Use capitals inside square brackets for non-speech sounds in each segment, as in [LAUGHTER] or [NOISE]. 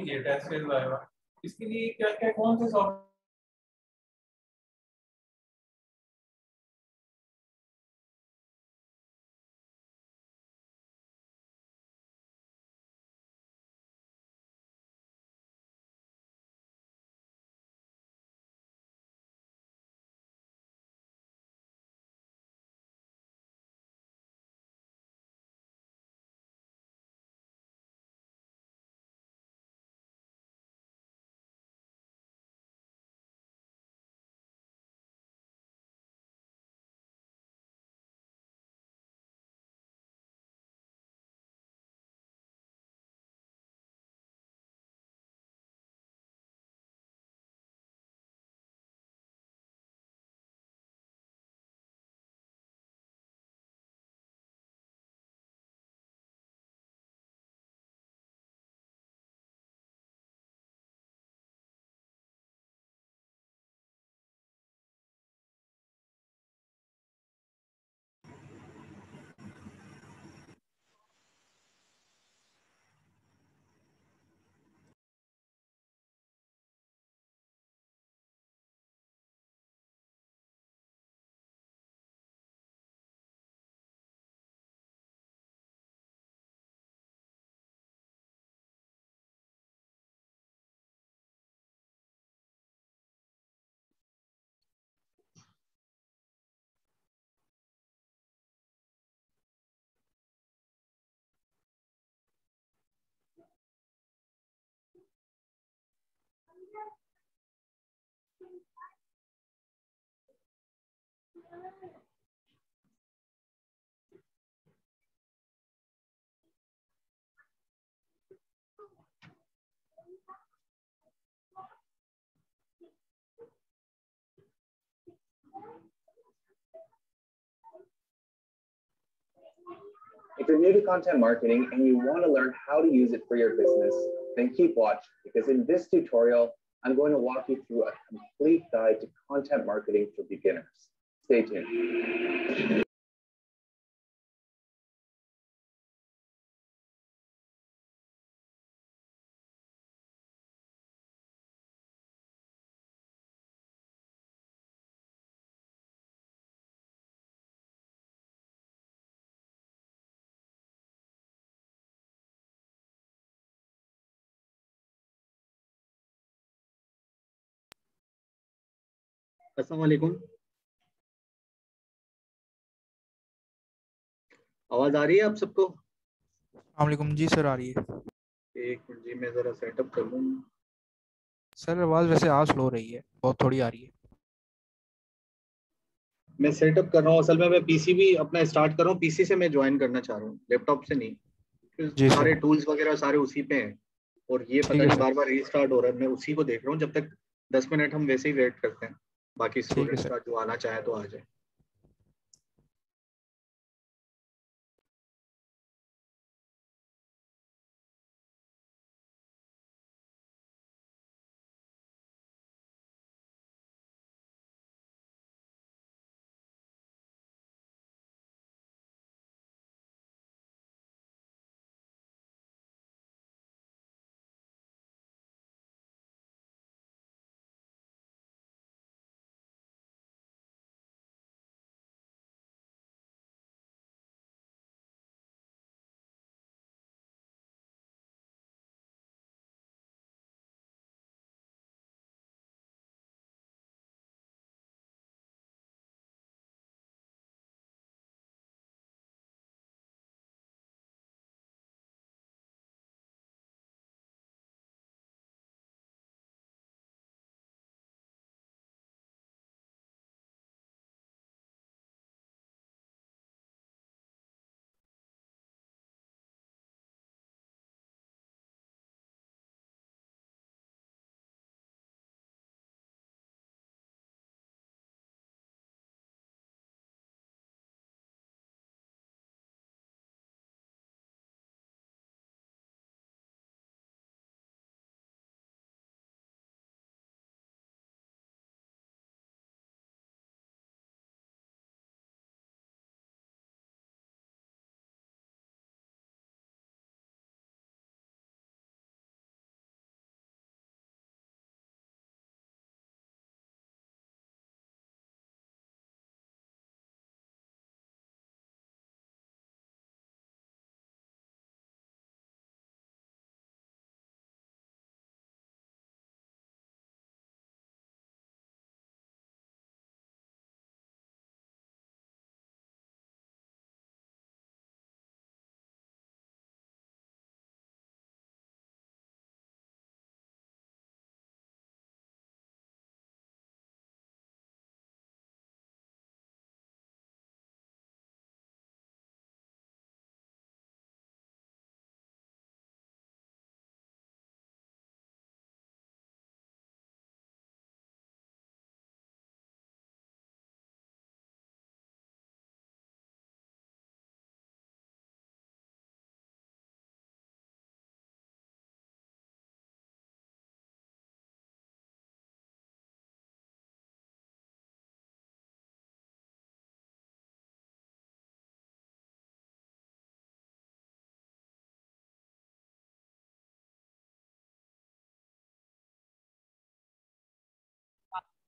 देंगे test phase viva इसके लिए क्या क्या कौन से soft If you're new to content marketing and you want to learn how to use it for your business, then keep watching because in this tutorial, I'm going to walk you through a complete guide to content marketing for beginners. Stay. Assalamualaikum. आवाज़ आ रही है आप सबको? वालेकुम। जी sir आ रही है। एक minute जी मैं जरा सेटअप कर लूँ। सर आवाज़ वैसे आज स्लो रही है बहुत थोड़ी आ रही है। मैं सेटअप कर रहा हूँ। असल में मैं पीसी भी अपना स्टार्ट कर रहा हूँ। पीसी से मैं ज्वाइन करना चाह रहा हूँ लैपटॉप से नहीं। जी सारे। टूल्स वगैरह सारे उसी पे हैं। और ये पता नहीं बार बार रीस्टार्ट हो रहा है। मैं उसी को देख रहा हूँ। जब तक दस मिनट हम वैसे ही वेट करते हैं। बाकी स्टूडेंट्स का जो आना चाहे तो आ जाए। possible.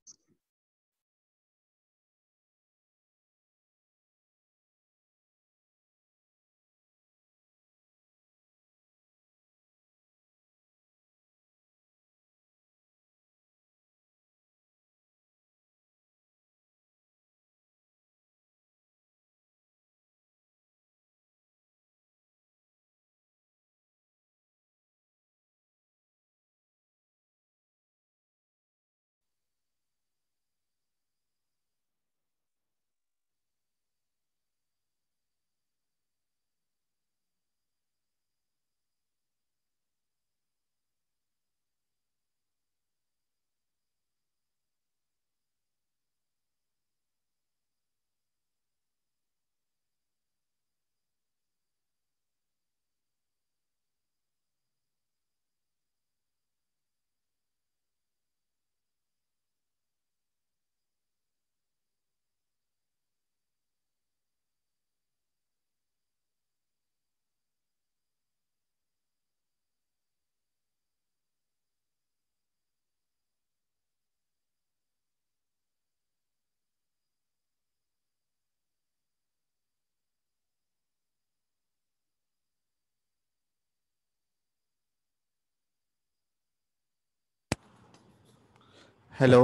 हेलो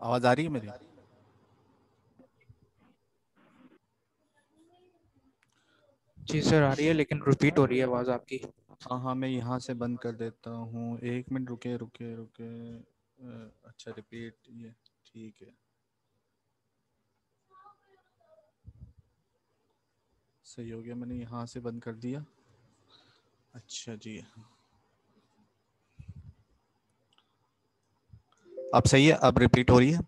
आवाज़ आ रही है मेरी? जी सर आ रही है लेकिन रिपीट हो रही है आवाज़ आपकी। हाँ हाँ मैं यहाँ से बंद कर देता हूँ। एक मिनट रुके रुके रुके। अच्छा रिपीट ये ठीक है। सही हो गया मैंने यहाँ से बंद कर दिया। अच्छा जी। अब सही है? अब रिपीट हो रही है?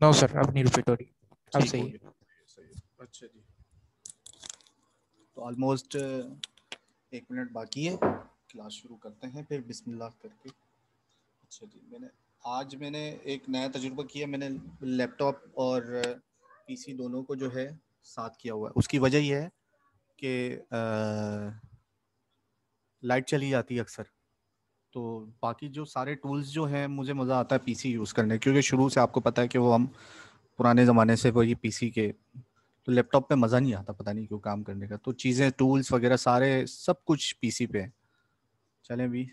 नो सर अब नहीं रिपीट हो रही। अब सही है सही है। अच्छा जी। तो ऑलमोस्ट एक मिनट बाकी है। क्लास शुरू करते हैं फिर बिस्मिल्लाह करके। अच्छा जी मैंने आज मैंने एक नया तजुर्बा किया। मैंने लैपटॉप और पीसी दोनों को जो है साथ किया हुआ है। उसकी वजह यह है कि लाइट चली जाती है अक्सर। तो बाकी जो सारे टूल्स जो हैं, मुझे मज़ा आता है पीसी यूज़ करने, क्योंकि शुरू से आपको पता है कि वो हम पुराने ज़माने से वही पीसी के तो लैपटॉप पे मज़ा नहीं आता, पता नहीं क्यों काम करने का। तो चीज़ें टूल्स वगैरह सारे, सब कुछ पीसी पे है। चलें भी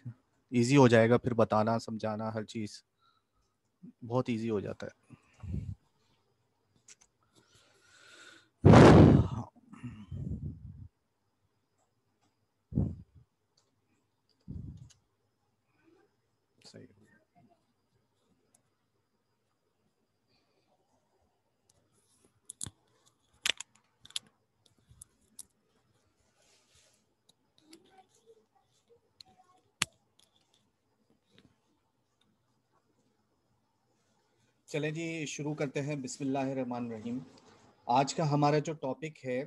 ईजी हो जाएगा फिर बताना, समझाना, हर चीज़ बहुत ईजी हो जाता है सही चलें जी शुरू करते हैं। बिस्मिल्लाहिर्रहमानिर्रहीम। आज का हमारा जो टॉपिक है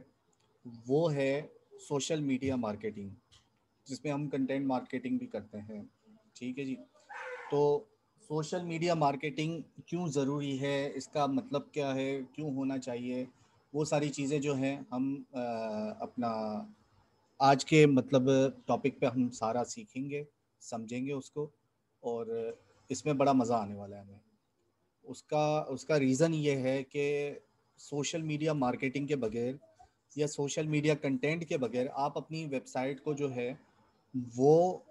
वो है सोशल मीडिया मार्केटिंग जिसमें हम कंटेंट मार्केटिंग भी करते हैं। ठीक है जी? तो सोशल मीडिया मार्केटिंग क्यों ज़रूरी है? इसका मतलब क्या है? क्यों होना चाहिए? वो सारी चीज़ें जो हैं हम अ, अपना आज के मतलब टॉपिक पे हम सारा सीखेंगे समझेंगे उसको और इसमें बड़ा मज़ा आने वाला है हमें। उसका उसका रीज़न ये है कि सोशल मीडिया मार्केटिंग के बगैर या सोशल मीडिया कंटेंट के बगैर आप अपनी वेबसाइट को जो है, वो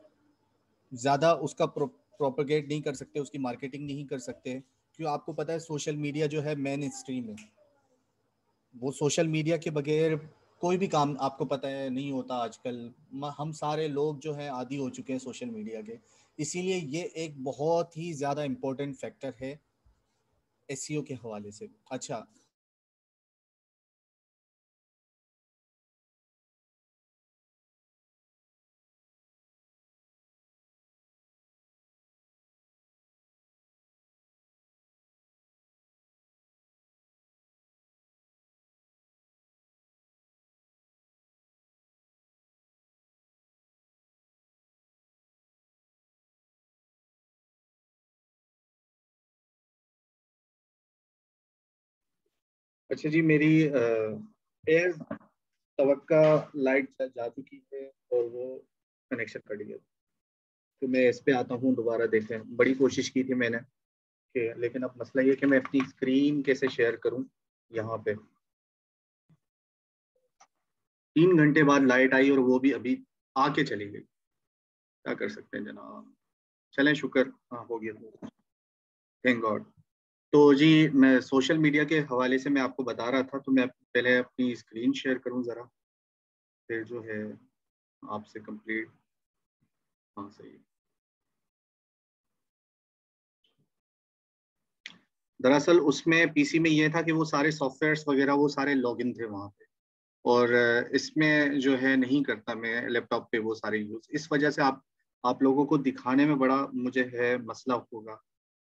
ज़्यादा उसका प्रोपोगेट नहीं कर सकते, उसकी मार्केटिंग नहीं कर सकते। क्यों? आपको पता है सोशल मीडिया जो है मेन स्ट्रीम है। वो सोशल मीडिया के बगैर कोई भी काम आपको पता है, नहीं होता आजकल। हम सारे लोग जो हैं, आदि हो चुके हैं सोशल मीडिया के। इसीलिए ये एक बहुत ही ज़्यादा इम्पोर्टेंट फैक्टर है। एस के हवाले से। अच्छा अच्छा जी, मेरी एज तवक्का लाइट जा चुकी है और वो कनेक्शन कट गया। तो मैं इस पे आता हूँ, दोबारा देखें बड़ी कोशिश की थी मैंने ओके लेकिन अब मसला ये कि मैं अपनी स्क्रीन कैसे शेयर करूँ यहाँ पे। तीन घंटे बाद लाइट आई और वो भी अभी आके चली गई। क्या कर सकते हैं जनाब? चलें, शुक्र। हाँ हो गया। थैंक गॉड तो जी, मैं सोशल मीडिया के हवाले से मैं आपको बता रहा था तो मैं पहले अपनी स्क्रीन शेयर करूँ ज़रा। फिर जो है, आपसे कंप्लीट हाँ सही। दरअसल उसमें पीसी में ये था कि वो सारे सॉफ्टवेयर्स वगैरह, वो सारे लॉगिन थे वहाँ पे। और इसमें जो है, नहीं करता मैं लैपटॉप पे वो सारे यूज़ इस वजह से आप आप लोगों को दिखाने में बड़ा मुझे है, मसला होगा।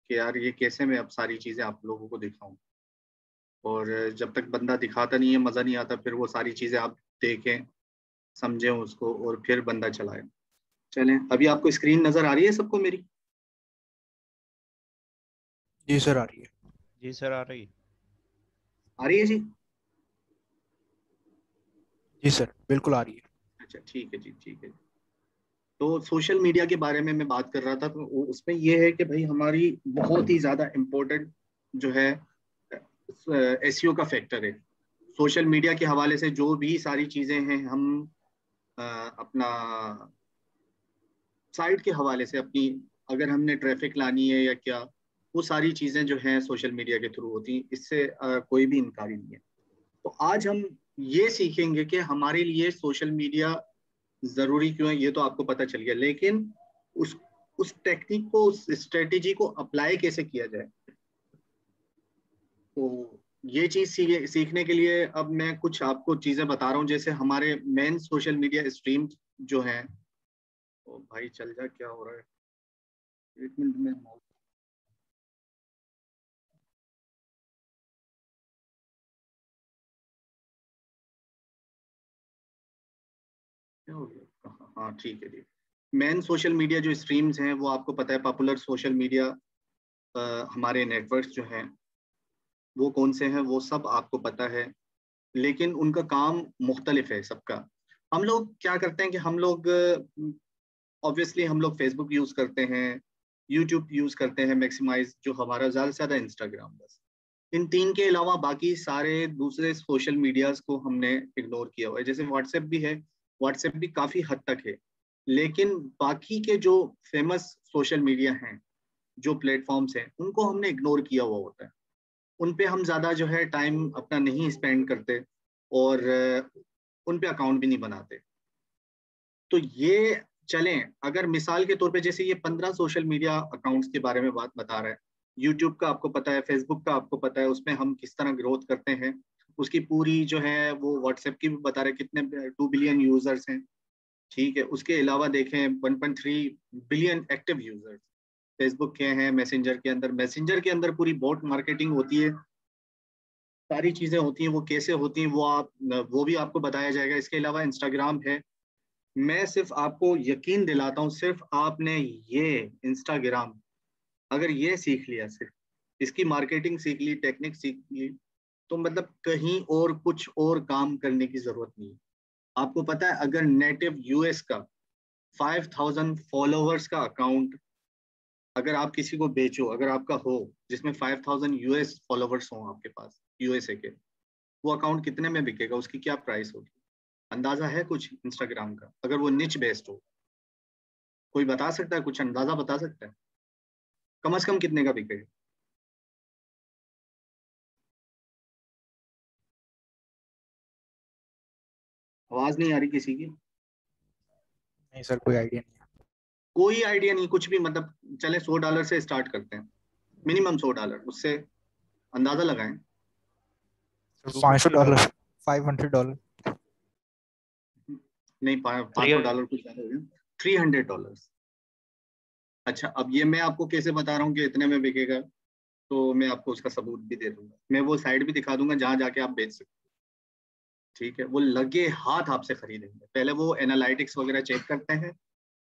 कि यार ये कैसे मैं अब सारी चीज़ें आप लोगों को दिखाऊँ? और जब तक बंदा दिखाता नहीं है मज़ा नहीं आता फिर वो सारी चीज़ें आप देखें समझें उसको और फिर बंदा चलाए। चलें अभी आपको स्क्रीन नज़र आ रही है सबको मेरी? जी सर आ रही है। जी सर आ रही है। आ रही है जी? जी सर बिल्कुल आ रही है। अच्छा ठीक है जी ठीक है तो सोशल मीडिया के बारे में मैं बात कर रहा था तो उसमें ये है कि भाई हमारी बहुत ही ज़्यादा इम्पोर्टेंट जो है एस का फैक्टर है। सोशल मीडिया के हवाले से जो भी सारी चीज़ें हैं हम आ, अपना साइट के हवाले से अपनी अगर हमने ट्रैफ़िक लानी है या क्या वो सारी चीज़ें जो हैं सोशल मीडिया के थ्रू होती इससे आ, कोई भी इनकारी नहीं है। तो आज हम ये सीखेंगे कि हमारे लिए सोशल मीडिया ज़रूरी क्यों है, ये तो आपको पता चल गया। लेकिन उस उस टेक्निक को, उस स्ट्रेटेजी को अप्लाई कैसे किया जाए? तो ये चीज़ सीखने के लिए अब मैं कुछ आपको चीज़ें बता रहा हूँ। जैसे हमारे मेन सोशल मीडिया स्ट्रीम जो हैं तो भाई चल जा, क्या हो रहा है? एक मिनट में हो हाँ ठीक है। जी मेन सोशल मीडिया जो स्ट्रीम्स हैं, वो आपको पता है पॉपुलर सोशल मीडिया हमारे नेटवर्क्स जो हैं, वो कौन से हैं, वो सब आपको पता है। लेकिन उनका काम मुख्तलिफ़ है सबका। हम लोग क्या करते हैं कि हम लोग ऑब्वियसली हम लोग फेसबुक यूज़ करते हैं यूट्यूब यूज़ करते हैं मैक्सिमाइज जो हमारा ज़्यादा से ज़्यादा इंस्टाग्राम बस। इन तीन के अलावा बाकी सारे दूसरे सोशल मीडियाज को हमने इग्नोर किया हुआ है। जैसे व्हाट्सएप भी है व्हाट्सएप भी काफ़ी हद तक है। लेकिन बाकी के जो फ़ेमस सोशल मीडिया हैं, जो प्लेटफॉर्म्स हैं, उनको हमने इग्नोर किया हुआ होता है। उन पे हम ज़्यादा जो है टाइम अपना नहीं स्पेंड करते और, उन पे अकाउंट भी नहीं बनाते। तो ये चलें, अगर मिसाल के तौर पे जैसे ये पंद्रह सोशल मीडिया अकाउंट्स के बारे में बात बता रहा है यूट्यूब का आपको पता है फेसबुक का आपको पता है, उसमें हम किस तरह ग्रोथ करते हैं उसकी पूरी जो है वो व्हाट्सएप की भी बता रहे कितने टू बिलियन यूज़र्स हैं। ठीक है, उसके अलावा देखें 1.3 बिलियन एक्टिव यूज़र्स फेसबुक के हैं मैसेंजर के अंदर। मैसेंजर के अंदर पूरी बोट मार्केटिंग होती है। सारी चीज़ें होती हैं, वो कैसे होती हैं, वो आप वो भी आपको बताया जाएगा। इसके अलावा इंस्टाग्राम है। मैं सिर्फ़ आपको यकीन दिलाता हूँ, सिर्फ़ आपने ये इंस्टाग्राम अगर ये सीख लिया सिर्फ़, इसकी मार्केटिंग सीख ली टेक्निक सीख ली तो मतलब कहीं और कुछ और काम करने की ज़रूरत नहीं आपको पता है, अगर नेटिव यूएस का 5000 फॉलोअर्स का अकाउंट अगर आप किसी को बेचो, अगर आपका हो, जिसमें 5000 यूएस फॉलोवर्स हो आपके पास यूएसए के, वो अकाउंट कितने में बिकेगा, उसकी क्या प्राइस होगी? अंदाज़ा है कुछ इंस्टाग्राम का? अगर वो निच बेस्ड हो, कोई बता सकता है, कुछ अंदाज़ा बता सकता है? कम अज कम कितने का बिकेगा? आवाज़ नहीं आ रही किसी की। नहीं सर कोई आइडिया नहीं कोई आइडिया नहीं कुछ भी मतलब चले सौ डॉलर से स्टार्ट करते हैं। मिनिमम सौ डॉलर उससे अंदाज़ा लगाएँ। पाँच सौ डॉलर फाइव हंड्रेड डॉलर नहीं पाँच सौ डॉलर कुछ ज़्यादा हो गया। थ्री हंड्रेड डॉलर अच्छा अब ये मैं आपको कैसे बता रहा हूँ कि इतने में बिकेगा तो मैं आपको उसका सबूत भी दे दूँगा। मैं वो साइड भी दिखा दूँगा जहाँ जाके आप बेच सकते ठीक है? वो लगे हाथ आपसे खरीदेंगे। पहले वो एनालिटिक्स वगैरह चेक करते हैं।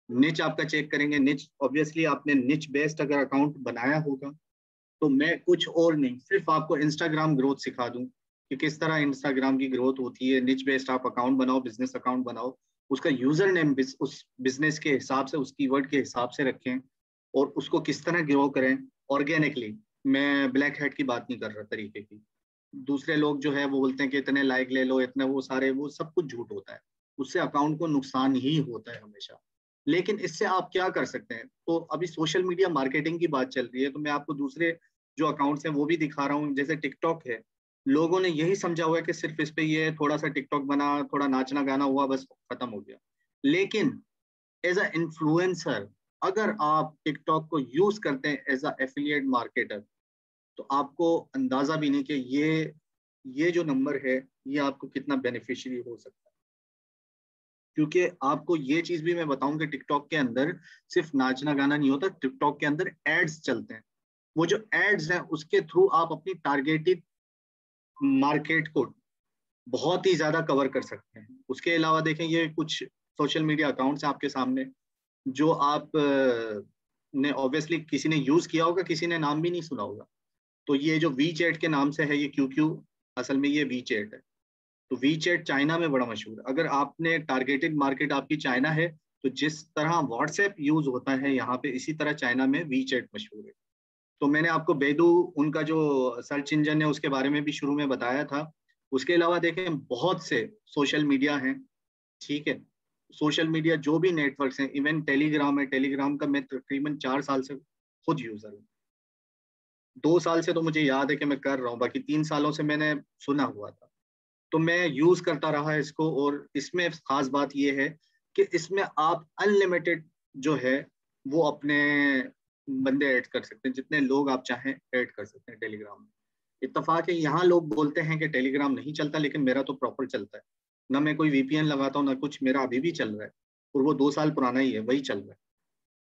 निच आपका चेक करेंगे। निच ऑब्वियसली आपने निच बेस्ड अगर अकाउंट बनाया होगा तो मैं कुछ और नहीं, सिर्फ़ आपको इंस्टाग्राम ग्रोथ सिखा दूँ कि किस तरह इंस्टाग्राम की ग्रोथ होती है। निच बेस्ड आप अकाउंट बनाओ बिज़नेस अकाउंट बनाओ। उसका यूज़र नेम उस बिज़नेस के हिसाब से, उस कीवर्ड के हिसाब से रखें और उसको किस तरह ग्रो करें। ऑर्गेनिकली मैं ब्लैक हेड की बात नहीं कर रहा तरीके की। दूसरे लोग जो है वो बोलते हैं कि इतने लाइक ले लो, इतने वो सारे, वो सब कुछ झूठ होता है। उससे अकाउंट को नुकसान ही होता है हमेशा। लेकिन इससे आप क्या कर सकते हैं? तो अभी सोशल मीडिया मार्केटिंग की बात चल रही है तो मैं आपको दूसरे जो अकाउंट्स हैं वो भी दिखा रहा हूँ। जैसे टिकटॉक है, लोगों ने यही समझा हुआ है कि सिर्फ़ इस पे ये थोड़ा सा टिकटॉक बना, थोड़ा नाचना गाना हुआ, बस खत्म हो गया। लेकिन एज अ इन्फ्लुएंसर अगर आप टिकटॉक को यूज़ करते हैं एज अ एफिलिएट मार्केटर तो आपको अंदाज़ा भी नहीं कि ये ये जो नंबर है, ये आपको कितना बेनिफिशियरी हो सकता है। क्योंकि आपको ये चीज़ भी मैं बताऊँ कि टिकटॉक के अंदर सिर्फ़ नाचना गाना नहीं होता टिकटॉक के अंदर एड्स चलते हैं। वो जो एड्स हैं, उसके थ्रू आप अपनी टारगेटेड मार्केट को बहुत ही ज़्यादा कवर कर सकते हैं। उसके अलावा देखें, ये कुछ सोशल मीडिया अकाउंट्स आपके सामने, जो आप ने ऑब्वियसली किसी ने यूज़ किया होगा, किसी ने नाम भी नहीं सुना होगा। तो ये जो वी चैट के नाम से है, ये क्यू क्यू? असल में ये वी चैट है। तो वी चैट चाइना में बड़ा मशहूर है। अगर आपने टारगेटेड मार्केट आपकी चाइना है तो जिस तरह व्हाट्सएप यूज़ होता है, यहाँ पे इसी तरह चाइना में वी चैट मशहूर है। तो मैंने आपको बेदू उनका जो सर्च इंजन है, उसके बारे में भी शुरू में बताया था। उसके अलावा देखें, बहुत से सोशल मीडिया हैं, ठीक है? सोशल मीडिया जो भी नेटवर्क्स हैं इवन टेलीग्राम है। टेलीग्राम का मैं तकरीबन चार साल से खुद यूज़र हूँ। दो साल से तो मुझे याद है कि मैं कर रहा हूँ, बाकी तीन सालों से मैंने सुना हुआ था। तो मैं यूज़ करता रहा इसको और इसमें खास बात यह है कि इसमें आप अनलिमिटेड जो है, वो अपने बंदे ऐड कर सकते हैं, जितने लोग आप चाहें ऐड कर सकते हैं टेलीग्राम में। इतफाक है, यहाँ लोग बोलते हैं कि टेलीग्राम नहीं चलता, लेकिन मेरा तो प्रॉपर चलता है। ना मैं कोई वीपीएन लगाता हूँ, ना कुछ, मेरा अभी भी चल रहा है और वो दो साल पुराना ही है, वही चल रहा है।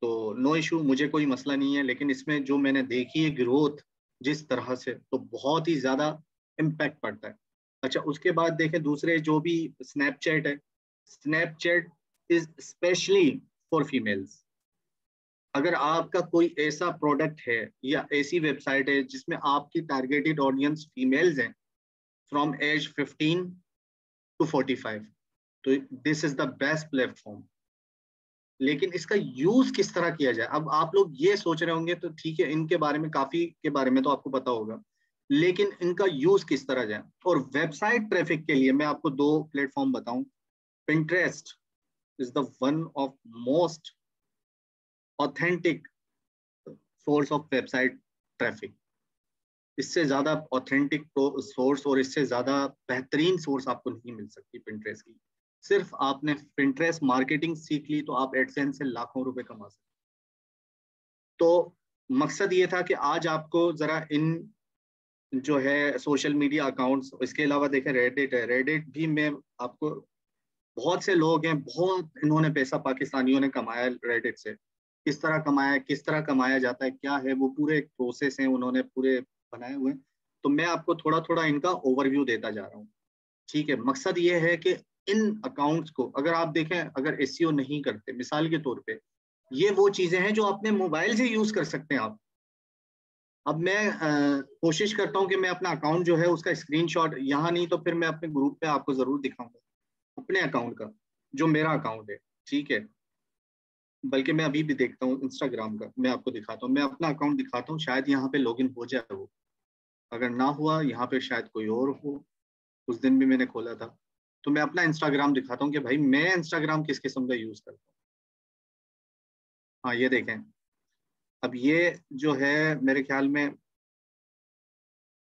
तो नो इशू मुझे कोई मसला नहीं है, लेकिन इसमें जो मैंने देखी है ग्रोथ जिस तरह से तो बहुत ही ज़्यादा इम्पैक्ट पड़ता है। अच्छा उसके बाद देखें, दूसरे जो भी स्नैपचैट है Snapchat is specially for females अगर आपका कोई ऐसा प्रोडक्ट है या ऐसी वेबसाइट है जिसमें आपकी टारगेटेड ऑडियंस फीमेल्स हैं फ्रॉम एज 15 टू 45 तो this is the best platform लेकिन इसका यूज़ किस तरह किया जाए? अब आप लोग ये सोच रहे होंगे तो ठीक है, इनके बारे में, काफ़ी के बारे में तो आपको पता होगा, लेकिन इनका यूज़ किस तरह जाए? और वेबसाइट ट्रैफ़िक के लिए मैं आपको दो प्लेटफॉर्म बताऊँ। Pinterest is the one of most authentic source of website traffic इससे ज़्यादा ऑथेंटिक सोर्स और इससे ज़्यादा बेहतरीन सोर्स आपको नहीं मिल सकती पिंट्रेस्ट की। सिर्फ़ आपने पिंट्रेस्ट मार्केटिंग सीख ली तो आप एडसेंस से लाखों रुपए कमा सकते तो मकसद ये था कि आज आपको जरा इन जो है सोशल मीडिया अकाउंट्स इसके अलावा देखें रेडिट है। रेडिट भी मैं आपको, बहुत से लोग हैं, बहुत इन्होंने पैसा पाकिस्तानियों ने कमाया रेडिट से। किस तरह कमाया, किस तरह कमाया जाता है, क्या है, वो पूरे प्रोसेस हैं, उन्होंने पूरे बनाए हुए तो मैं आपको थोड़ा थोड़ा इनका ओवरव्यू देता जा रहा हूँ। ठीक है, मकसद ये है कि इन अकाउंट्स को, अगर आप देखें, अगर एस e नहीं करते, मिसाल के तौर पे, ये वो चीज़ें हैं जो अपने मोबाइल से यूज़ कर सकते हैं आप। अब मैं कोशिश करता हूँ कि मैं अपना अकाउंट जो है उसका स्क्रीनशॉट यहाँ नहीं तो फिर मैं अपने ग्रुप पे आपको ज़रूर दिखाऊँगा, अपने अकाउंट का, जो मेरा अकाउंट है, ठीक है? बल्कि मैं अभी भी देखता हूँ इंस्टाग्राम का, मैं आपको दिखाता हूँ, मैं अपना अकाउंट दिखाता हूँ, शायद यहाँ पे लॉगिन हो जाए वो। अगर ना हुआ, यहाँ पे शायद कोई और हो, उस दिन भी मैंने खोला था। तो मैं अपना इंस्टाग्राम दिखाता हूँ कि भाई मैं इंस्टाग्राम किस किस्म का यूज़ करता हूँ। हाँ ये देखें। अब ये जो है, मेरे ख्याल में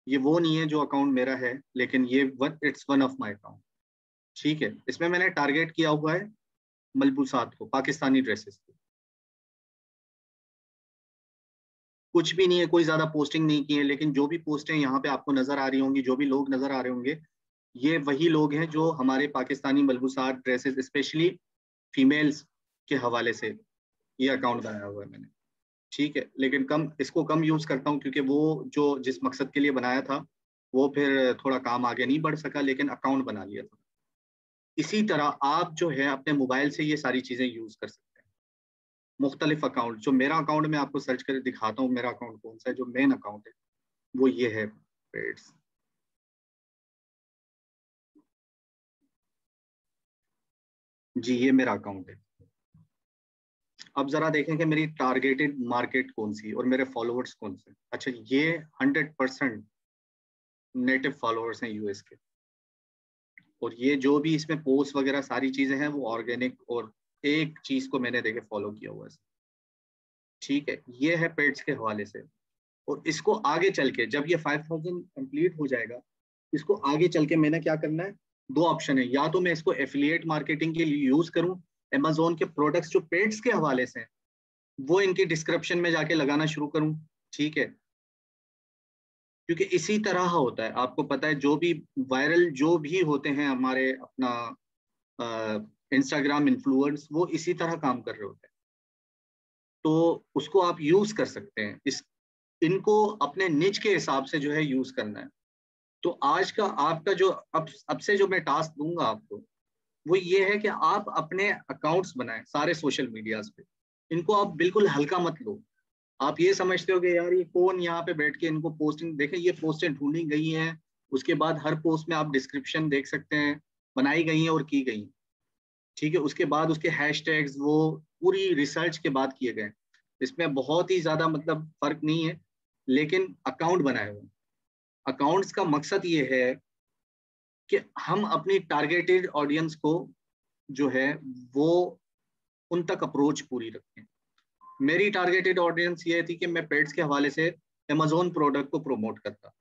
ये वो नहीं है जो अकाउंट मेरा है, लेकिन ये one it's one of my account ठीक है? इसमें मैंने टारगेट किया हुआ है मलबूसात को, पाकिस्तानी ड्रेसेस को। कुछ भी नहीं है, कोई ज़्यादा पोस्टिंग नहीं की है, लेकिन जो भी पोस्टें यहाँ पे आपको नज़र आ रही होंगी, जो भी लोग नज़र आ रहे होंगे ये वही लोग हैं जो हमारे पाकिस्तानी मलबूसात ड्रेसेस स्पेशली फीमेल्स के हवाले से ये अकाउंट बनाया हुआ है मैंने। ठीक है, लेकिन कम, इसको कम यूज़ करता हूँ क्योंकि वो जो जिस मकसद के लिए बनाया था, वो फिर थोड़ा काम आगे नहीं बढ़ सका, लेकिन अकाउंट बना लिया था। इसी तरह आप जो है, अपने मोबाइल से ये सारी चीज़ें यूज़ कर सकते हैं। मुख्तलिफ़ अकाउंट जो मेरा अकाउंट मैं आपको सर्च कर दिखाता हूँ, मेरा अकाउंट कौन सा है, जो मेन अकाउंट है, वो ये है पेड्स जी, ये मेरा अकाउंट है। अब जरा देखें कि मेरी टारगेटेड मार्केट कौन सी और मेरे फॉलोअर्स कौन से। अच्छा ये हंड्रेड परसेंट नेटिव फॉलोअर्स हैं यूएस के। और ये जो भी इसमें पोस्ट वगैरह सारी चीज़ें हैं, वो ऑर्गेनिक और एक चीज़ को मैंने देखे फॉलो किया हुआ है। ठीक है, ये है पेड्स के हवाले से। और इसको आगे चल के, जब ये फाइव थाउज़ेंड कंप्लीट हो जाएगा, इसको आगे चल के मैंने क्या करना है? दो ऑप्शन है। या तो मैं इसको एफिलिएट मार्केटिंग के लिए यूज़ करूँ अमेजोन के प्रोडक्ट्स जो पेड्स के हवाले से वो इनकी डिस्क्रिप्शन में जाके लगाना शुरू करूँ, ठीक है? क्योंकि इसी तरह होता है। आपको पता है, जो भी वायरल जो भी होते हैं हमारे अपना इंस्टाग्राम इन्फ्लुएंस वो इसी तरह काम कर रहे होते हैं। तो उसको आप यूज़ कर सकते हैं। इस, इनको अपने निज के हिसाब से जो है यूज़ करना है। तो आज का आपका जो, अब अब से जो मैं टास्क दूँगा आपको, वो ये है कि आप अपने अकाउंट्स बनाएँ सारे सोशल मीडियाज पे। इनको आप बिल्कुल हल्का मत लो। आप ये समझते हो कि यार ये कौन यहाँ पे बैठ के इनको पोस्टिंग देखें ये पोस्टें ढूंढी गई हैं, उसके बाद हर पोस्ट में आप डिस्क्रिप्शन देख सकते हैं, बनाई गई हैं और की गई ठीक है, उसके बाद उसके हैशटैग्स वो पूरी रिसर्च के बाद किए गए। इसमें बहुत ही ज़्यादा मतलब फ़र्क नहीं है, लेकिन अकाउंट बनाए हुए अकाउंट्स का मकसद ये है कि हम अपनी टारगेटेड ऑडियंस को जो है, वो उन तक अप्रोच पूरी रखें। मेरी टारगेटेड ऑडियंस ये थी कि मैं पेड्स के हवाले से अमेजोन प्रोडक्ट को प्रमोट करता।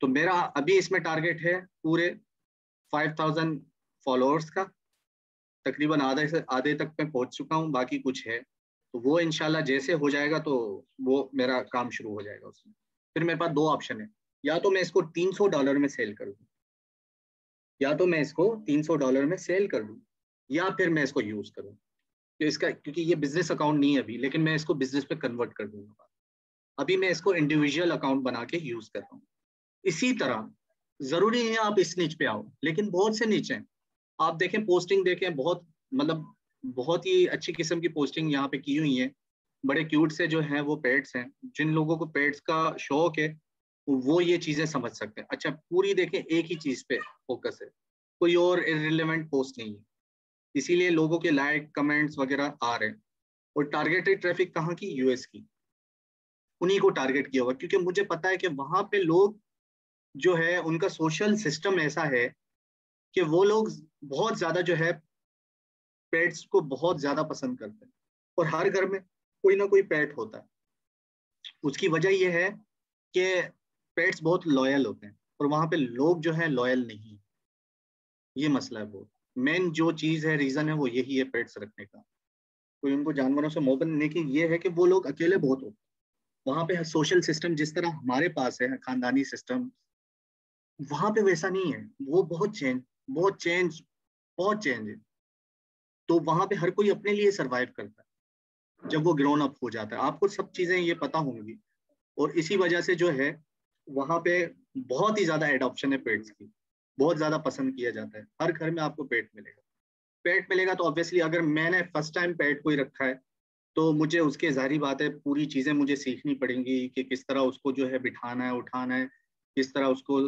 तो मेरा अभी इसमें टारगेट है पूरे 5000 फॉलोअर्स का। तकरीबन आधे से, आधे तक मैं पहुँच चुका हूँ, बाकी कुछ है। तो वो इनशाला जैसे हो जाएगा तो वो मेरा काम शुरू हो जाएगा उसमें। फिर मेरे पास दो ऑप्शन है। या तो मैं इसको 300 डॉलर में सेल कर दूँ, या तो मैं इसको 300 डॉलर में सेल कर दूँ, या फिर मैं इसको यूज़ करूँ। तो इसका, क्योंकि ये बिज़नेस अकाउंट नहीं है अभी, लेकिन मैं इसको बिज़नेस पे कन्वर्ट कर दूँगा। अभी मैं इसको इंडिविजुअल अकाउंट बना के यूज़ कर रहा हूँ। इसी तरह, ज़रूरी है आप इस नीच पे आओ, लेकिन बहुत से नीचे हैं। आप देखें पोस्टिंग देखें, बहुत मतलब बहुत ही अच्छी किस्म की पोस्टिंग यहाँ पे की हुई है। बड़े क्यूट से जो हैं, वो पेड्स हैं। जिन लोगों को पेड्स का शौक है वो ये चीज़ें समझ सकते हैं। अच्छा पूरी देखें, एक ही चीज़ पे फोकस है। कोई और इरिलेवेंट पोस्ट नहीं है। इसीलिए लोगों के लाइक कमेंट्स वगैरह आ रहे हैं। और टारगेटेड ट्रैफ़िक कहाँ की? यूएस की। उन्हीं को टारगेट किया हुआ क्योंकि मुझे पता है कि वहाँ पे लोग जो है, उनका सोशल सिस्टम ऐसा है कि वो लोग बहुत ज़्यादा जो है पेट्स को बहुत ज़्यादा पसंद करते हैं। और हर घर में कोई ना कोई पेट होता है। उसकी वजह यह है कि पेट्स बहुत लॉयल होते हैं और वहाँ पे लोग जो है लॉयल नहीं ये मसला है बहुत मेन जो चीज़ है रीजन है, वो यही है पेट्स रखने का। कोई उनको जानवरों से मोहब्बत नहीं की ये है कि वो लोग अकेले बहुत होते वहाँ पे सोशल सिस्टम जिस तरह हमारे पास है, खानदानी सिस्टम वहाँ पे वैसा नहीं है। वो बहुत चेंज बहुत चेंज बहुत चेंज है। तो वहाँ पे हर कोई अपने लिए सरवाइव करता है। जब वो ग्रोन अप हो जाता है। आपको सब चीज़ें ये पता होंगी। और इसी वजह से जो है वहाँ पे बहुत ही ज़्यादा एडॉप्शन है पेट्स की। बहुत ज़्यादा पसंद किया जाता है। हर घर में आपको पेट मिलेगा। पेट मिलेगा तो ऑब्वियसली अगर मैंने फ़र्स्ट टाइम पेट कोई रखा है तो मुझे उसके जारी बात है पूरी चीज़ें मुझे सीखनी पड़ेंगी कि किस तरह उसको जो है बिठाना है उठाना है किस तरह उसको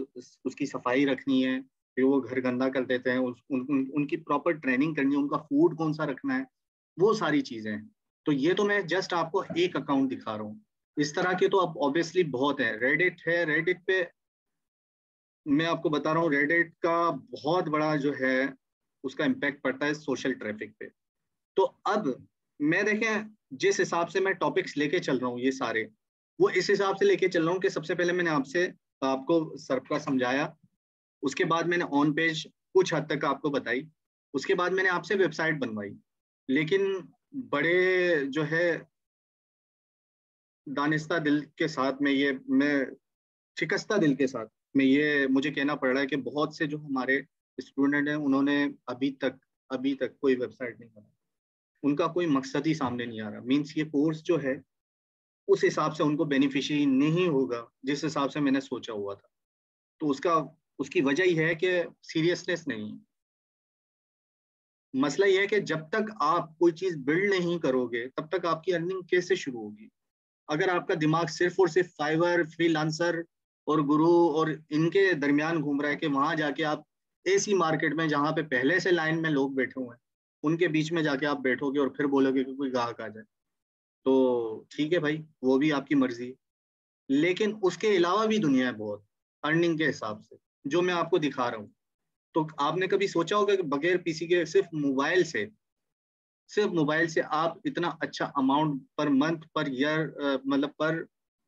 उसकी सफ़ाई रखनी है फिर वो घर गंदा कर देते हैं उस, उन, उन, उनकी प्रॉपर ट्रेनिंग करनी है उनका फ़ूड कौन सा रखना है वो सारी चीज़ें हैं। तो ये तो मैं जस्ट आपको एक अकाउंट दिखा रहा हूँ। इस तरह के तो अब ऑब्वियसली बहुत है। रेडिट है रेडिट पे मैं आपको बता रहा हूँ रेडिट का बहुत बड़ा जो है, उसका इम्पैक्ट पड़ता है सोशल ट्रैफ़िक पे। तो अब मैं देखें, जिस हिसाब से मैं टॉपिक्स लेके चल रहा हूँ ये सारे, वो इस हिसाब से लेके चल रहा हूँ कि सबसे पहले मैंने आपसे, आपको सर्फ का समझाया, उसके बाद मैंने ऑन पेज कुछ हद तक आपको बताई, उसके बाद मैंने आपसे वेबसाइट बनवाई। लेकिन बड़े जो है दानिस्ता दिल के साथ में ये, मैं, शिकस्ता दिल के साथ में ये मुझे कहना पड़ रहा है कि बहुत से जो हमारे स्टूडेंट हैं, उन्होंने अभी तक अभी तक कोई वेबसाइट नहीं बनाई। उनका कोई मकसद ही सामने नहीं आ रहा। मीन्स ये कोर्स जो है, उस हिसाब से उनको बेनिफिशरी नहीं होगा, जिस हिसाब से मैंने सोचा हुआ था। तो उसका, उसकी वजह यह है कि सीरियसनेस नहीं मसला यह है कि जब तक आप कोई चीज़ बिल्ड नहीं करोगे, तब तक आपकी अर्निंग कैसे शुरू होगी? अगर आपका दिमाग सिर्फ़ और सिर्फ़ फाइवर फ्री लांसर और गुरु और इनके दरमियान घूम रहा है कि वहाँ जाके आप ऐसी मार्केट में, जहाँ पे पहले से लाइन में लोग बैठे हुए हैं, उनके बीच में जाके आप बैठोगे और फिर बोलोगे कि कोई गाहक आ जाए। तो ठीक है भाई, वो भी आपकी मर्ज़ी है। लेकिन उसके अलावा भी दुनिया है बहुत अर्निंग के हिसाब से, जो मैं आपको दिखा रहा हूँ। तो आपने कभी सोचा होगा कि बगैर पीसी के, सिर्फ़ मोबाइल से सिर्फ़ मोबाइल से आप इतना अच्छा amount per month per year मतलब पर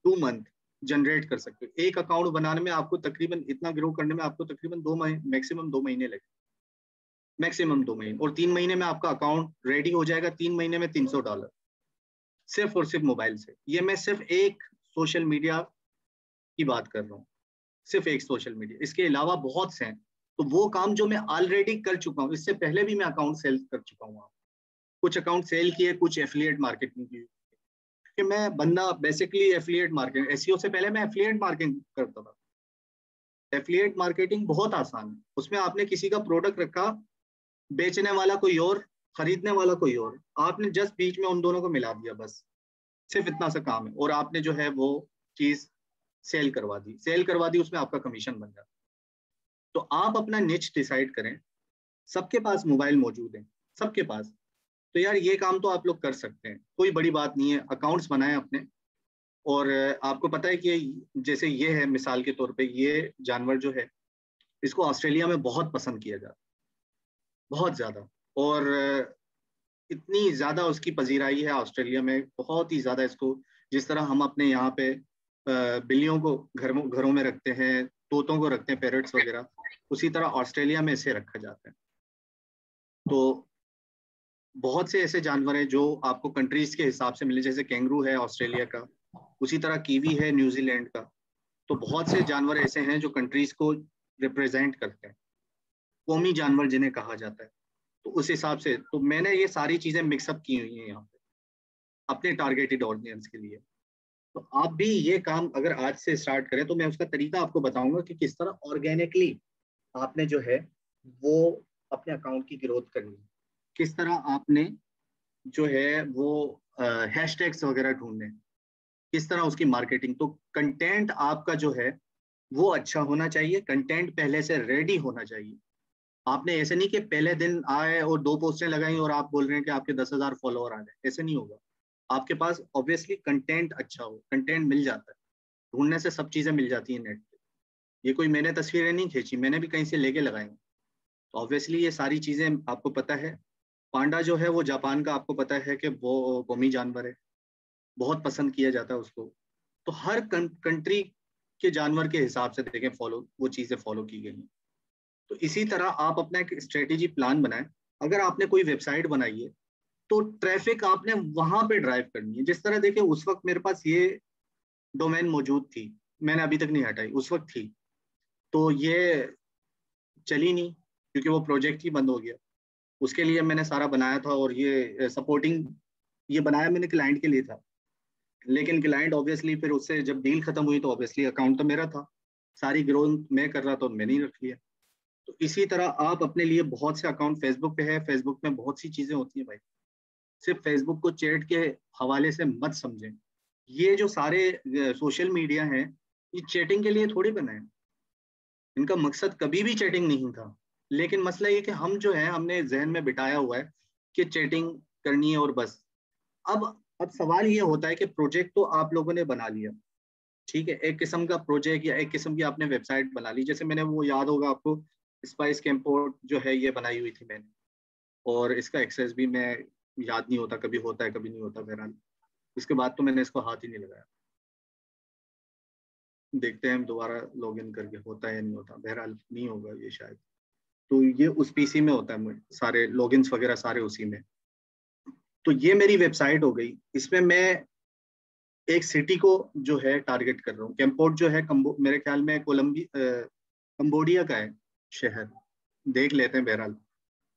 टू मंथ जनरेट कर सकते हो। एक अकाउंट बनाने में आपको तकरीबन इतना ग्रो करने में आपको तकरीबन दो महीने मैक्सिमम दो महीने लगे। मैक्सिमम दो महीने और तीन महीने में आपका अकाउंट रेडी हो जाएगा, तीन महीने में तीन सौ डॉलर सिर्फ़ और सिर्फ़ मोबाइल से। ये मैं सिर्फ़ एक सोशल मीडिया की बात कर रहा हूँ। सिर्फ़ एक सोशल मीडिया इसके अलावा बहुत से हैं। तो वो काम जो मैं ऑलरेडी कर चुका हूँ, इससे पहले भी मैं अकाउंट सेल कर चुका हूँ। कुछ अकाउंट सेल किए, कुछ एफिलिएट मार्केटिंग की। कि मैं बंदा बेसिकली एफिलिएट मार्केटिंग एस से पहले मैं एफिलिएट मार्केटिंग करता था। एफिलिएट मार्केटिंग बहुत आसान है। उसमें आपने किसी का प्रोडक्ट रखा, बेचने वाला कोई और, खरीदने वाला कोई और, आपने जस्ट बीच में उन दोनों को मिला दिया बस। सिर्फ़ इतना सा काम है। और आपने जो है वो चीज़ सेल करवा दी। सेल करवा दी, उसमें आपका कमीशन बन जाता तो आप अपना निच डिसाइड करें। सबके पास मोबाइल मौजूद है। सबके पास। तो यार ये काम तो आप लोग कर सकते हैं। कोई बड़ी बात नहीं है। अकाउंट्स बनाएँ अपने। और आपको पता है कि जैसे ये है मिसाल के तौर पे, ये जानवर जो है, इसको ऑस्ट्रेलिया में बहुत पसंद किया जाता बहुत ज़्यादा। और इतनी ज़्यादा उसकी पजीराई है ऑस्ट्रेलिया में, बहुत ही ज़्यादा इसको, जिस तरह हम अपने यहाँ पे बिल्लियों को घर घरों में रखते हैं, तोतों को रखते हैं, पेरेट्स वगैरह, उसी तरह ऑस्ट्रेलिया में इसे रखा जाता है। तो बहुत से ऐसे जानवर हैं जो आपको कंट्रीज़ के हिसाब से मिले, जैसे कैंगरू है ऑस्ट्रेलिया का, उसी तरह कीवी है न्यूजीलैंड का। तो बहुत से जानवर ऐसे हैं जो कंट्रीज़ को रिप्रेजेंट करते हैं। कौमी जानवर जिन्हें कहा जाता है। तो उस हिसाब से तो मैंने ये सारी चीज़ें मिक्सअप की हुई हैं यहाँ पे, अपने टारगेटेड ऑडियंस के लिए। तो आप भी ये काम अगर आज से स्टार्ट करें तो मैं उसका तरीका आपको बताऊँगा कि किस तरह ऑर्गेनिकली आपने जो है, वो अपने अकाउंट की ग्रोथ करनी है। किस तरह आपने जो है वो हैश टैग्स वगैरह ढूँढने किस तरह उसकी मार्केटिंग तो कंटेंट आपका जो है वो अच्छा होना चाहिए कंटेंट पहले से रेडी होना चाहिए। आपने ऐसे नहीं कि पहले दिन आए और दो पोस्टें लगाई और आप बोल रहे हैं कि आपके दस हज़ार फॉलोअर आ जाए ऐसे नहीं होगा। आपके पास ऑब्वियसली कंटेंट अच्छा हो कंटेंट मिल जाता है। ढूँढने से सब चीज़ें मिल जाती हैं नेट पे। ये कोई मैंने तस्वीरें नहीं खींची, मैंने भी कहीं से लेके लगाई तो ऑब्वियसली ये सारी चीज़ें आपको पता है। पांडा जो है वो जापान का, आपको पता है कि वो कौमी जानवर है। बहुत पसंद किया जाता है उसको। तो हर कंट्री के जानवर के हिसाब से देखें, फॉलो, वो चीज़ें फॉलो की गई तो इसी तरह आप अपना एक स्ट्रेटेजी प्लान बनाएँ। अगर आपने कोई वेबसाइट बनाई है तो ट्रैफ़िक आपने वहाँ पे ड्राइव करनी है। जिस तरह देखिए उस वक्त मेरे पास ये डोमेन मौजूद थी, मैंने अभी तक नहीं हटाई, उस वक्त थी। तो ये चली नहीं, क्योंकि वो प्रोजेक्ट ही बंद हो गया। उसके लिए मैंने सारा बनाया था और ये सपोर्टिंग ये बनाया मैंने क्लाइंट के लिए था। लेकिन क्लाइंट ऑब्वियसली फिर उससे जब डील खत्म हुई तो ऑब्वियसली अकाउंट तो मेरा था। सारी ग्रोथ मैं कर रहा तो मैंने ही रख लिया। तो इसी तरह आप अपने लिए बहुत से अकाउंट फेसबुक पे है। फेसबुक में बहुत सी चीज़ें होती हैं भाई। सिर्फ़ फेसबुक को चैट के हवाले से मत समझें। ये जो सारे सोशल मीडिया हैं, ये चैटिंग के लिए थोड़ी बनाए। इनका मकसद कभी भी चैटिंग नहीं था। लेकिन मसला ये कि हम जो है, हमने जहन में बिठाया हुआ है कि चैटिंग करनी है और बस। अब अब सवाल ये होता है कि प्रोजेक्ट तो आप लोगों ने बना लिया। ठीक है, एक किस्म का प्रोजेक्ट या एक किस्म की आपने वेबसाइट बना ली। जैसे मैंने वो याद होगा आपको स्पाइस कैम्पोर्ट जो है, ये बनाई हुई थी मैंने। और इसका एक्सेस भी मैं याद नहीं होता, कभी होता है, कभी नहीं होता बहरहाल। उसके बाद तो मैंने इसको हाथ ही नहीं लगाया। देखते हैं हम दोबारा लॉग इन करके होता है या नहीं होता। बहरहाल नहीं होगा ये शायद। तो ये उस पीसी में होता है सारे लॉगिन्स वगैरह सारे उसी में। तो ये मेरी वेबसाइट हो गई। इसमें मैं एक सिटी को जो है टारगेट कर रहा हूँ। कैम्पोर्ट जो है मेरे ख्याल में कोलम्बी कम्बोडिया का है शहर। देख लेते हैं बहरहाल।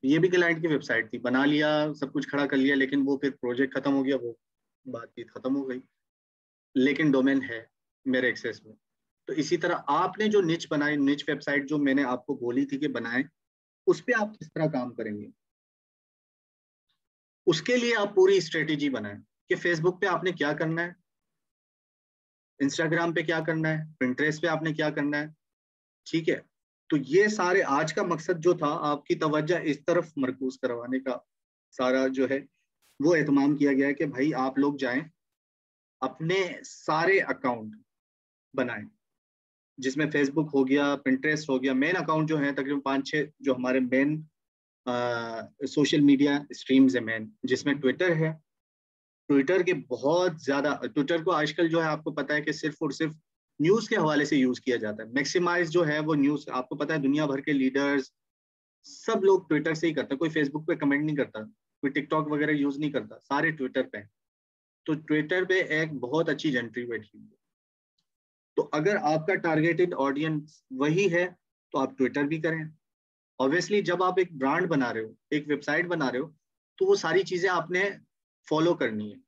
ये भी क्लाइंट की वेबसाइट थी। बना लिया, सब कुछ खड़ा कर लिया, लेकिन वो फिर प्रोजेक्ट खत्म हो गया, वो बातचीत खत्म हो गई। लेकिन डोमेन है मेरे एक्सेस में। तो इसी तरह आपने जो निच बनाई निच वेबसाइट जो मैंने आपको बोली थी कि बनाए उस पर आप किस तरह काम करेंगे? उसके लिए आप पूरी स्ट्रेटेजी बनाएँ कि फेसबुक पे आपने क्या करना है? इंस्टाग्राम पे क्या करना है? प्रिंट्रेस पे आपने क्या करना है? ठीक है? तो ये सारे, आज का मकसद जो था, आपकी तवज्जो इस तरफ़ मरकूज करवाने का सारा जो है, वो एहतमाम किया गया है कि भाई आप लोग जाएँ, अपने सारे अकाउंट बनाएँ। जिसमें फेसबुक हो गया पिंट्रेस्ट हो गया मेन अकाउंट जो है, तकरीबन पाँच छः जो हमारे मेन सोशल मीडिया स्ट्रीम्स है मेन जिसमें ट्विटर है। ट्विटर के बहुत ज़्यादा ट्विटर को आजकल जो है, आपको पता है कि सिर्फ़ और सिर्फ़ न्यूज़ के हवाले से यूज़ किया जाता है। मैक्सिमाइज जो है, वो न्यूज़ आपको पता है, दुनिया भर के लीडर्स सब लोग ट्विटर से ही करते हैं। कोई फेसबुक पे कमेंट नहीं करता, कोई टिकटॉक वगैरह यूज़ नहीं करता, सारे ट्विटर पे तो ट्विटर पे एक बहुत अच्छी जेंट्री बैठी हुई है। तो अगर आपका टारगेटेड ऑडियंस वही है तो आप ट्विटर भी करें। ऑब्वियसली जब आप एक ब्रांड बना रहे हो, एक वेबसाइट बना रहे हो तो वो सारी चीज़ें आपने फॉलो करनी है।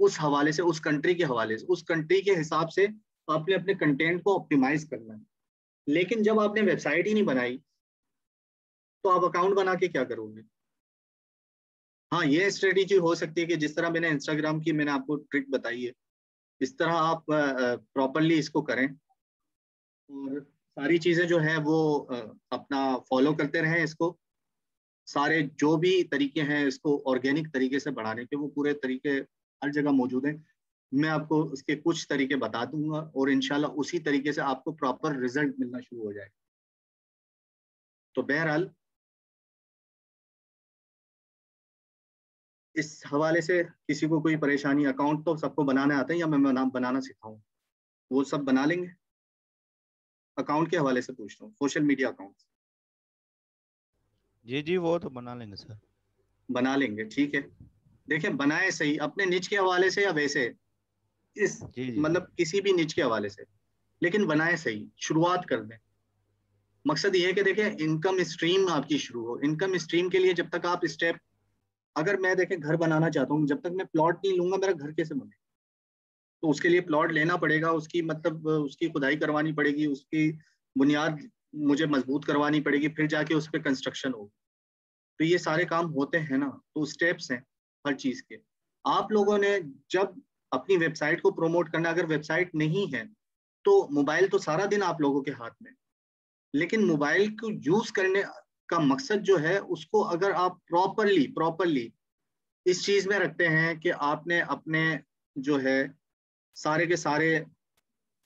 उस हवाले से, उस कंट्री के हवाले से, उस कंट्री के हिसाब से आपने अपने कंटेंट को ऑप्टिमाइज करना है। लेकिन जब आपने वेबसाइट ही नहीं बनाई तो आप अकाउंट बना के क्या करोगे? हाँ ये स्ट्रेटेजी हो सकती है कि जिस तरह मैंने इंस्टाग्राम की, मैंने आपको ट्रिक बताई है। इस तरह आप प्रॉपरली इसको करें। और सारी चीज़ें जो है वो अपना फॉलो करते रहें इसको। सारे जो भी तरीके हैं इसको ऑर्गेनिक तरीके से बढ़ाने के, वो पूरे तरीके हर जगह मौजूद हैं। मैं आपको इसके कुछ तरीके बता दूँगा और इनशाला उसी तरीके से आपको प्रॉपर रिज़ल्ट मिलना शुरू हो जाएगा। तो बहरहाल इस हवाले से किसी को कोई परेशानी अकाउंट तो सबको बनाने आता है या मैं बना, बनाना सिखाऊं? वो सब बना लेंगे? अकाउंट के हवाले से पूछ रहा हूँ सोशल मीडिया अकाउंट जी जी वो तो बना लेंगे सर बना लेंगे ठीक है। देखिए बनाए सही अपने निज के हवाले से या वैसे? इस जी जी। मतलब किसी भी निज के हवाले से। लेकिन बनाए सही शुरुआत कर दें। मकसद ये है कि देखिए इनकम स्ट्रीम आपकी शुरू हो। इनकम स्ट्रीम के लिए जब तक आप स्टेप अगर मैं देखें, घर बनाना चाहता हूँ, जब तक मैं प्लॉट नहीं लूँगा, मेरा घर कैसे बने? तो उसके लिए प्लॉट लेना पड़ेगा, उसकी मतलब उसकी खुदाई करवानी पड़ेगी, उसकी बुनियाद मुझे मज़बूत करवानी पड़ेगी, फिर जाके उस पर कंस्ट्रक्शन होगी। तो ये सारे काम होते हैं ना तो स्टेप्स हैं हर चीज़ के। आप लोगों ने जब अपनी वेबसाइट को प्रमोट करना, अगर वेबसाइट नहीं है तो मोबाइल तो सारा दिन आप लोगों के हाथ में लेकिन मोबाइल को यूज़ करने का मकसद जो है, उसको अगर आप प्रॉपरली प्रॉपरली इस चीज़ में रखते हैं कि आपने अपने जो है, सारे के सारे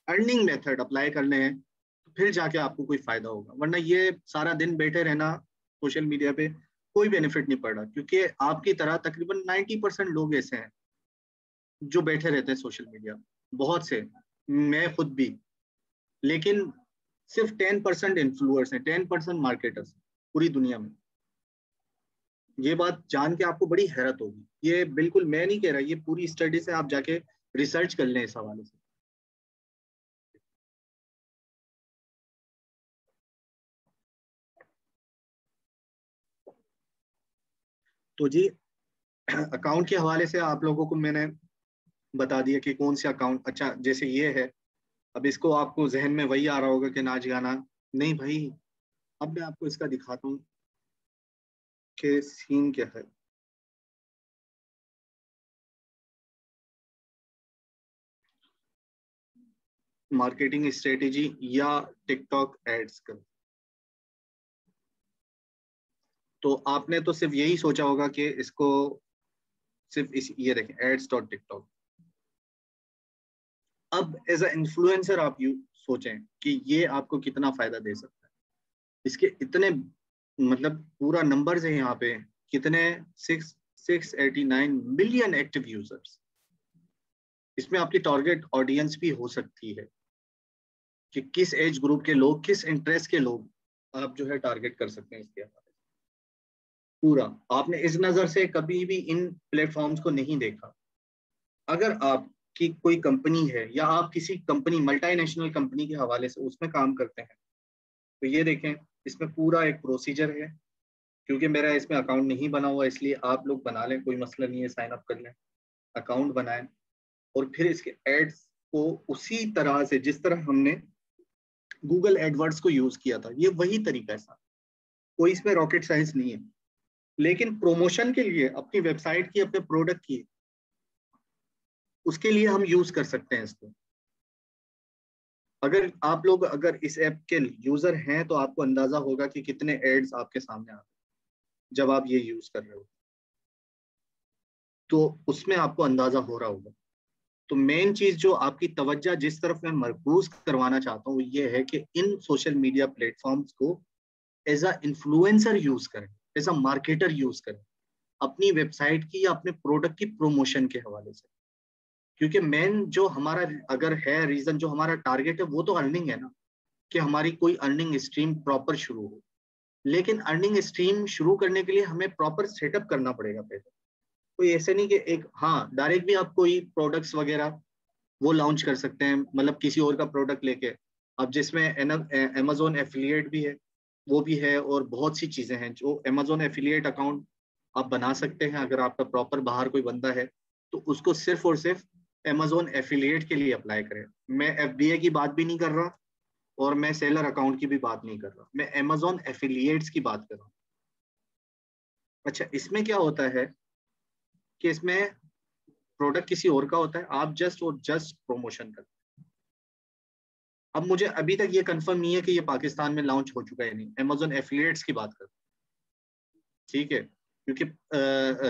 अर्निंग मेथड अप्लाई करने हैं तो फिर जाके आपको कोई फ़ायदा होगा। वरना ये सारा दिन बैठे रहना सोशल मीडिया पे कोई बेनिफिट नहीं पड़ रहा, क्योंकि आपकी तरह तकरीबन 90 परसेंट लोग ऐसे हैं जो बैठे रहते हैं सोशल मीडिया बहुत से, मैं खुद भी। लेकिन सिर्फ़ टेन परसेंट इन्फ्लुअर्स हैं टेन परसेंट मार्केटर्स पूरी दुनिया में। ये बात जान के आपको बड़ी हैरत होगी। ये बिल्कुल मैं नहीं कह रहा, ये पूरी स्टडी से आप जाके रिसर्च कर लें इस हवाले से। तो जी अकाउंट के हवाले से आप लोगों को मैंने बता दिया कि कौन से अकाउंट अच्छा जैसे ये है, अब इसको आपको जहन में वही आ रहा होगा कि नाच गाना, नहीं भाई अब मैं आपको इसका दिखाता हूँ कि सीन क्या है। मार्केटिंग स्ट्रेटेजी या टिकटॉक एड्स का। तो आपने तो सिर्फ़ यही सोचा होगा कि इसको सिर्फ़ इस, ये देखें एड्स डॉट टिकटॉक अब एज अ इन्फ्लुएंसर आप यू सोचें कि ये आपको कितना फ़ायदा दे सकता इसके इतने मतलब पूरा नंबर्स है यहाँ पे, कितने? Six six eighty nine million active users इसमें आपकी टारगेट ऑडियंस भी हो सकती है कि किस एज ग्रुप के लोग, किस इंटरेस्ट के लोग आप जो है टारगेट कर सकते हैं इसके हवाले पूरा। आपने इस नज़र से कभी भी इन प्लेटफॉर्म्स को नहीं देखा। अगर आपकी कोई कंपनी है या आप किसी कंपनी मल्टीनेशनल कंपनी के हवाले से उसमें काम करते हैं तो ये देखें इसमें पूरा एक प्रोसीजर है, क्योंकि मेरा इसमें अकाउंट नहीं बना हुआ, इसलिए आप लोग बना लें, कोई मसला नहीं है साइन अप कर लें अकाउंट बनाएँ। और फिर इसके एड्स को उसी तरह से, जिस तरह हमने गूगल एडवर्ड्स को यूज़ किया था, ये वही तरीका है सर कोई इसमें रॉकेट साइंस नहीं है। लेकिन प्रोमोशन के लिए, अपनी वेबसाइट की, अपने प्रोडक्ट की, उसके लिए हम यूज़ कर सकते हैं इसको। अगर आप लोग अगर इस ऐप के यूज़र हैं तो आपको अंदाज़ा होगा कि कितने एड्स आपके सामने आ रहे जब आप ये यूज़ कर रहे हो। तो उसमें आपको अंदाज़ा हो रहा होगा। तो मेन चीज़ जो आपकी तवज्जा जिस तरफ़ मैं मरकूज करवाना चाहता हूँ, ये है कि इन सोशल मीडिया प्लेटफॉर्म्स को एज अ इन्फ्लुएंसर यूज़ करें एज अ मार्केटर यूज़ करें, अपनी वेबसाइट की या अपने प्रोडक्ट की प्रोमोशन के हवाले से। क्योंकि मेन जो हमारा अगर है रीजन जो हमारा टारगेट है, वो तो अर्निंग है ना, कि हमारी कोई अर्निंग स्ट्रीम प्रॉपर शुरू हो। लेकिन अर्निंग स्ट्रीम शुरू करने के लिए हमें प्रॉपर सेटअप करना पड़ेगा पहले। कोई ऐसे नहीं कि एक हाँ डायरेक्ट भी आप कोई प्रोडक्ट्स वगैरह वो लॉन्च कर सकते हैं मतलब किसी और का प्रोडक्ट लेके। अब जिसमें अमेजोन एफिलिएट भी है, वो भी है और बहुत सी चीज़ें हैं, जो अमेजोन एफिलिएट अकाउंट आप बना सकते हैं, अगर आपका प्रॉपर बाहर कोई बंदा है तो उसको सिर्फ़ और सिर्फ़ अमेजोन एफिलिएट के लिए अप्लाई करें। मैं FBA की बात भी नहीं कर रहा और मैं सेलर अकाउंट की भी बात नहीं कर रहा। मैं अमेजोन एफिलिएट्स की बात कर रहा हूँ। अच्छा इसमें क्या होता है कि इसमें प्रोडक्ट किसी और का होता है। आप जस्ट और जस्ट प्रोमोशन करते हैं। अब मुझे अभी तक ये कंफर्म नहीं है कि ये पाकिस्तान में लॉन्च हो चुका है नहीं। अमेजोन एफिलिएट्स की बात कर ठीक है? क्योंकि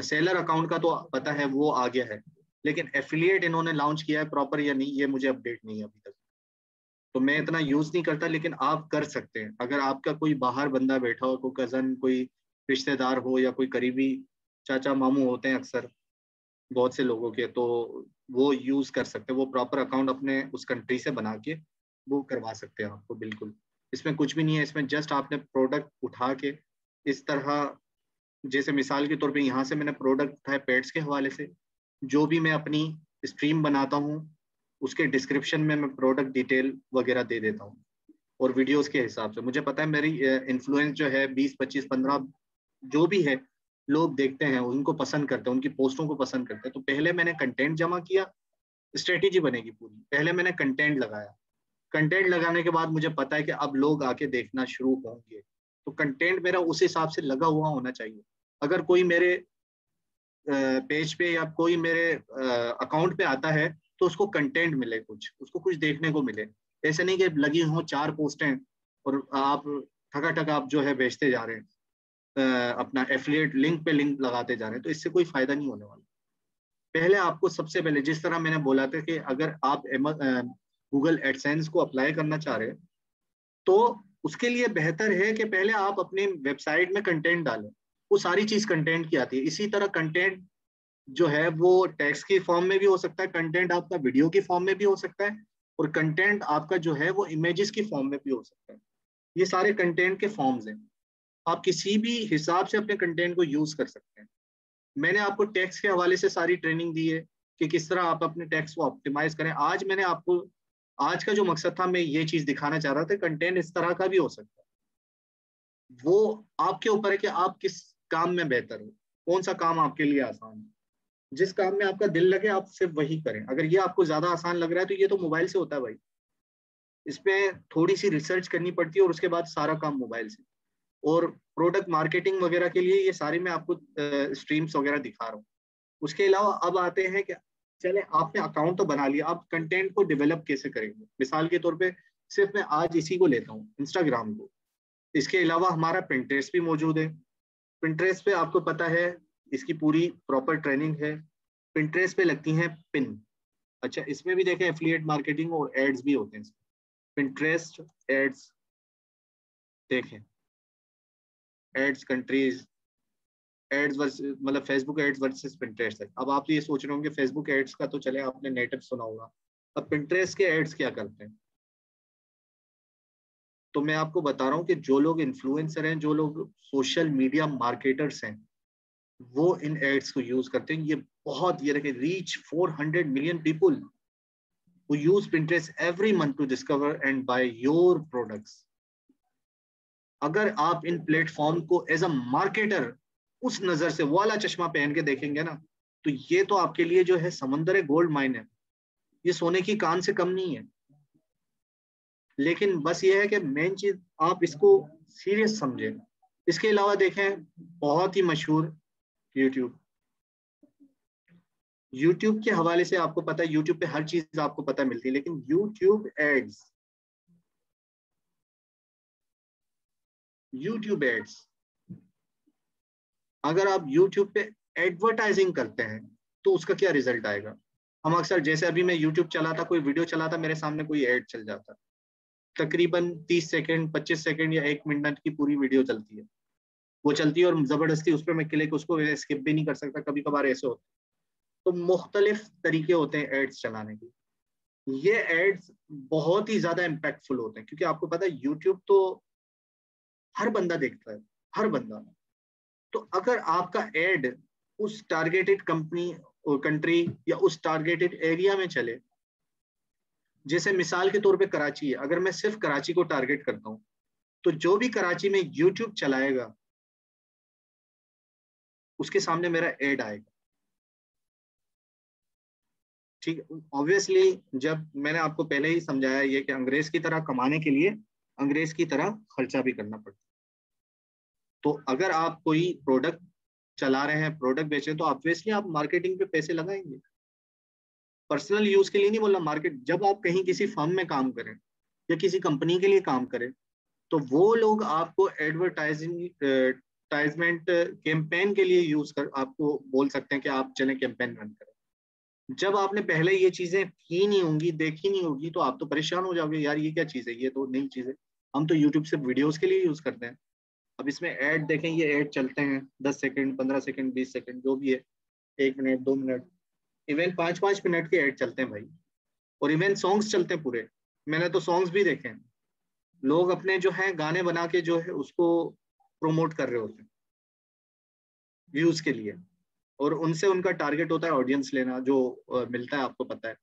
सेलर अकाउंट का तो पता है वो आ गया है। लेकिन एफिलिएट इन्होंने लॉन्च किया है प्रॉपर या नहीं, ये मुझे अपडेट नहीं है अभी तक। तो मैं इतना यूज़ नहीं करता, लेकिन आप कर सकते हैं। अगर आपका कोई बाहर बंदा बैठा हो, कोई कज़न कोई रिश्तेदार हो या कोई करीबी चाचा मामू होते हैं अक्सर, बहुत से लोगों के तो वो यूज़ कर सकते हैं। वो प्रॉपर अकाउंट अपने उस कंट्री से बना के वो करवा सकते हैं आपको, बिल्कुल। इसमें कुछ भी नहीं है, इसमें जस्ट आपने प्रोडक्ट उठा के इस तरह, जैसे मिसाल के तौर पे यहाँ से मैंने प्रोडक्ट उठाए पेट्स के हवाले से। जो भी मैं अपनी स्ट्रीम बनाता हूँ, उसके डिस्क्रिप्शन में मैं प्रोडक्ट डिटेल वगैरह दे देता हूँ और वीडियोस के हिसाब से। मुझे पता है मेरी इन्फ्लुएंस जो है बीस, पच्चीस, पंद्रह जो भी है, लोग देखते हैं, उनको पसंद करते हैं, उनकी पोस्टों को पसंद करते हैं। तो पहले मैंने कंटेंट जमा किया स्ट्रेटेजी बनेगी पूरी। पहले मैंने कंटेंट लगाया। कंटेंट लगाने के बाद मुझे पता है कि अब लोग आके देखना शुरू होंगे। तो कंटेंट मेरा उस हिसाब से लगा हुआ होना चाहिए। अगर कोई मेरे पेज पे या कोई मेरे अकाउंट पे आता है तो उसको कंटेंट मिले कुछ, उसको कुछ देखने को मिले। ऐसे नहीं कि लगी हो चार पोस्टें और आप ठका ठका आप जो है बेचते जा रहे हैं अपना एफिलिएट लिंक पे लिंक लगाते जा रहे हैं तो इससे कोई फ़ायदा नहीं होने वाला। पहले आपको सबसे पहले जिस तरह मैंने बोला था कि अगर आप गूगल एडसेंस को अप्लाई करना चाह रहे हैं तो उसके लिए बेहतर है कि पहले आप अपनी वेबसाइट में कंटेंट डालें। वो सारी चीज़ कंटेंट की आती है। इसी तरह कंटेंट जो है, वो टेक्स्ट की फॉर्म में भी हो सकता है कंटेंट आपका वीडियो की फॉर्म में भी हो सकता है और कंटेंट आपका जो है, वो इमेजेस की फॉर्म में भी हो सकता है। ये सारे कंटेंट के फॉर्म्स हैं। आप किसी भी हिसाब से अपने कंटेंट को यूज़ कर सकते हैं। मैंने आपको टैक्स के हवाले से सारी ट्रेनिंग दी है कि किस तरह आप अपने टैक्स को ऑप्टिमाइज करें। आज मैंने आपको, आज का जो मकसद था, मैं ये चीज़ दिखाना चाह रहा था कंटेंट इस तरह का भी हो सकता है। वो आपके ऊपर है कि आप किस काम में बेहतर हो? कौन सा काम आपके लिए आसान है? जिस काम में आपका दिल लगे, आप सिर्फ़ वही करें। अगर ये आपको ज़्यादा आसान लग रहा है तो ये तो मोबाइल से होता है भाई। इसमें थोड़ी सी रिसर्च करनी पड़ती है और उसके बाद सारा काम मोबाइल से। और प्रोडक्ट मार्केटिंग वगैरह के लिए ये सारे मैं आपको स्ट्रीम्स वगैरह दिखा रहा हूँ। उसके अलावा अब आते हैं कि चले, आपने अकाउंट तो बना लिया, आप कंटेंट को डेवलप कैसे करेंगे? मिसाल के तौर पे सिर्फ़ मैं आज इसी को लेता हूँ इंस्टाग्राम को। इसके अलावा हमारा प्रिंटेस्ट भी मौजूद है। प्रिंट्रेस पे आपको पता है, इसकी पूरी प्रॉपर ट्रेनिंग है। प्रिंट्रेस पे लगती हैं पिन अच्छा इसमें भी देखें एफिलिएट मार्केटिंग और एड्स भी होते हैं पिंट्रेस्ट एड्स देखें। एड्स कंट्रीज़ एड्स वर्सेस मतलब फेसबुक एड्स वर्सेस पिंट्रेस्ट है। अब आप ये सोच रहे होंगे फेसबुक एड्स का तो चले, आपने नेटिव सुना होगा। अब पिंट्रेस्ट के एड्स क्या करते हैं? तो मैं आपको बता रहा हूँ कि जो लोग इन्फ्लुएंसर हैं, जो लोग सोशल मीडिया मार्केटर्स हैं, वो इन एड्स को यूज़ करते हैं। ये बहुत, ये रखे reach 400 million people who use Pinterest every month to discover and buy your products. अगर आप इन प्लेटफॉर्म को एज अ मार्केटर उस नज़र से वाला चश्मा पहन के देखेंगे ना तो ये तो आपके लिए जो है समंदर है गोल्ड माइन है। ये सोने की कान से कम नहीं है। लेकिन बस ये है कि मेन चीज़ आप इसको सीरियस समझें। इसके अलावा देखें, बहुत ही मशहूर यूट्यूब यूट्यूब के हवाले से आपको पता है यूट्यूब पे हर चीज़ आपको पता मिलती है, लेकिन यूट्यूब एड्स यूट्यूब एड्स अगर आप यूट्यूब पे एडवर्टाइजिंग करते हैं तो उसका क्या रिज़ल्ट आएगा? हम अक्सर, जैसे अभी मैं यूट्यूब चलाता, कोई वीडियो चलाता, मेरे सामने कोई एड चल जाता। तकरीबन 30 सेकंड 25 सेकंड या एक मिनट की पूरी वीडियो चलती है। वो चलती है और ज़बरदस्ती उस पर मैं क्लिक उसको स्किप भी नहीं कर सकता कभी कभार ऐसे होते तो मुख्तलिफ़ तरीके होते हैं एड्स चलाने के। ये एड्स बहुत ही ज़्यादा इम्पैक्टफुल होते हैं, क्योंकि आपको पता है यूट्यूब तो हर बंदा देखता है, हर बंदा। तो अगर आपका एड उस टारगेटेड कंपनी कंट्री या उस टारगेटेड एरिया में चले जैसे मिसाल के तौर पे कराची है, अगर मैं सिर्फ़ कराची को टारगेट करता हूँ तो जो भी कराची में यूट्यूब चलाएगा, उसके सामने मेरा एड आएगा। ठीक ऑब्वियसली जब मैंने आपको पहले ही समझाया ये कि अंग्रेज़ की तरह कमाने के लिए अंग्रेज़ की तरह खर्चा भी करना पड़ता तो अगर आप कोई प्रोडक्ट चला रहे हैं प्रोडक्ट बेच तो ऑब्वियसली आप मार्केटिंग पे पैसे लगाएँगे। पर्सनल यूज़ के लिए नहीं बोला मार्केट जब आप कहीं किसी फर्म में काम करें या किसी कंपनी के लिए काम करें तो वो लोग आपको एडवर्टाइजिंग एडवर्टाइजमेंट कैंपेन के लिए यूज़ कर, आपको बोल सकते हैं कि आप चले कैंपेन रन करें। जब आपने पहले ये चीज़ें की नहीं होंगी, देखी नहीं होगी तो आप तो परेशान हो जाओगे, यार ये क्या चीज़ है, ये तो नई चीज़ है। हम तो यूट्यूब से वीडियोस के लिए यूज़ करते हैं। अब इसमें ऐड देखें, ये ऐड चलते हैं, दस सेकेंड पंद्रह सेकेंड बीस सेकेंड जो भी है, एक मिनट दो मिनट इवन पाँच पाँच मिनट के ऐड चलते हैं भाई। और इवन सॉन्ग्स चलते हैं पूरे। मैंने तो सॉन्ग्स भी देखे हैं। लोग अपने जो है, गाने बना के जो है, उसको प्रोमोट कर रहे होते हैं। व्यूज़ के लिए। और उनसे उनका टारगेट होता है ऑडियंस लेना, जो मिलता है, आपको पता है,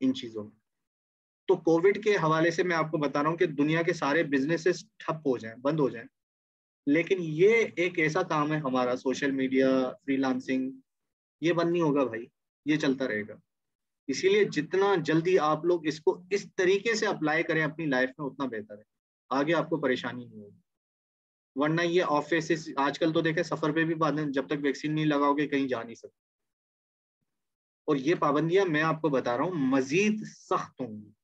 इन चीज़ों में। तो कोविड के हवाले से मैं आपको बता रहा हूँ कि दुनिया के सारे बिजनेसेस ठप हो जाएँ, बंद हो जाएँ। लेकिन ये एक ऐसा काम है हमारा सोशल मीडिया फ्रीलांसिंग ये बंद नहीं होगा भाई। ये चलता रहेगा। इसीलिए जितना जल्दी आप लोग इसको इस तरीके से अप्लाई करें अपनी लाइफ में, उतना बेहतर है। आगे आपको परेशानी नहीं होगी। वरना ये ऑफ़िस आजकल तो देखे, सफ़र पे भी बांधे जब तक वैक्सीन नहीं लगाओगे, कहीं जा नहीं सकते। और ये पाबंदियाँ मैं आपको बता रहा हूँ, मजीद सख्त होंगी।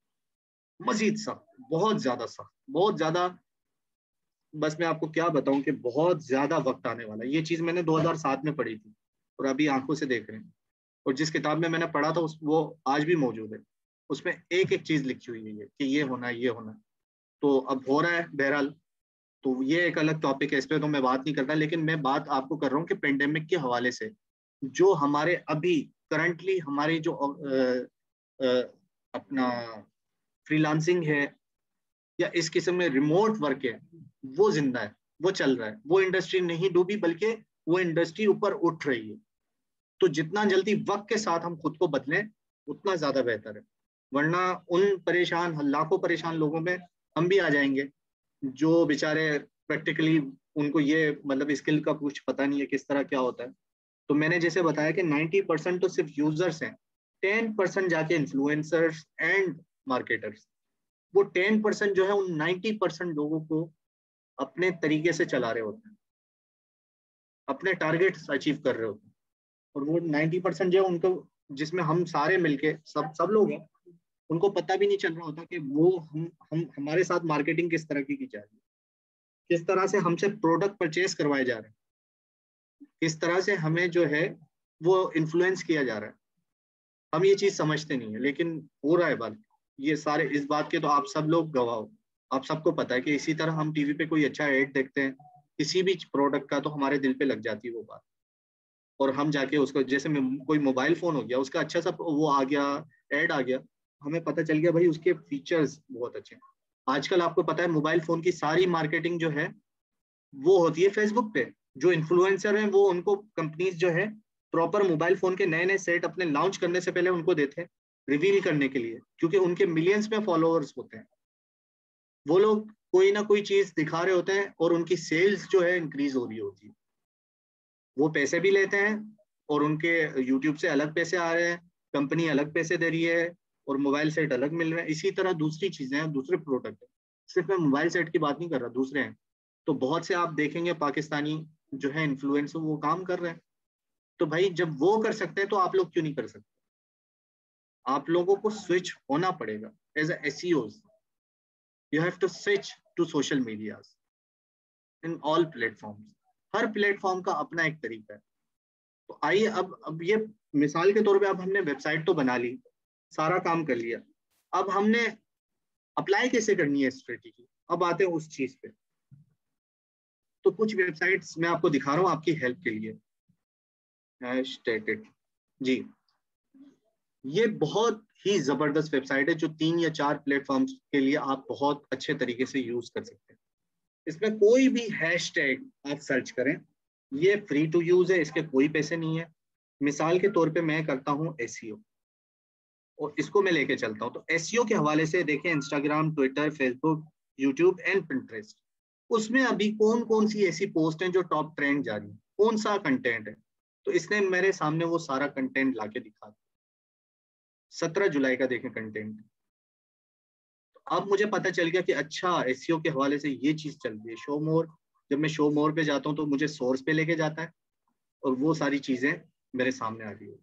मजीद सख्त, बहुत ज़्यादा सख्त, बहुत ज़्यादा, बस मैं आपको क्या बताऊँ कि बहुत ज़्यादा वक्त आने वाला है। ये चीज़ मैंने 2007 में पढ़ी थी और अभी आँखों से देख रहे हैं। और जिस किताब में मैंने पढ़ा था उस वो आज भी मौजूद है। उसमें एक एक चीज़ लिखी हुई है कि ये होना ये होना। तो अब हो रहा है बहरहाल। तो ये एक अलग टॉपिक है इस पर तो मैं बात नहीं करता लेकिन मैं बात आपको कर रहा हूँ कि पेंडेमिक के हवाले से जो हमारे अभी करंटली हमारी जो आ, आ, अपना फ्रीलांसिंग है या इस किस्म में रिमोट वर्क है वो ज़िंदा है वो चल रहा है। वो इंडस्ट्री नहीं डूबी बल्कि वो इंडस्ट्री ऊपर उठ रही है। तो जितना जल्दी वक्त के साथ हम खुद को बदलें, उतना ज़्यादा बेहतर है। वरना उन परेशान, लाखों परेशान लोगों में हम भी आ जाएँगे, जो बेचारे प्रैक्टिकली उनको ये मतलब स्किल का कुछ पता नहीं है किस तरह क्या होता है। तो मैंने जैसे बताया कि 90 परसेंट तो सिर्फ़ यूज़र्स हैं 10 परसेंट जाके इन्फ्लुएंसर्स एंड मार्केटर्स। वो 10 परसेंट जो है, उन 90 परसेंट लोगों को अपने तरीके से चला रहे होते हैं, अपने टारगेट अचीव कर रहे होते हैं। और वो 90 परसेंट जो उनको, जिसमें हम सारे मिलके, सब सब लोग हैं, उनको पता भी नहीं चल रहा होता कि वो हम हम, हमारे साथ मार्केटिंग किस तरह की की जा रही है। किस तरह से हमसे प्रोडक्ट परचेज करवाए जा रहे हैं। किस तरह से हमें जो है, वो इन्फ्लुएंस किया जा रहा है। हम ये चीज़ समझते नहीं है, लेकिन हो रहा है बात। ये सारे, इस बात के तो आप सब लोग गवाह आप सबको पता है कि इसी तरह हम टीवी पे कोई अच्छा एड देखते हैं, किसी भी प्रोडक्ट का तो हमारे दिल पे लग जाती है वो बात। और हम जाके उसको, जैसे कोई मोबाइल फ़ोन हो गया, उसका अच्छा सा वो आ गया एड आ गया, हमें पता चल गया भाई उसके फीचर्स बहुत अच्छे हैं। आजकल आपको पता है मोबाइल फ़ोन की सारी मार्केटिंग जो है, वो होती है फेसबुक पे। जो इन्फ्लुएंसर हैं, वो उनको कंपनीज़ जो है प्रॉपर मोबाइल फ़ोन के नए नए सेट अपने लॉन्च करने से पहले उनको देते हैं रिवील करने के लिए, क्योंकि उनके मिलियंस में फॉलोअर्स होते हैं। वो लोग कोई ना कोई चीज़ दिखा रहे होते हैं और उनकी सेल्स जो है इंक्रीज हो रही होती है। वो पैसे भी लेते हैं और उनके यूट्यूब से अलग पैसे आ रहे हैं कंपनी अलग पैसे दे रही है और मोबाइल सेट अलग मिल रहे हैं। इसी तरह दूसरी चीज़ें हैं, दूसरे प्रोडक्ट है। सिर्फ़ मैं मोबाइल सेट की बात नहीं कर रहा, दूसरे हैं। तो बहुत से आप देखेंगे, पाकिस्तानी जो है इन्फ्लुएंस वो काम कर रहे हैं। तो भाई, जब वो कर सकते हैं तो आप लोग क्यों नहीं कर सकते? आप लोगों को स्विच होना पड़ेगा as as you have to switch to social media in all platform her platform का अपना एक तरीका है। तो आइए अब अब ये मिसाल के तौर पे अब हमने वेबसाइट तो बना ली, सारा काम कर लिया। अब हमने अप्लाई कैसे करनी है स्ट्रेटेजी अब आते हैं उस चीज़ पे। तो कुछ वेबसाइट्स मैं आपको दिखा रहा हूँ आपकी हेल्प के लिए। जी। ये बहुत ही ज़बरदस्त वेबसाइट है जो तीन या चार प्लेटफॉर्म्स के लिए आप बहुत अच्छे तरीके से यूज़ कर सकते हैं। इसमें कोई भी हैश आप सर्च करें, ये फ्री टू यूज़ है, इसके कोई पैसे नहीं है। मिसाल के तौर पे मैं करता हूँ एस e और इसको मैं लेके चलता हूँ। तो एस e के हवाले से देखें Instagram Twitter Facebook YouTube and Pinterest उसमें अभी कौन कौन सी ऐसी पोस्ट हैं जो टॉप ट्रेंड जा रही है? कौन सा कंटेंट है? तो इसने मेरे सामने वो सारा कंटेंट लाके दिखा दिया। सत्रह जुलाई का देखें कंटेंट अब मुझे पता चल गया कि अच्छा एस e के हवाले से ये चीज़ चल रही है। शो मोर जब मैं शो मोर पे जाता हूँ तो मुझे सोर्स पे लेके जाता है और वो सारी चीज़ें मेरे सामने आ रही है।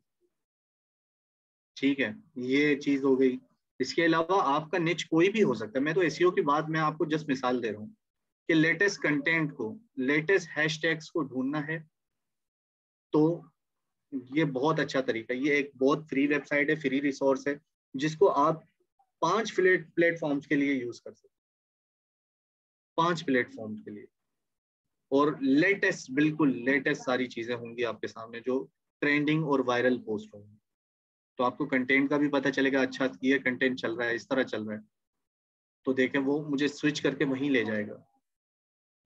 ठीक है, ये चीज़ हो गई। इसके अलावा आपका निच कोई भी हो सकता है। मैं तो एस की बात मैं आपको जस्ट मिसाल दे रहा हूँ कि लेटेस्ट कंटेंट को लेटेस्ट हैशटैग्स को ढूंढना है तो ये बहुत अच्छा तरीका ये एक बहुत फ्री वेबसाइट है फ्री रिसोर्स है, जिसको आप पाँच प्लेटफॉर्म्स के लिए यूज़ कर सकते पाँच प्लेटफॉर्म्स के लिए। और लेटेस्ट, बिल्कुल लेटेस्ट सारी चीज़ें होंगी आपके सामने जो ट्रेंडिंग और वायरल पोस्ट होंगी। तो आपको कंटेंट का भी पता चलेगा अच्छा ये कंटेंट चल रहा है, इस तरह चल रहा है। तो देखें, वो मुझे स्विच करके वहीं ले जाएगा।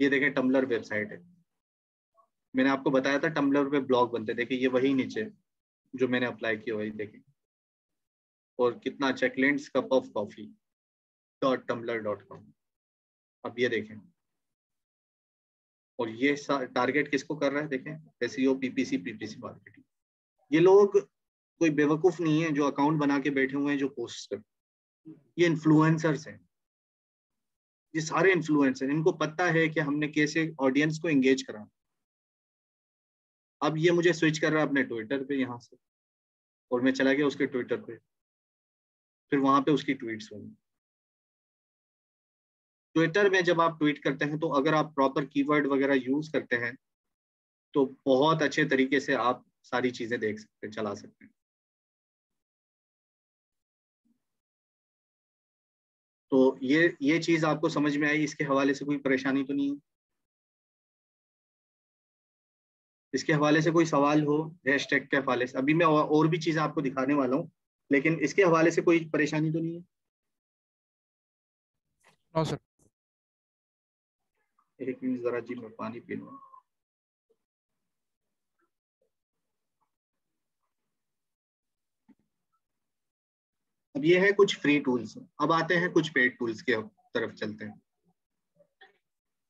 ये देखें टम्बलर वेबसाइट है। मैंने आपको बताया था टम्बलर पे ब्लॉग बनते देखिए, ये वही नीचे जो मैंने अप्लाई किया, वही देखें। और कितना अच्छा Clint's cup of coffee dot tumblr dot com अब ये देखें। और ये टारगेट किसको कर रहा है, देखें एस पीपीसी पीपीसी मार्केटिंग ये लोग कोई बेवकूफ़ नहीं है जो अकाउंट बना के बैठे हुए हैं, जो पोस्ट कर ये इन्फ्लुएंसर्स हैं। ये सारे इन्फ्लुएंसर इनको पता है कि हमने कैसे ऑडियंस को एंगेज करा। अब ये मुझे स्विच कर रहा है अपने ट्विटर पे, यहाँ से। और मैं चला गया उसके ट्विटर पे। फिर वहाँ पे उसकी ट्वीट्स होंगी ट्विटर में जब आप ट्वीट करते हैं तो अगर आप प्रॉपर कीवर्ड वगैरह यूज़ करते हैं तो बहुत अच्छे तरीके से आप सारी चीज़ें देख सकते हैं, चला सकते हैं। तो ये ये चीज़ आपको समझ में आई, इसके हवाले से कोई परेशानी तो नहीं है? इसके हवाले से कोई सवाल हो हैशटैग के हवाले से। अभी मैं और भी चीज़ आपको दिखाने वाला हूँ। लेकिन इसके हवाले से कोई परेशानी तो नहीं है? नो सर एक मिनट जरा जी मैं पानी पी लूँ। अब ये है कुछ फ्री टूल्स अब आते हैं कुछ पेड टूल्स के तरफ़ चलते हैं।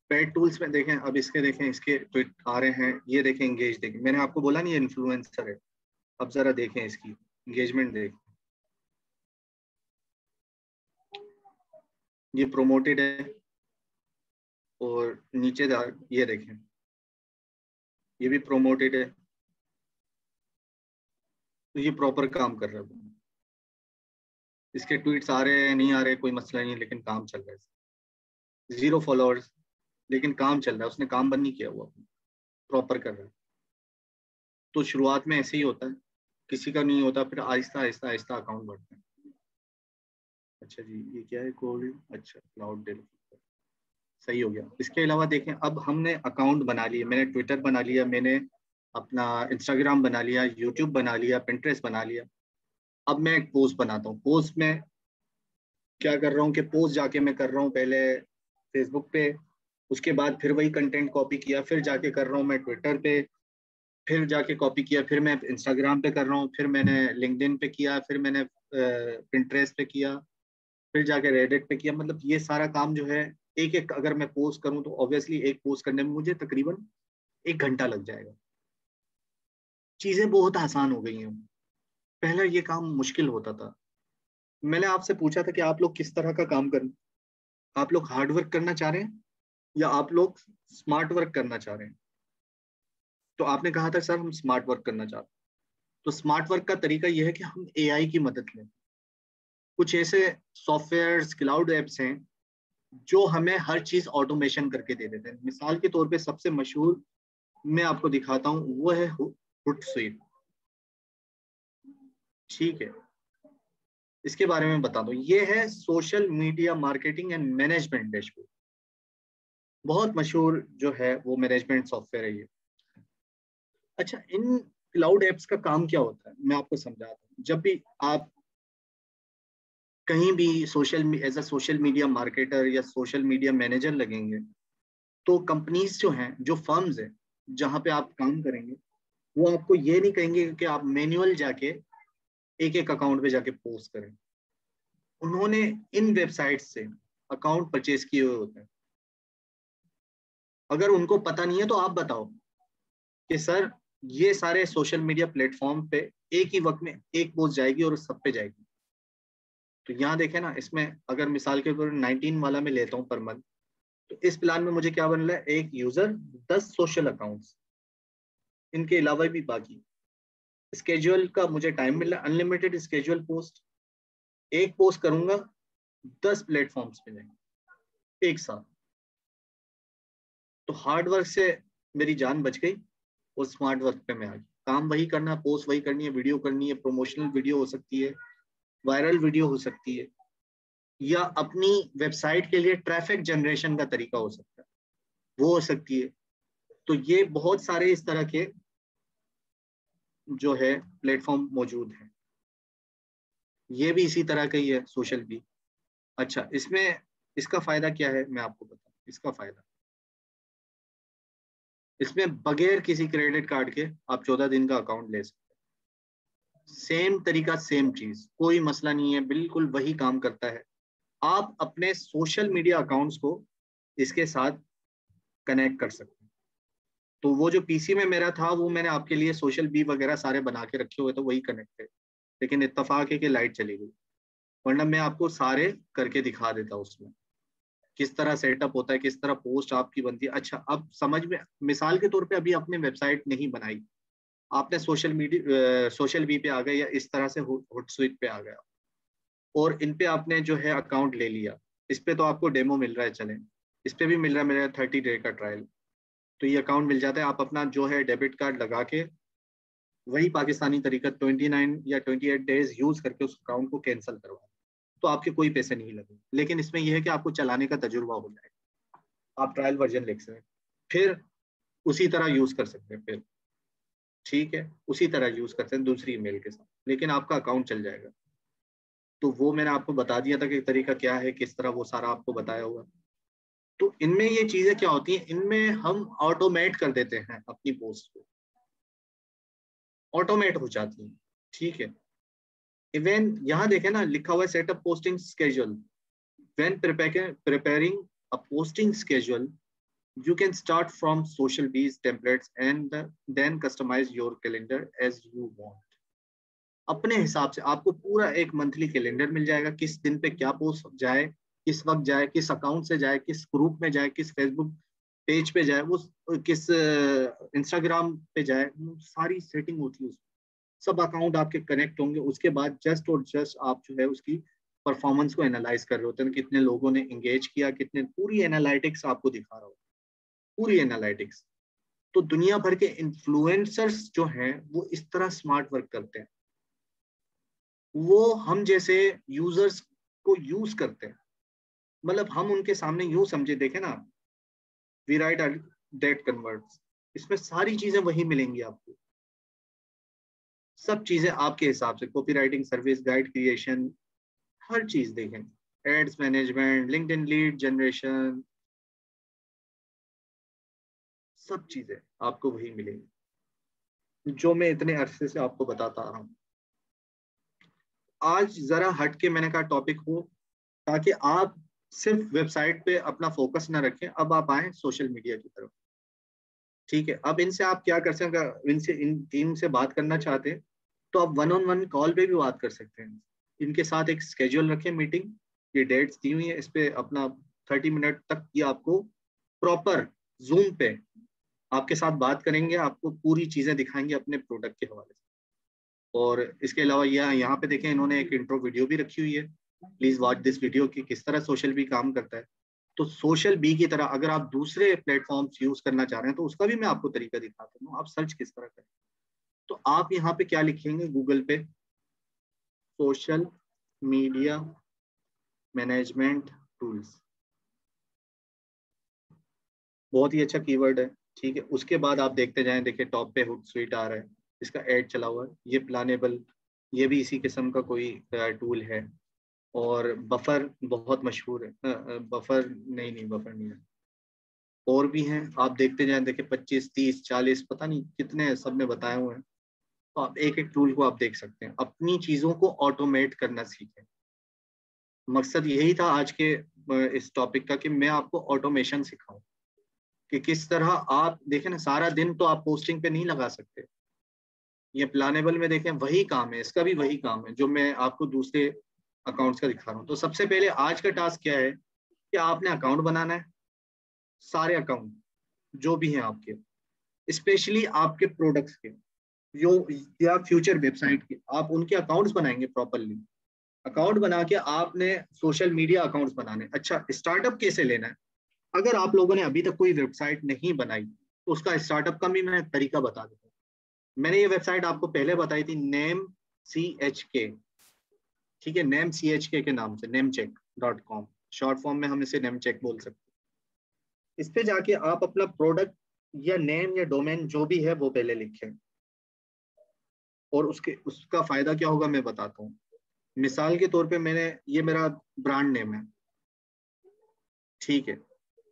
पेड टूल्स में देखें अब इसके देखें इसके ट्वीट आ रहे हैं ये देखें एंगेज देखें। मैंने आपको बोला नहीं इन्फ्लुएंसर है। अब जरा देखें इसकी एंगेजमेंट देखें। ये प्रोमोटेड है। और नीचे ये देखें। ये भी प्रोमोटेड है। तो ये प्रॉपर काम कर रहा है। इसके ट्वीट्स आ रहे हैं, नहीं आ रहे, कोई मसला नहीं लेकिन काम चल रहा है। ज़ीरो फॉलोअर्स लेकिन काम चल रहा है। उसने काम बंद नहीं किया हुआ। प्रॉपर कर रहा है। तो शुरुआत में ऐसे ही होता है। किसी का नहीं होता, फिर आहिस्ता आहिस्ता आहिस्ता अकाउंट बढ़ता है। अच्छा जी, ये क्या है? कोड अच्छा क्लाउड सही हो गया। इसके अलावा देखें, अब हमने अकाउंट बना लिया मैंने ट्विटर बना लिया, मैंने अपना इंस्टाग्राम बना लिया यूट्यूब बना लिया पिंट्रेस बना लिया। अब मैं एक पोस्ट बनाता हूँ। पोस्ट में क्या कर रहा हूँ कि पोस्ट जाके मैं कर रहा हूँ पहले फेसबुक पे, उसके बाद फिर वही कंटेंट कॉपी किया, फिर जाके कर रहा हूँ मैं ट्विटर पे, फिर जाके कॉपी किया, फिर मैं इंस्टाग्राम पे कर रहा हूँ, फिर मैंने लिंकडिन पे किया, फिर मैंने पिंट्रेस पे किया। फिर जाके रेडिट पे किया। मतलब ये सारा काम जो है एक एक अगर मैं पोस्ट करूँ तो ऑब्वियसली एक पोस्ट करने में मुझे तकरीबन एक घंटा लग जाएगा। चीज़ें बहुत आसान हो गई हैं। पहले ये काम मुश्किल होता था। मैंने आपसे पूछा था कि आप लोग किस तरह का काम करें, आप लोग हार्ड वर्क करना चाह रहे हैं या आप लोग स्मार्ट वर्क करना चाह रहे हैं? तो आपने कहा था, सर, हम स्मार्ट वर्क करना चाहते हैं। तो स्मार्ट वर्क का तरीका यह है कि हम एआई की मदद लें। कुछ ऐसे सॉफ्टवेयर क्लाउड एप्स हैं, जो हमें हर चीज़ ऑटोमेशन करके दे देते हैं। मिसाल के तौर पे सबसे मशहूर मैं आपको दिखाता हूँ, वो है हुट स्वीट ठीक है। इसके बारे में बता दो। ये है social media marketing and management dashboard बहुत मशहूर जो है, वो मैनेजमेंट सॉफ्टवेयर है ये। अच्छा इन क्लाउड एप्स का काम क्या होता है? मैं आपको समझाता हूँ। जब भी आप कहीं भी social as a social media marketer या सोशल मीडिया मैनेजर लगेंगे तो कंपनीज़ जो हैं, जो फर्म्स हैं, जहाँ पे आप काम करेंगे, वो आपको ये नहीं कहेंगे कि आप मैनुअल जाके एक एक अकाउंट पे जाके पोस्ट करें। उन्होंने इन वेबसाइट से अकाउंट परचेज किए हुए होते हैं। अगर उनको पता नहीं है तो आप बताओ कि सर, ये सारे सोशल मीडिया प्लेटफॉर्म पे एक ही वक्त में एक पोस्ट जाएगी और सब पे जाएगी। तो यहाँ देखे ना, इसमें अगर मिसाल के तौर नाइनटीन वाला मैं लेता हूँ पर मंथ तो इस प्लान में मुझे क्या बन रहा है? एक यूज़र, दस सोशल अकाउंट्स इनके अलावा भी बाकी। स्केजुअल का मुझे टाइम मिल रहा है अनलिमिटेड स्केजुअल पोस्ट एक पोस्ट करूँगा, दस प्लेटफॉर्म्स पे एक साथ तो हार्ड वर्क से मेरी जान बच गई, और स्मार्ट वर्क पे मैं आ गई काम वही करना पोस्ट वही करनी है वीडियो करनी है प्रोमोशनल वीडियो हो सकती है वायरल वीडियो हो सकती है, या अपनी वेबसाइट के लिए ट्रैफ़िक जनरेशन का तरीका हो सकता है, वो हो सकती है। तो ये बहुत सारे इस तरह के जो है प्लेटफॉर्म मौजूद है। ये भी इसी तरह का ही है सोशल भी। अच्छा इसमें इसका फ़ायदा क्या है, मैं आपको बताऊँ। इसका फ़ायदा। इसमें बगैर किसी क्रेडिट कार्ड के आप चौदह दिन का अकाउंट ले सकते सेम तरीका सेम चीज़ कोई मसला नहीं है, बिल्कुल वही काम करता है। आप अपने सोशल मीडिया अकाउंट्स को इसके साथ कनेक्ट कर सकते हैं। तो वो जो पीसी में मेरा था, वो मैंने आपके लिए सोशल बी वगैरह सारे बना के रखे हुए थे वही कनेक्ट है। लेकिन इतफाक है कि लाइट चली गई। वरना मैं आपको सारे करके दिखा देता उसमें। किस तरह सेटअप होता है, किस तरह पोस्ट आपकी बनती है। अच्छा अब समझ में, मिसाल के तौर पे अभी आपने वेबसाइट नहीं बनाई। आपने सोशल मीडिया सोशल बी पे आ गए या इस तरह से हुट स्विच पे आ गया और इन पे आपने जो है अकाउंट ले लिया। इस पे तो आपको डेमो मिल रहा है चले। इस पे भी मिल रहा है मेरा थर्टी डे का ट्रायल तो ये अकाउंट मिल जाता है। आप अपना जो है डेबिट कार्ड लगा के वही पाकिस्तानी तरीका 29 या 28 डेज़ यूज़ करके उस अकाउंट को कैंसिल करवा तो आपके कोई पैसे नहीं लगे लेकिन इसमें यह है कि आपको चलाने का तजुर्बा हो जाएगा आप ट्रायल वर्जन लिख सकते फिर उसी तरह यूज़ कर सकते हैं फिर। ठीक है, उसी तरह यूज़ करते हैं दूसरी ईमेल के साथ, लेकिन आपका अकाउंट चल जाएगा। तो वो मैंने आपको बता दिया था कि तरीका क्या है, किस तरह वो सारा आपको बताया हुआ। तो इनमें ये चीज़ें क्या होती हैं, इनमें हम ऑटोमेट कर देते हैं अपनी पोस्ट को। ऑटोमेट हो जाती है, ठीक है। इवन यहाँ देखे ना, लिखा हुआ है setup posting schedule when preparing a posting schedule you can start from social bees templates and then customize your calendar as you want. अपने हिसाब से आपको पूरा एक मंथली कैलेंडर मिल जाएगा। किस दिन पे क्या पोस्ट जाए, किस वक्त जाए, किस अकाउंट से जाए, किस ग्रुप में जाए, किस फेसबुक पेज पे जाए वो किस इंस्टाग्राम पे जाए सारी सेटिंग होती है उसमें। सब अकाउंट आपके कनेक्ट होंगे। उसके बाद जस्ट और जस्ट आप जो है उसकी परफॉर्मेंस को एनालाइज कर रहे होते हैं कितने लोगों ने इंगेज किया, कितने पूरी एनालिटिक्स आपको दिखा रहा हो। पूरी एनालिटिक्स तो दुनिया भर के इन्फ्लुएंसर्स जो हैं, वो इस तरह स्मार्ट वर्क करते हैं। वो हम जैसे यूज़र्स को यूज़ करते हैं। मतलब हम उनके सामने यूँ समझे, देखे ना वी राइट डेट कन्वर्ट इसमें सारी चीज़ें वही मिलेंगी आपको। सब चीज़ें आपके हिसाब से copy writing service guide creation हर चीज़ देखें। Ads management LinkedIn lead generation सब चीज़ें आपको वही मिलेंगी। जो मैं इतने अरसे से आपको बताता रहा हूँ। आज जरा हट के मैंने कहा टॉपिक हो, ताकि आप सिर्फ़ वेबसाइट पे अपना फोकस ना रखें। अब आप आए सोशल मीडिया की तरफ़। ठीक है? अब इनसे आप क्या कर सकते हैं? इनसे, इन टीम से बात करना चाहते हैं तो आप वन ऑन वन कॉल पे भी बात कर सकते हैं। इनके साथ एक स्केड्यूल रखें मीटिंग ये डेट्स दी हुई है, इस पे अपना थर्टी मिनट तक ये आपको प्रॉपर जूम पे आपके साथ बात करेंगे, आपको पूरी चीज़ें दिखाएँगे अपने प्रोडक्ट के हवाले से। और इसके अलावा यह यहाँ पे देखें, इन्होंने एक इंट्रो वीडियो भी रखी हुई है। प्लीज़ वॉच दिस वीडियो की किस तरह सोशल बी काम करता है। तो सोशल बी की तरह अगर आप दूसरे प्लेटफॉर्म्स यूज़ करना चाह रहे हैं तो उसका भी मैं आपको तरीका दिखाता हूँ। आप सर्च किस तरह करें। तो आप यहाँ पे क्या लिखेंगे गूगल पे? सोशल मीडिया मैनेजमेंट टूल्स बहुत ही अच्छा कीवर्ड है। ठीक है? उसके बाद आप देखते जाएँ, देखिए टॉप पे हुड स्वीट आ रहा है, इसका एड चला हुआ है। ये प्लानेबल ये भी इसी किस्म का कोई टूल है। और बफर बहुत मशहूर है। बफर नहीं नहीं बफर नहीं है। और भी हैं, आप देखते जाएँ, देखिए 25 30 40 पता नहीं कितने सबने बताए हुए हैं। तो आप एक एक टूल को आप देख सकते हैं। अपनी चीज़ों को ऑटोमेट करना सीखें। मकसद यही था आज के इस टॉपिक का कि मैं आपको ऑटोमेशन सिखाऊं। कि किस तरह आप देखें ना, सारा दिन तो आप पोस्टिंग पे नहीं लगा सकते। ये प्लानेबल में देखें, वही काम है, इसका भी वही काम है, जो मैं आपको दूसरे अकाउंट्स का दिखा रहा हूँ। तो सबसे पहले आज का टास्क क्या है कि आपने अकाउंट बनाना है, सारे अकाउंट जो भी हैं आपके स्पेशली आपके प्रोडक्ट्स के जो या फ्यूचर वेबसाइट के, आप उनके अकाउंट्स बनाएँगे प्रॉपरली अकाउंट बना के आपने सोशल मीडिया अकाउंट्स बनाने अच्छा स्टार्टअप कैसे लेना है? अगर आप लोगों ने अभी तक कोई वेबसाइट नहीं बनाई तो उसका स्टार्टअप का भी मैं तरीका बता हूँ। मैंने ये वेबसाइट आपको पहले बताई थी नेम सी एच के ठीक है नेम सी एच के के नाम से name check dot com short form में हम इसे नेम चेक बोल सकते हैं। इस पे जाके आप अपना प्रोडक्ट या नेम या डोमेन जो भी है, वो पहले लिखें। और उसके, उसका फ़ायदा क्या होगा मैं बताता हूँ। मिसाल के तौर पे मैंने, ये मेरा ब्रांड नेम है। ठीक है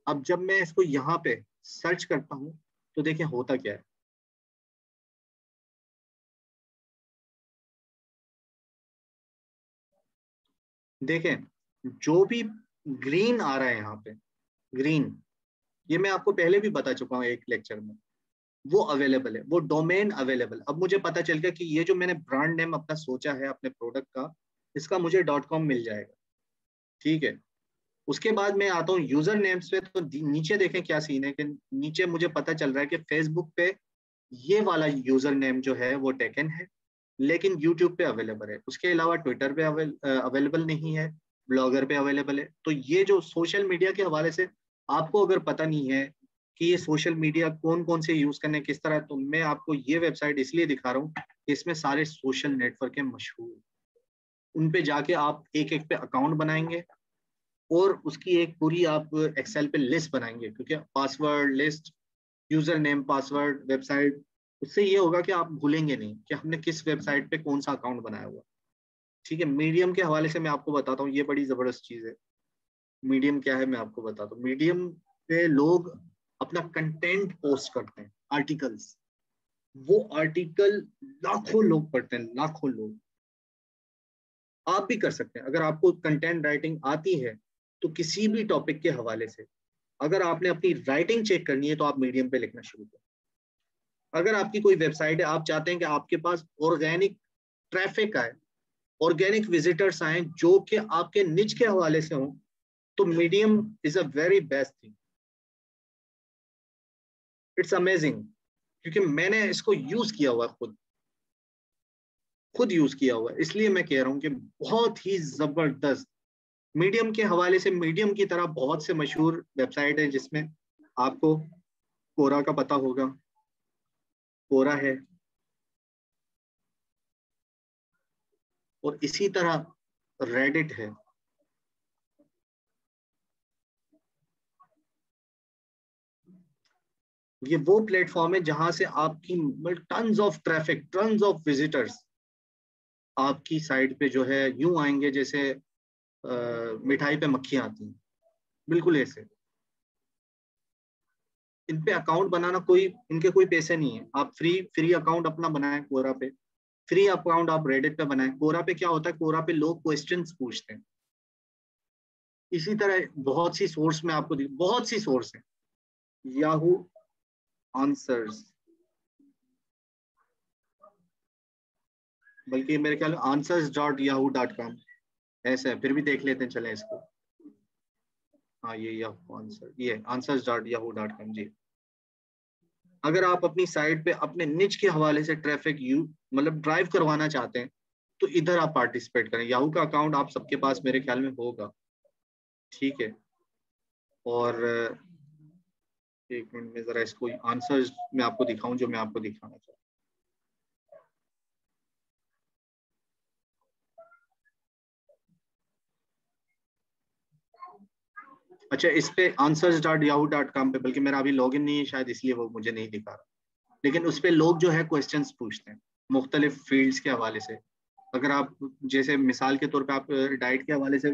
अब जब मैं इसको यहाँ पे सर्च करता हूँ तो देखिए होता क्या है। देखें, जो भी ग्रीन आ रहा है यहाँ पे ग्रीन ये मैं आपको पहले भी बता चुका हूँ एक लेक्चर में। वो अवेलेबल है, वो डोमेन अवेलेबल अब मुझे पता चल गया कि ये जो मैंने ब्रांड नेम अपना सोचा है अपने प्रोडक्ट का, इसका मुझे डॉट कॉम मिल जाएगा। ठीक है? उसके बाद मैं आता हूँ यूज़र नेम्स पे तो नीचे देखें क्या सीन है कि नीचे मुझे पता चल रहा है कि फेसबुक पे ये वाला यूज़र नेम जो है वो टेकन है लेकिन यूट्यूब पे अवेलेबल है। उसके अलावा ट्विटर पे अवेल, अवेलेबल नहीं है ब्लॉगर पे अवेलेबल है। तो ये जो सोशल मीडिया के हवाले से आपको अगर पता नहीं है कि ये सोशल मीडिया कौन कौन से यूज़ करने किस तरह तो मैं आपको ये वेबसाइट इसलिए दिखा रहा हूँ कि इसमें सारे सोशल नेटवर्क है मशहूर। उन पे जाके आप एक एक पे अकाउंट बनाएँगे और उसकी एक पूरी आप एक्सेल पे लिस्ट बनाएँगे, क्योंकि password list user name password website उससे ये होगा कि आप भूलेंगे नहीं कि हमने किस वेबसाइट पे कौन सा अकाउंट बनाया हुआ। ठीक है मीडियम के हवाले से मैं आपको बताता हूँ, ये बड़ी ज़बरदस्त चीज़ है। मीडियम क्या है, मैं आपको बताता हूँ। मीडियम पे लोग अपना कंटेंट पोस्ट करते हैं आर्टिकल्स वो आर्टिकल लाखों लोग पढ़ते हैं, लाखों लोग। आप भी कर सकते हैं। अगर आपको कंटेंट राइटिंग आती है तो किसी भी टॉपिक के हवाले से। अगर आपने अपनी राइटिंग चेक करनी है तो आप मीडियम पे लिखना शुरू करें। अगर आपकी कोई वेबसाइट है, आप चाहते हैं कि आपके पास ऑर्गेनिक ट्रैफ़िक आए ऑर्गेनिक विजिटर्स आए, जो कि आपके निज के हवाले से हों तो medium is a very best thing it's amazing क्योंकि मैंने इसको यूज़ किया हुआ खुद। खुद यूज़ किया हुआ। इसलिए मैं कह रहा हूँ कि बहुत ही ज़बरदस्त मीडियम के हवाले से, मीडियम की तरह बहुत से मशहूर वेबसाइट है जिसमें आपको कोरा का पता होगा। कोरा है। और इसी तरह रेडिट है। ये वो प्लेटफॉर्म है जहाँ से आपकी tons of traffic tons of visitors आपकी साइट पे जो है यूँ आएँगे जैसे मिठाई पे मक्खियाँ आती हैं। बिल्कुल ऐसे। इन पे अकाउंट बनाना कोई, इनके कोई पैसे नहीं है। आप फ्री फ्री अकाउंट अपना बनाएँ कोरा पे। फ्री अकाउंट आप रेडिट पे बनाएँ। कोरा पे क्या होता है? कोरा पे लोग क्वेश्चन पूछते हैं। इसी तरह बहुत सी सोर्स में आपको बहुत सी सोर्स है। याहू आंसर्स बल्कि मेरे ख्याल answers dot Yahoo dot com ऐसा फिर भी देख लेते हैं, चले इसको। हाँ ये आंसर ये answers dot Yahoo dot com जी। अगर आप अपनी साइट पे अपने निच के हवाले से ट्रैफ़िक यू मतलब ड्राइव करवाना चाहते हैं तो इधर आप पार्टिसिपेट करें। याहू का अकाउंट आप सबके पास मेरे ख्याल में होगा। ठीक है? और, एक मिनट में जरा इसको आंसर्स मैं आपको दिखाऊँ, जो मैं आपको दिखाना चाहता अच्छा इस पे answers dot Yahoo dot com पे बल्कि मेरा अभी लॉगिन नहीं है शायद इसलिए वो मुझे नहीं दिखा रहा। लेकिन उस पर लोग जो है क्वेश्चन पूछते हैं मुख्तलिफ़ फील्ड्स के हवाले से। अगर आप जैसे मिसाल के तौर पर आप डाइट के हवाले से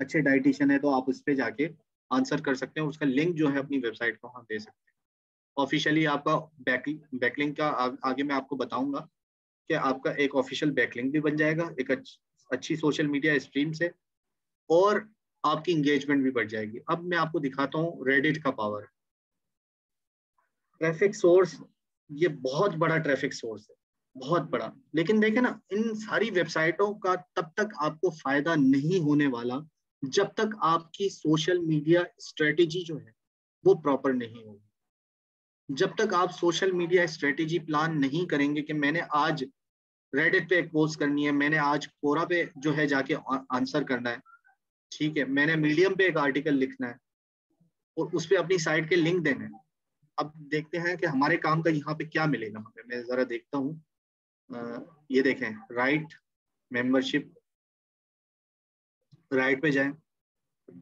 अच्छे डाइटिशियन है तो आप उस पर जाके आंसर कर सकते हैं उसका लिंक जो है अपनी वेबसाइट को वहाँ दे सकते हैं। ऑफिशियली आपका बैक बैकलिंक का आ, आगे मैं आपको बताऊँगा कि आपका एक ऑफिशियल बैकलिंक भी बन जाएगा एक अच्छी सोशल मीडिया स्ट्रीम से। और आपकी इंगेजमेंट भी बढ़ जाएगी। अब मैं आपको दिखाता हूँ रेडिट का पावर ट्रैफ़िक सोर्स ये बहुत बड़ा ट्रैफ़िक सोर्स है, बहुत बड़ा। लेकिन देखे ना, इन सारी वेबसाइटों का तब तक आपको फ़ायदा नहीं होने वाला जब तक आपकी सोशल मीडिया स्ट्रेटेजी जो है, वो प्रॉपर नहीं होगी। जब तक आप सोशल मीडिया स्ट्रेटेजी प्लान नहीं करेंगे कि मैंने आज रेडिट पे एक पोस्ट करनी है, मैंने आज कोरा पे जो है जाके आंसर करना है ठीक है, मैंने मीडियम पे एक आर्टिकल लिखना है, और उस पर अपनी साइट के लिंक देने हैं। अब देखते हैं कि हमारे काम का यहाँ पे क्या मिलेगा हमें। मैं जरा देखता हूँ। ये देखें राइट मेंबरशिप राइट पे जाएँ।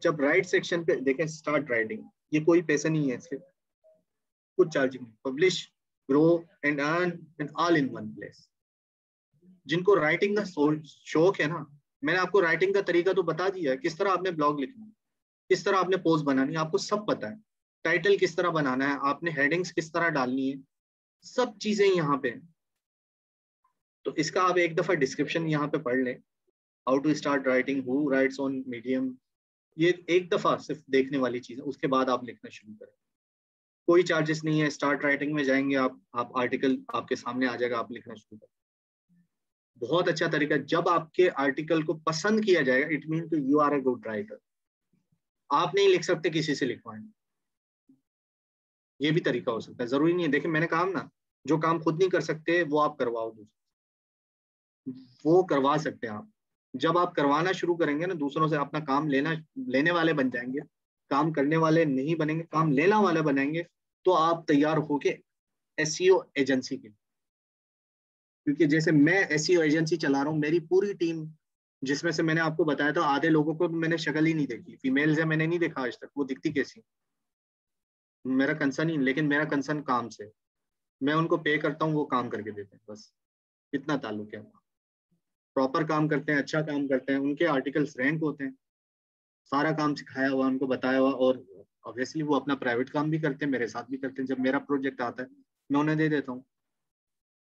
जब राइट सेक्शन पे देखें स्टार्ट राइटिंग ये कोई पैसा नहीं है इसके। कुछ charging publish grow and earn and all in one place जिनको राइटिंग का शौक है ना मैंने आपको राइटिंग का तरीका तो बता दिया है, किस तरह आपने ब्लॉग लिखना है, किस तरह आपने पोस्ट बनानी है, आपको सब पता है। टाइटल किस तरह बनाना है, आपने हेडिंग्स किस तरह डालनी है, सब चीज़ें यहाँ पे तो इसका आप एक दफ़ा डिस्क्रिप्शन यहाँ पे पढ़ लें। How to start writing who writes on medium ये एक दफ़ा सिर्फ़ देखने वाली चीज़ है, उसके बाद आप लिखना शुरू करें। कोई चार्जेस नहीं है स्टार्ट राइटिंग में जाएँगे आप आप आर्टिकल आपके सामने आ जाएगा, आप लिखना शुरू करें। बहुत अच्छा तरीका जब आपके आर्टिकल को पसंद किया जाएगा it mean to you are a good writer आप नहीं लिख सकते किसी से लिखवाएँ ये भी तरीका हो सकता है। ज़रूरी नहीं है। देखिए, मैंने कहा ना, जो काम खुद नहीं कर सकते, वो आप करवाओ वो करवा सकते हैं आप। जब आप करवाना शुरू करेंगे ना, दूसरों से अपना काम लेना, लेने वाले बन जाएँगे। काम करने वाले नहीं बनेंगे, काम लेना वाले बनेंगे तो आप तैयार होके एस एजेंसी के लिए। क्योंकि जैसे मैं ऐसी एजेंसी चला रहा हूँ, मेरी पूरी टीम जिसमें से मैंने आपको बताया था, आधे लोगों को मैंने शक्ल ही नहीं देखी। फीमेल्स है, मैंने नहीं देखा आज तक। वो दिखती कैसी? मेरा कंसर्न ही लेकिन मेरा कंसर्न काम से। मैं उनको पे करता हूँ, वो काम करके देते हैं, बस। इतना ताल्लुक है प्रॉपर काम करते हैं अच्छा काम करते हैं, उनके आर्टिकल्स रैंक होते हैं। सारा काम सिखाया हुआ, उनको बताया हुआ, और ऑब्वियसली वो अपना प्राइवेट काम भी करते हैं, मेरे साथ भी करते हैं। जब मेरा प्रोजेक्ट आता है, मैं उन्हें दे देता हूँ।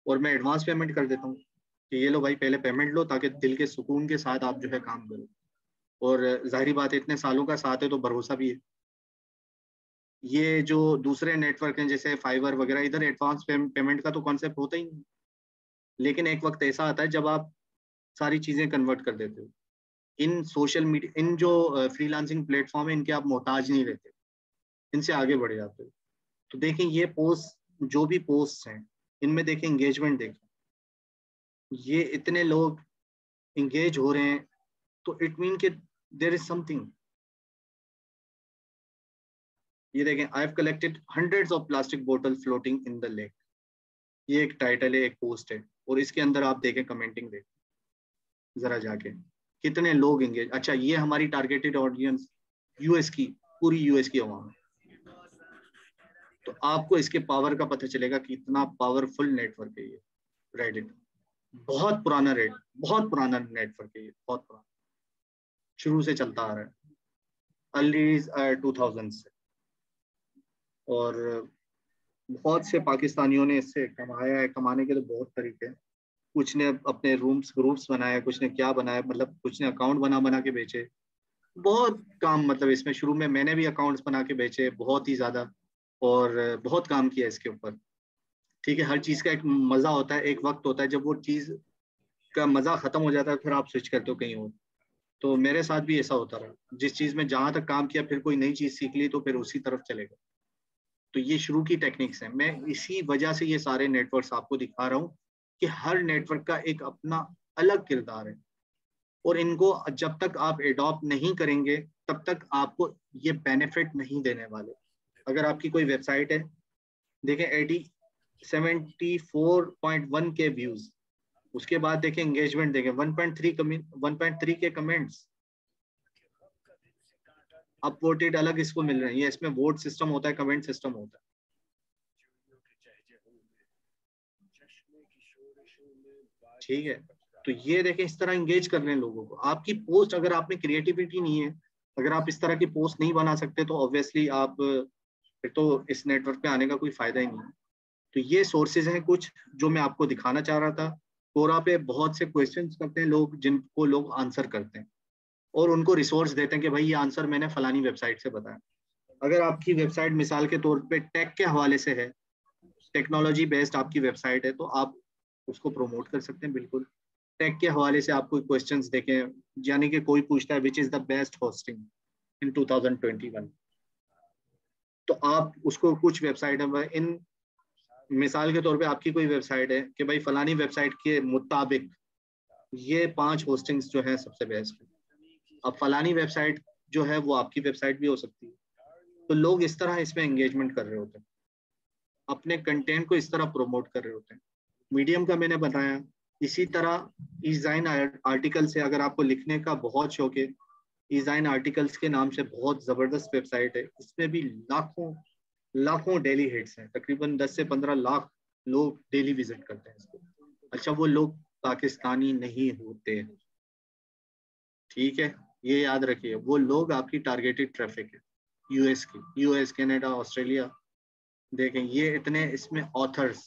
और मैं एडवांस पेमेंट कर देता हूँ कि ये लो भाई, पहले पेमेंट लो ताकि दिल के सुकून के साथ आप जो है काम करो। और ज़ाहिर बात है, इतने सालों का साथ है तो भरोसा भी है। ये जो दूसरे नेटवर्क हैं, जैसे फाइबर वगैरह, इधर एडवांस पेमेंट का तो कॉन्सेप्ट होता ही नहीं। लेकिन एक वक्त ऐसा आता है जब आप सारी चीज़ें कन्वर्ट कर देते हो। इन सोशल मीडिया इन जो फ्रीलांसिंग प्लेटफॉर्म है, इनके आप मोहताज नहीं रहते। इनसे आगे बढ़ जाते हो। तो देखें ये पोस्ट जो भी पोस्ट हैं इनमें देखें इंगेजमेंट देखें। ये इतने लोग इंगेज हो रहे हैं तो इट मीन के देर इज़ समथिंग ये देखें I have collected hundreds of plastic bottle floating in the lake ये एक टाइटल है, एक पोस्ट है, और इसके अंदर आप देखें कमेंटिंग देखें। जरा जाके, कितने लोग इंगेज अच्छा ये हमारी टारगेटेड ऑडियंस यूएस की, पूरी यूएस की आवाम तो आपको इसके पावर का पता चलेगा कि इतना पावरफुल नेटवर्क है ये रेडिट बहुत पुराना रेट बहुत पुराना नेटवर्क है ये, बहुत पुराना। शुरू से चलता आ रहा है। अर्ली टू थाउज़ेंड से। और बहुत से पाकिस्तानियों ने इससे कमाया है। कमाने के तो बहुत तरीके हैं। कुछ ने अपने रूम्स ग्रुप्स बनाए, कुछ ने क्या बनाया मतलब कुछ ने अकाउंट बना बना के बेचे। बहुत काम मतलब इसमें शुरू में मैंने भी अकाउंट्स बना के बेचे, बहुत ही ज़्यादा। और बहुत काम किया इसके ऊपर। ठीक है, हर चीज़ का एक मज़ा होता है, एक वक्त होता है, जब वो चीज़ का मज़ा ख़त्म हो जाता है, फिर आप स्विच करते हो कहीं और। तो मेरे साथ भी ऐसा होता रहा। जिस चीज़ में जहाँ तक काम किया, फिर कोई नई चीज़ सीख ली तो फिर उसी तरफ़ चलेगा तो ये शुरू की टेक्निक्स हैं। मैं इसी वजह से ये सारे नेटवर्क आपको दिखा रहा हूँ कि हर नेटवर्क का एक अपना अलग किरदार है। और इनको जब तक आप एडॉप्ट नहीं करेंगे, तब तक आपको ये बेनिफिट नहीं देने वाले। अगर आपकी कोई वेबसाइट है, देखें eighty seventy four point one K views उसके बाद देखें एंगेजमेंट देखें one point three one point three K comments upvoted अलग इसको मिल रहे हैं। ये इसमें वोट सिस्टम होता है कमेंट सिस्टम होता है। ठीक है? तो ये देखें इस तरह एंगेज कर रहे हैं लोगों को। आपकी पोस्ट अगर आप में क्रिएटिविटी नहीं है, अगर आप इस तरह की पोस्ट नहीं बना सकते तो ऑब्वियसली आप फिर तो इस नेटवर्क पे आने का कोई फ़ायदा ही नहीं है। तो ये सोर्सेज हैं कुछ जो मैं आपको दिखाना चाह रहा था। कोरा पे बहुत से क्वेश्चन करते हैं लोग, जिनको लोग आंसर करते हैं। और उनको रिसोर्स देते हैं कि भाई ये आंसर मैंने फलानी वेबसाइट से बताया। अगर आपकी वेबसाइट मिसाल के तौर पे टेक के हवाले से है टेक्नोलॉजी बेस्ड आपकी वेबसाइट है तो आप उसको प्रमोट कर सकते हैं, बिल्कुल। टेक के हवाले से आप कोई क्वेश्चंस देखें, यानी कि कोई पूछता है which is the best hosting in 2021 तो आप उसको कुछ वेबसाइट है इन मिसाल के तौर पे आपकी कोई वेबसाइट है कि भाई फलानी वेबसाइट के मुताबिक ये पाँच होस्टिंग्स जो है सबसे बेस्ट है। अब फलानी वेबसाइट जो है वो आपकी वेबसाइट भी हो सकती है। तो लोग इस तरह इसमें एंगेजमेंट कर रहे होते हैं। अपने कंटेंट को इस तरह प्रोमोट कर रहे होते हैं। मीडियम का मैंने बताया। इसी तरह डिज़ाइन आर्टिकल से अगर आपको लिखने का बहुत शौक है डिज़ाइन आर्टिकल्स के नाम से बहुत ज़बरदस्त वेबसाइट है। इसमें भी लाखों लाखों डेली हिट्स हैं। तकरीबन 10 से 15 लाख लोग डेली विज़िट करते हैं इसको। अच्छा वो लोग पाकिस्तानी नहीं होते ठीक है? ये याद रखिए, वो लोग आपकी टारगेटेड ट्रैफ़िक है। यूएस की यूएस कनाडा ऑस्ट्रेलिया देखें, ये इतने इसमें ऑथर्स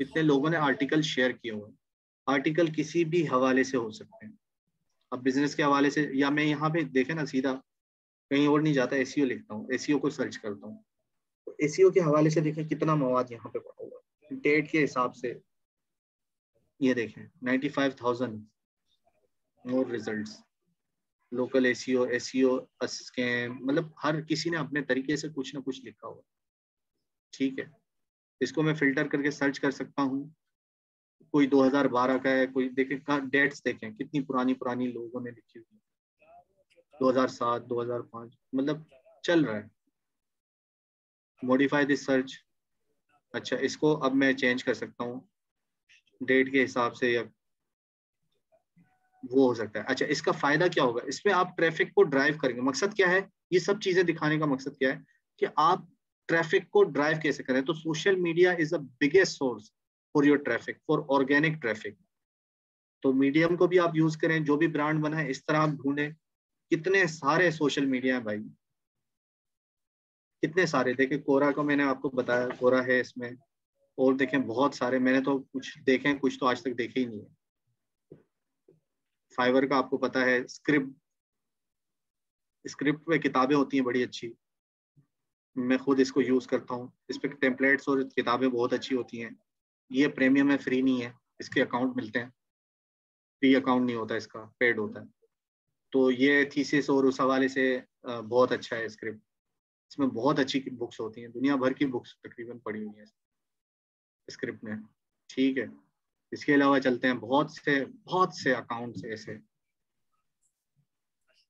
इतने लोगों ने आर्टिकल शेयर किए हुए आर्टिकल किसी भी हवाले से हो सकते हैं। अब बिज़नेस के हवाले से, या मैं यहाँ पे देखे ना सीधा, कहीं और नहीं जाता एसीओ लिखता हूँ एसीओ को सर्च करता हूँ। तो एसीओ के हवाले से देखें कितना मवाद यहाँ पे पड़ा हुआ डेट के हिसाब से ये देखें ninety five thousand more result local SEO SEO scam मतलब हर किसी ने अपने तरीके से कुछ ना कुछ लिखा हुआ ठीक है, इसको मैं फ़िल्टर करके सर्च कर सकता हूँ। कोई 2012 का है, कोई देखें डेट्स देखें, कितनी पुरानी पुरानी लोगों ने लिखी हुई 2007 2005 मतलब चल रहा है। मॉडिफाई दिस सर्च अच्छा इसको अब मैं चेंज कर सकता हूँ। डेट के हिसाब से या वो हो सकता है। अच्छा इसका फ़ायदा क्या होगा? इसमें आप ट्रैफ़िक को ड्राइव करेंगे। मकसद क्या है? ये सब चीज़ें दिखाने का मकसद क्या है? कि आप ट्रैफ़िक को ड्राइव कैसे करें? तो social media is the biggest source for your traffic for organic traffic तो मीडियम को भी आप यूज़ करें, जो भी ब्रांड बना है, इस तरह आप ढूंढें। कितने सारे सोशल मीडिया है भाई? कितने सारे? देखें कोरा को मैंने आपको बताया कोरा है इसमें। और देखें, बहुत सारे। मैंने तो कुछ देखे, कुछ तो आज तक देखे ही नहीं है। फाइवर का आपको पता है स्क्रिप्ट स्क्रिप्ट में किताबें होती हैं बड़ी अच्छी। मैं खुद इसको यूज़ करता हूँ। इस पर टेम्पलेट्स और किताबें बहुत अच्छी होती हैं। ये प्रीमियम है फ्री नहीं है, इसके अकाउंट मिलते हैं। फ्री अकाउंट नहीं होता इसका पेड होता है। तो ये थीसिस और उस हवाले से बहुत अच्छा है स्क्रिप्ट इसमें बहुत अच्छी बुक्स होती हैं, दुनिया भर की बुक्स तकरीबन पड़ी हुई हैं स्क्रिप्ट में। ठीक है। इसके अलावा चलते हैं, बहुत से बहुत से अकाउंट्स ऐसे।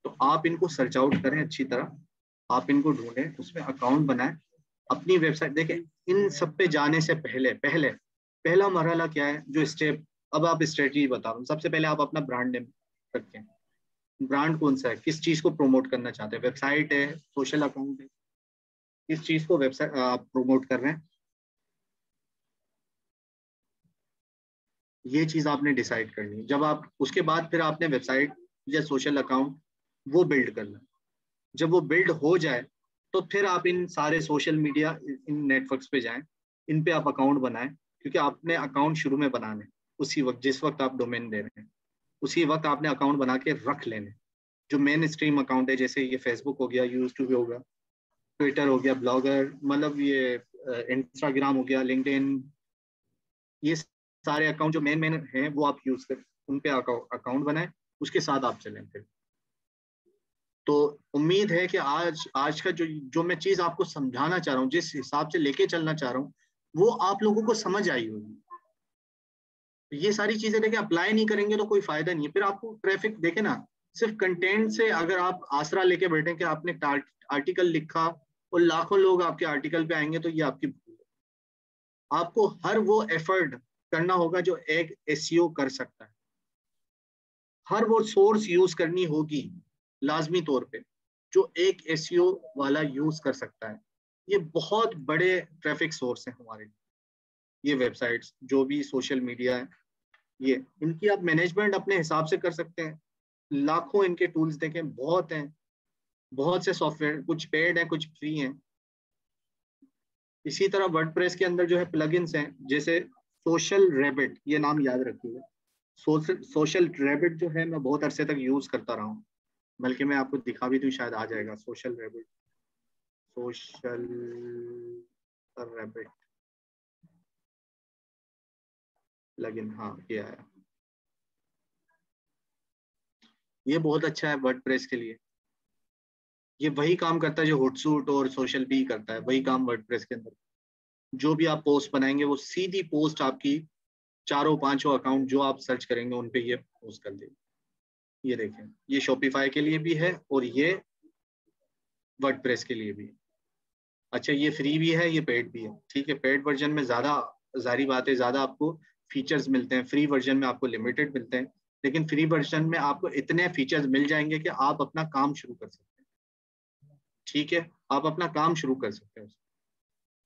तो आप इनको सर्च आउट करें अच्छी तरह। आप इनको ढूंढें, उसमें अकाउंट बनाएँ। अपनी वेबसाइट देखें, इन सब पे जाने से पहले पहले पहला मरहला क्या है? जो स्टेप अब आप स्ट्रेटजी बता रहा हूँ। सबसे पहले आप अपना ब्रांड नेम रखें ब्रांड कौन सा है? किस चीज़ को प्रमोट करना चाहते हैं? वेबसाइट है सोशल अकाउंट है। किस चीज़ को वेबसाइट आप प्रमोट कर रहे हैं? ये चीज़ आपने डिसाइड करनी है। जब आप, उसके बाद फिर आपने वेबसाइट या सोशल अकाउंट वो बिल्ड करना। जब वो बिल्ड हो जाए तो फिर आप इन सारे सोशल मीडिया इन नेटवर्क्स पे जाएँ। इन पे आप अकाउंट बनाएँ। क्योंकि आपने अकाउंट शुरू में बनाने, उसी वक्त, जिस वक्त आप डोमेन दे रहे हैं, उसी वक्त आपने अकाउंट बना के रख लेने। जो मेन स्ट्रीम अकाउंट है, जैसे ये फेसबुक हो गया यूट्यूब हो गया ट्विटर हो गया ब्लॉगर मतलब ये इंस्टाग्राम हो गया लिंकड ये सारे अकाउंट जो मेन मेन हैं, वो आप यूज़ करें, उन पे अकाउंट बनाए, उसके साथ आप चलें फिर। तो उम्मीद है कि आज आज का जो जो मैं चीज़ आपको समझाना चाह रहा हूँ, जिस हिसाब से लेके चलना चाह रहा हूँ वो आप लोगों को समझ आई होगी। ये सारी चीज़ें देखें अप्लाई नहीं करेंगे तो कोई फ़ायदा नहीं है। फिर आपको ट्रैफ़िक देखे ना, सिर्फ़ कंटेंट से अगर आप आसरा लेके बैठे कि आपने आर्टिकल लिखा और लाखों लोग आपके आर्टिकल पे आएँगे तो ये आपकी भूल है। आपको हर वो एफर्ट करना होगा जो एक एस e कर सकता है। हर वो सोर्स यूज़ करनी होगी, लाजमी तौर पे, जो एक एस e वाला यूज़ कर सकता है। ये बहुत बड़े ट्रैफ़िक सोर्स हैं हमारे ये वेबसाइट्स जो भी सोशल मीडिया है, ये, इनकी आप मैनेजमेंट अपने हिसाब से कर सकते हैं। लाखों इनके टूल्स देखें, बहुत हैं। बहुत से सॉफ्टवेयर कुछ पेड हैं, कुछ फ्री हैं। इसी तरह वर्ड के अंदर जो है प्लगइन्स हैं, जैसे सोशल रेबिट ये नाम याद रखिएगा। सोशल सोशल रेबिट जो है मैं बहुत अरसे तक यूज़ करता रहा हूँ। बल्कि मैं आपको दिखा भी दूँ, शायद आ जाएगा। Social rabbit social rabbit plugin हाँ ये आया। ये बहुत अच्छा है वर्ड प्रेस के लिए। ये वही काम करता है जो हुटसूट और सोशल भी करता है, वही काम वर्ड प्रेस के अंदर। जो भी आप पोस्ट बनाएँगे, वो सीधी पोस्ट आपकी चारों पाँचों अकाउंट जो आप सर्च करेंगे, उन पे ये पोस्ट कर देगी। ये देखें, ये शॉपिफाई के लिए भी है और ये वर्ड के लिए भी अच्छा ये फ्री भी है, ये पेड भी है? ठीक है पेड वर्जन में ज़्यादा जारी बात है ज़्यादा आपको फीचर्स मिलते हैं फ्री वर्जन में आपको लिमिटेड मिलते हैं, लेकिन फ्री वर्जन में आपको इतने फीचर्स मिल जाएँगे कि आप अपना काम शुरू कर सकते हैं। ठीक है, आप अपना काम शुरू कर सकते हैं।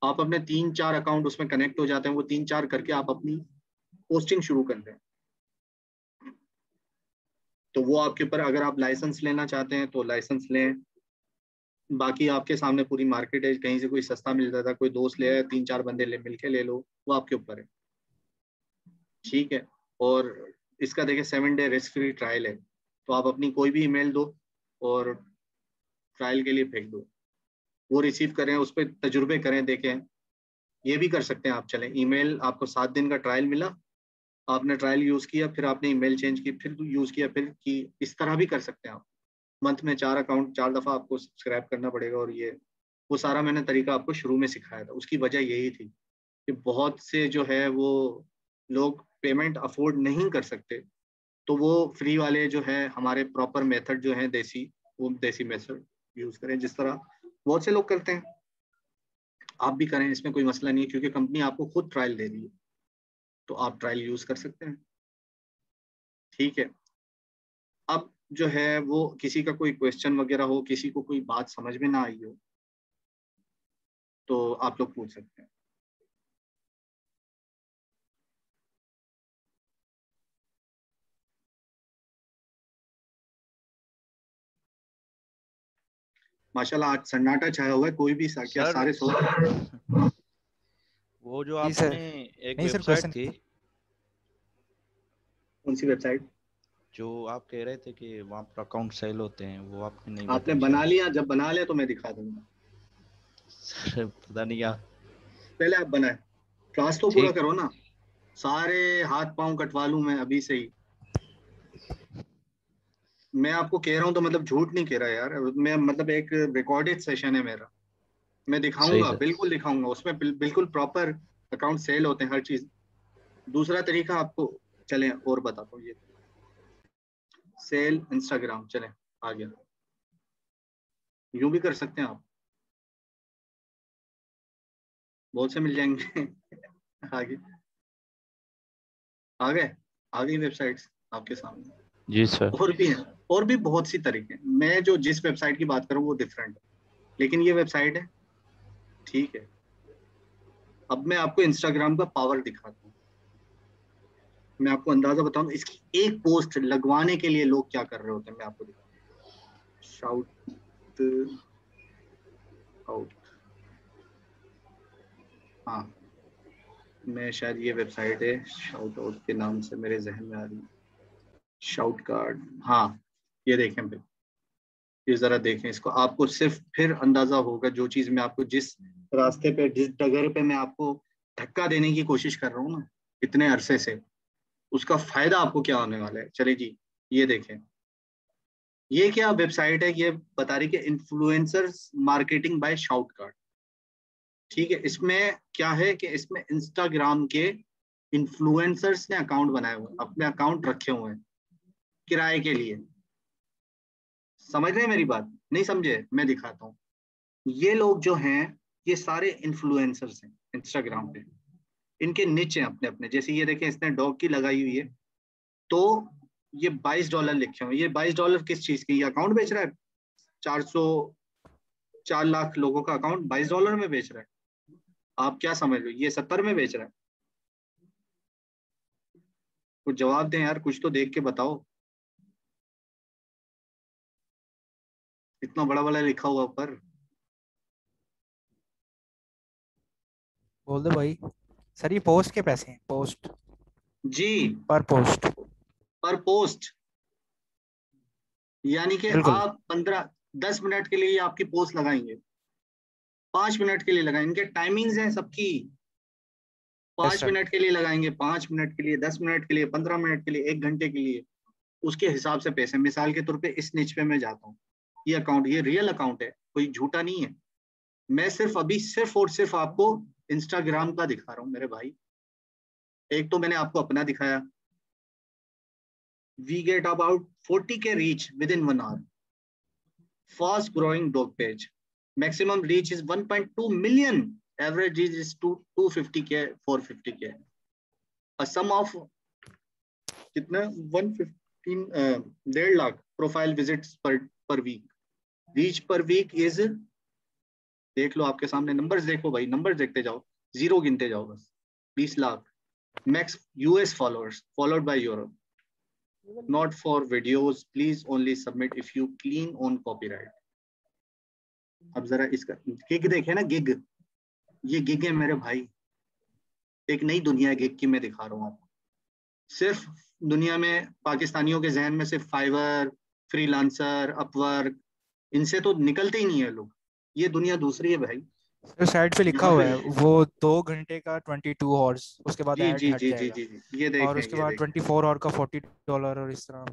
आप अपने तीन चार अकाउंट उसमें कनेक्ट हो जाते हैं, वो तीन चार करके आप अपनी पोस्टिंग शुरू कर दें तो वो आपके ऊपर, अगर आप लाइसेंस लेना चाहते हैं तो लाइसेंस लें। बाकी आपके सामने पूरी मार्केट है, कहीं से कोई सस्ता मिल जाता, कोई दोस्त ले तीन चार बंदे ले मिल के ले लो, वो आपके ऊपर है। ठीक है? और इसका देखिए seven day risk free trial है। तो आप अपनी कोई भी ईमेल दो और ट्रायल के लिए फेंक दो। वो रिसीव करें, उस पर तजुर्बे करें, देखें। ये भी कर सकते हैं आप, चलें। ईमेल आपको सात दिन का ट्रायल मिला, आपने ट्रायल यूज़ किया, फिर आपने ईमेल चेंज की, फिर यूज़ किया, फिर की, इस तरह भी कर सकते हैं आप। मंथ में चार अकाउंट चार दफ़ा आपको सब्सक्राइब करना पड़ेगा और ये, वो सारा मैंने तरीका आपको शुरू में सिखाया था। उसकी वजह यही थी कि बहुत से जो है वो लोग पेमेंट अफोर्ड नहीं कर सकते तो वो फ्री वाले जो है, हमारे प्रॉपर मेथड जो है, देसी, वो देसी मेथड यूज़ करें, जिस तरह बहुत से लोग करते हैं। आप भी करें, इसमें कोई मसला नहीं है, क्योंकि कंपनी आपको खुद ट्रायल दे रही है तो आप ट्रायल यूज़ कर सकते हैं। ठीक है। अब जो है वो किसी का कोई क्वेश्चन वगैरह हो किसी को कोई बात समझ में ना आई हो तो आप लोग पूछ सकते हैं। माशाल्लाह आज सन्नाटा छाया हुआ है कोई भी सा, क्या सारे सो वो जो आपने एक वेबसाइट थी कौन सी वेबसाइट? जो आप कह रहे थे कि वहाँ पर अकाउंट सेल होते हैं वो आपने नहीं आपने बना लिया जब बना लिया तो मैं दिखा दूँगा। सर पता नहीं क्या। पहले आप बनाए। क्लास तो पूरा करो ना। सारे हाथ पाँव कटवा लूँ मैं अभी से ही। मैं आपको कह रहा हूँ तो मतलब झूठ नहीं कह रहा यार। मैं मतलब एक रिकॉर्डेड सेशन है मेरा। मैं दिखाऊँगा बिल्कुल दिखाऊँगा। उसमें बिल्कुल प्रॉपर अकाउंट सेल होते हैं हर चीज़। दूसरा तरीका आपको चले और बताता हूँ ये। सेल इंस्टाग्राम चले आ गया। यूँ भी कर सकते हैं आप। बहुत से मिल जाएँगे। [LAUGHS] आगे। आ गए? आ गई वेबसाइट्स आपके सामने। जी सर। और भी हैं। और भी बहुत सी तरीके मैं जो जिस वेबसाइट की बात करूँ वो डिफरेंट है। लेकिन ये वेबसाइट है। ठीक है। अब मैं आपको इंस्टाग्राम का पावर दिखाता हूँ। मैं आपको अंदाज़ा बताऊँगा इसकी एक पोस्ट लगवाने के लिए लोग क्या कर रहे होते हैं, मैं आपको दिखाऊँगा शाउट आउट हाँ मैं शायद ये वेबसाइट है शाउट आउट के नाम से मेरे जहन में आ रही शाउट कार्ड हाँ ये देखें फिर ये जरा देखें इसको। आपको सिर्फ़ फिर अंदाज़ा होगा जो चीज़ मैं आपको जिस रास्ते पे, जिस डगर पे मैं आपको धक्का देने की कोशिश कर रहा हूँ ना, इतने अरसे से। उसका फ़ायदा आपको क्या होने वाला है? चलिए जी, ये देखें। ये क्या वेबसाइट है ये बता रही कि इन्फ्लुएंसर मार्केटिंग बाय शाउट ठीक है, इसमें क्या है कि इसमें इंस्टाग्राम के इन्फ्लुएंसर्स ने अकाउंट बनाए हुए अपने अकाउंट रखे हुए हैं, किराए के लिए। समझ रहे हैं मेरी बात? नहीं समझे? मैं दिखाता हूँ। ये लोग जो हैं, ये सारे इन्फ्लुएंसर्स हैं इंस्टाग्राम पे। इनके नीचे अपने अपने जैसे ये देखें, इसने डॉग की लगाई हुई है। तो ये 22 डॉलर लिखे हुए ये 22 डॉलर किस चीज़ की? अकाउंट बेच रहा है? चार सौ, चार लाख लोगों का अकाउंट बाईस डॉलर में बेच रहा है। आप क्या समझ लो ये सत्तर में बेच रहा है। कुछ जवाब दें यार, कुछ तो देख के बताओ। इतना बड़ा बड़ा लिखा हुआ पर। बोल दो भाई। सर ये पोस्ट के पैसे हैं पोस्ट। जी। पर पोस्ट। पर पोस्ट। यानी कि आप पंद्रह दस मिनट के लिए आपकी पोस्ट लगाएँगे। पाँच मिनट के लिए लगाएँगे इनके टाइमिंग्स हैं सबकी। पाँच sir. मिनट के लिए लगाएँगे पाँच मिनट के लिए दस मिनट के लिए पंद्रह मिनट के लिए एक घंटे के लिए। उसके हिसाब से पैसे। मिसाल के तौर पे इस निच पे मैं जाता हूँ। ये अकाउंट ये रियल अकाउंट है। कोई झूठा नहीं है। मैं सिर्फ़ अभी सिर्फ़ और सिर्फ़ आपको इंस्टाग्राम का दिखा रहा हूँ मेरे भाई। एक तो मैंने आपको अपना दिखाया। We get about forty K reach within one hour fast growing dog page maximum reach is 1.2 million average is is two two fifty K four fifty K some of कितना? वन फिफ्टीन डेढ़ lakh profile visit per week reach per week is देख लो आपके सामने numbers देखो भाई numbers देखते जाओ ज़ीरो गिनते जाओ बस 20 lakh max US followers followed by Europe not for videos, please only submit if you clean on copyright. अब जरा इसका गिग देखे ना गिग ये गिग है मेरे भाई। एक नई दुनिया है गिग की मैं दिखा रहा हूँ आपको। सिर्फ़ दुनिया में पाकिस्तानियों के जहन में सिर्फ़ फाइवर फ्रीलांसर अपवर्क इनसे तो निकलते ही नहीं है लोग। ये दुनिया दूसरी है भाई। सर साइड पे लिखा हुआ है [LAUGHS] वो दो घंटे का ट्वेंटी टू आवर्स उसके बाद जी जी जी जी जी जी ये देखें और उसके बाद ट्वेंटी फोर आवर का फोर्टी डॉलर और इस तरह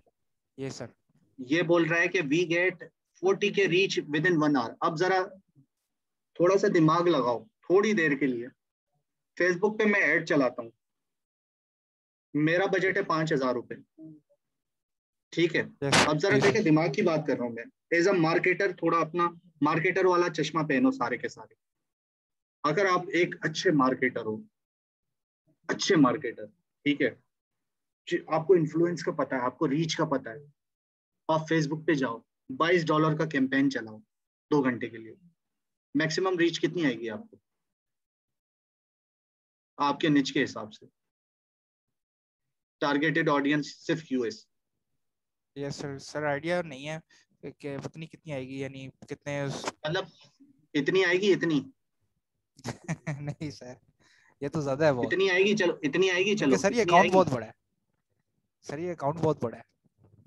ये सर ये बोल रहा है कि we get 40 K reach within one hour अब जरा थोड़ा सा दिमाग लगाओ थोड़ी देर के लिए। फेसबुक पे मैं ऐड चलाता हूँ। मेरा बजट है पाँच हज़ार रुपए। ठीक है? Yes, अब जरा देखे दिमाग की बात कर रहा हूँ मैं। एज अ मार्केटर थोड़ा अपना मार्केटर वाला चश्मा पहनो सारे के सारे। अगर आप एक अच्छे मार्केटर हो, अच्छे मार्केटर, ठीक है आपको इन्फ्लुएंस का पता है, आपको रीच का पता है, आप फेसबुक पे जाओ 22 डॉलर का कैंपेन चलाओ, दो घंटे के लिए। मैक्सिमम रीच कितनी आएगी आपको? आपके निच के हिसाब से। टारगेटेड ऑडियंस सिर्फ़ US yes sir sir idea नहीं है। कि- कि पता नहीं कितनी आएगी? यानी कितने. मतलब इतनी आएगी इतनी। [LAUGHS] नहीं सर ये तो ज़्यादा है बहुत। इतनी आएगी चलो इतनी आएगी चलो। सर ये अकाउंट बहुत बड़ा है। सर ये अकाउंट बहुत बड़ा है।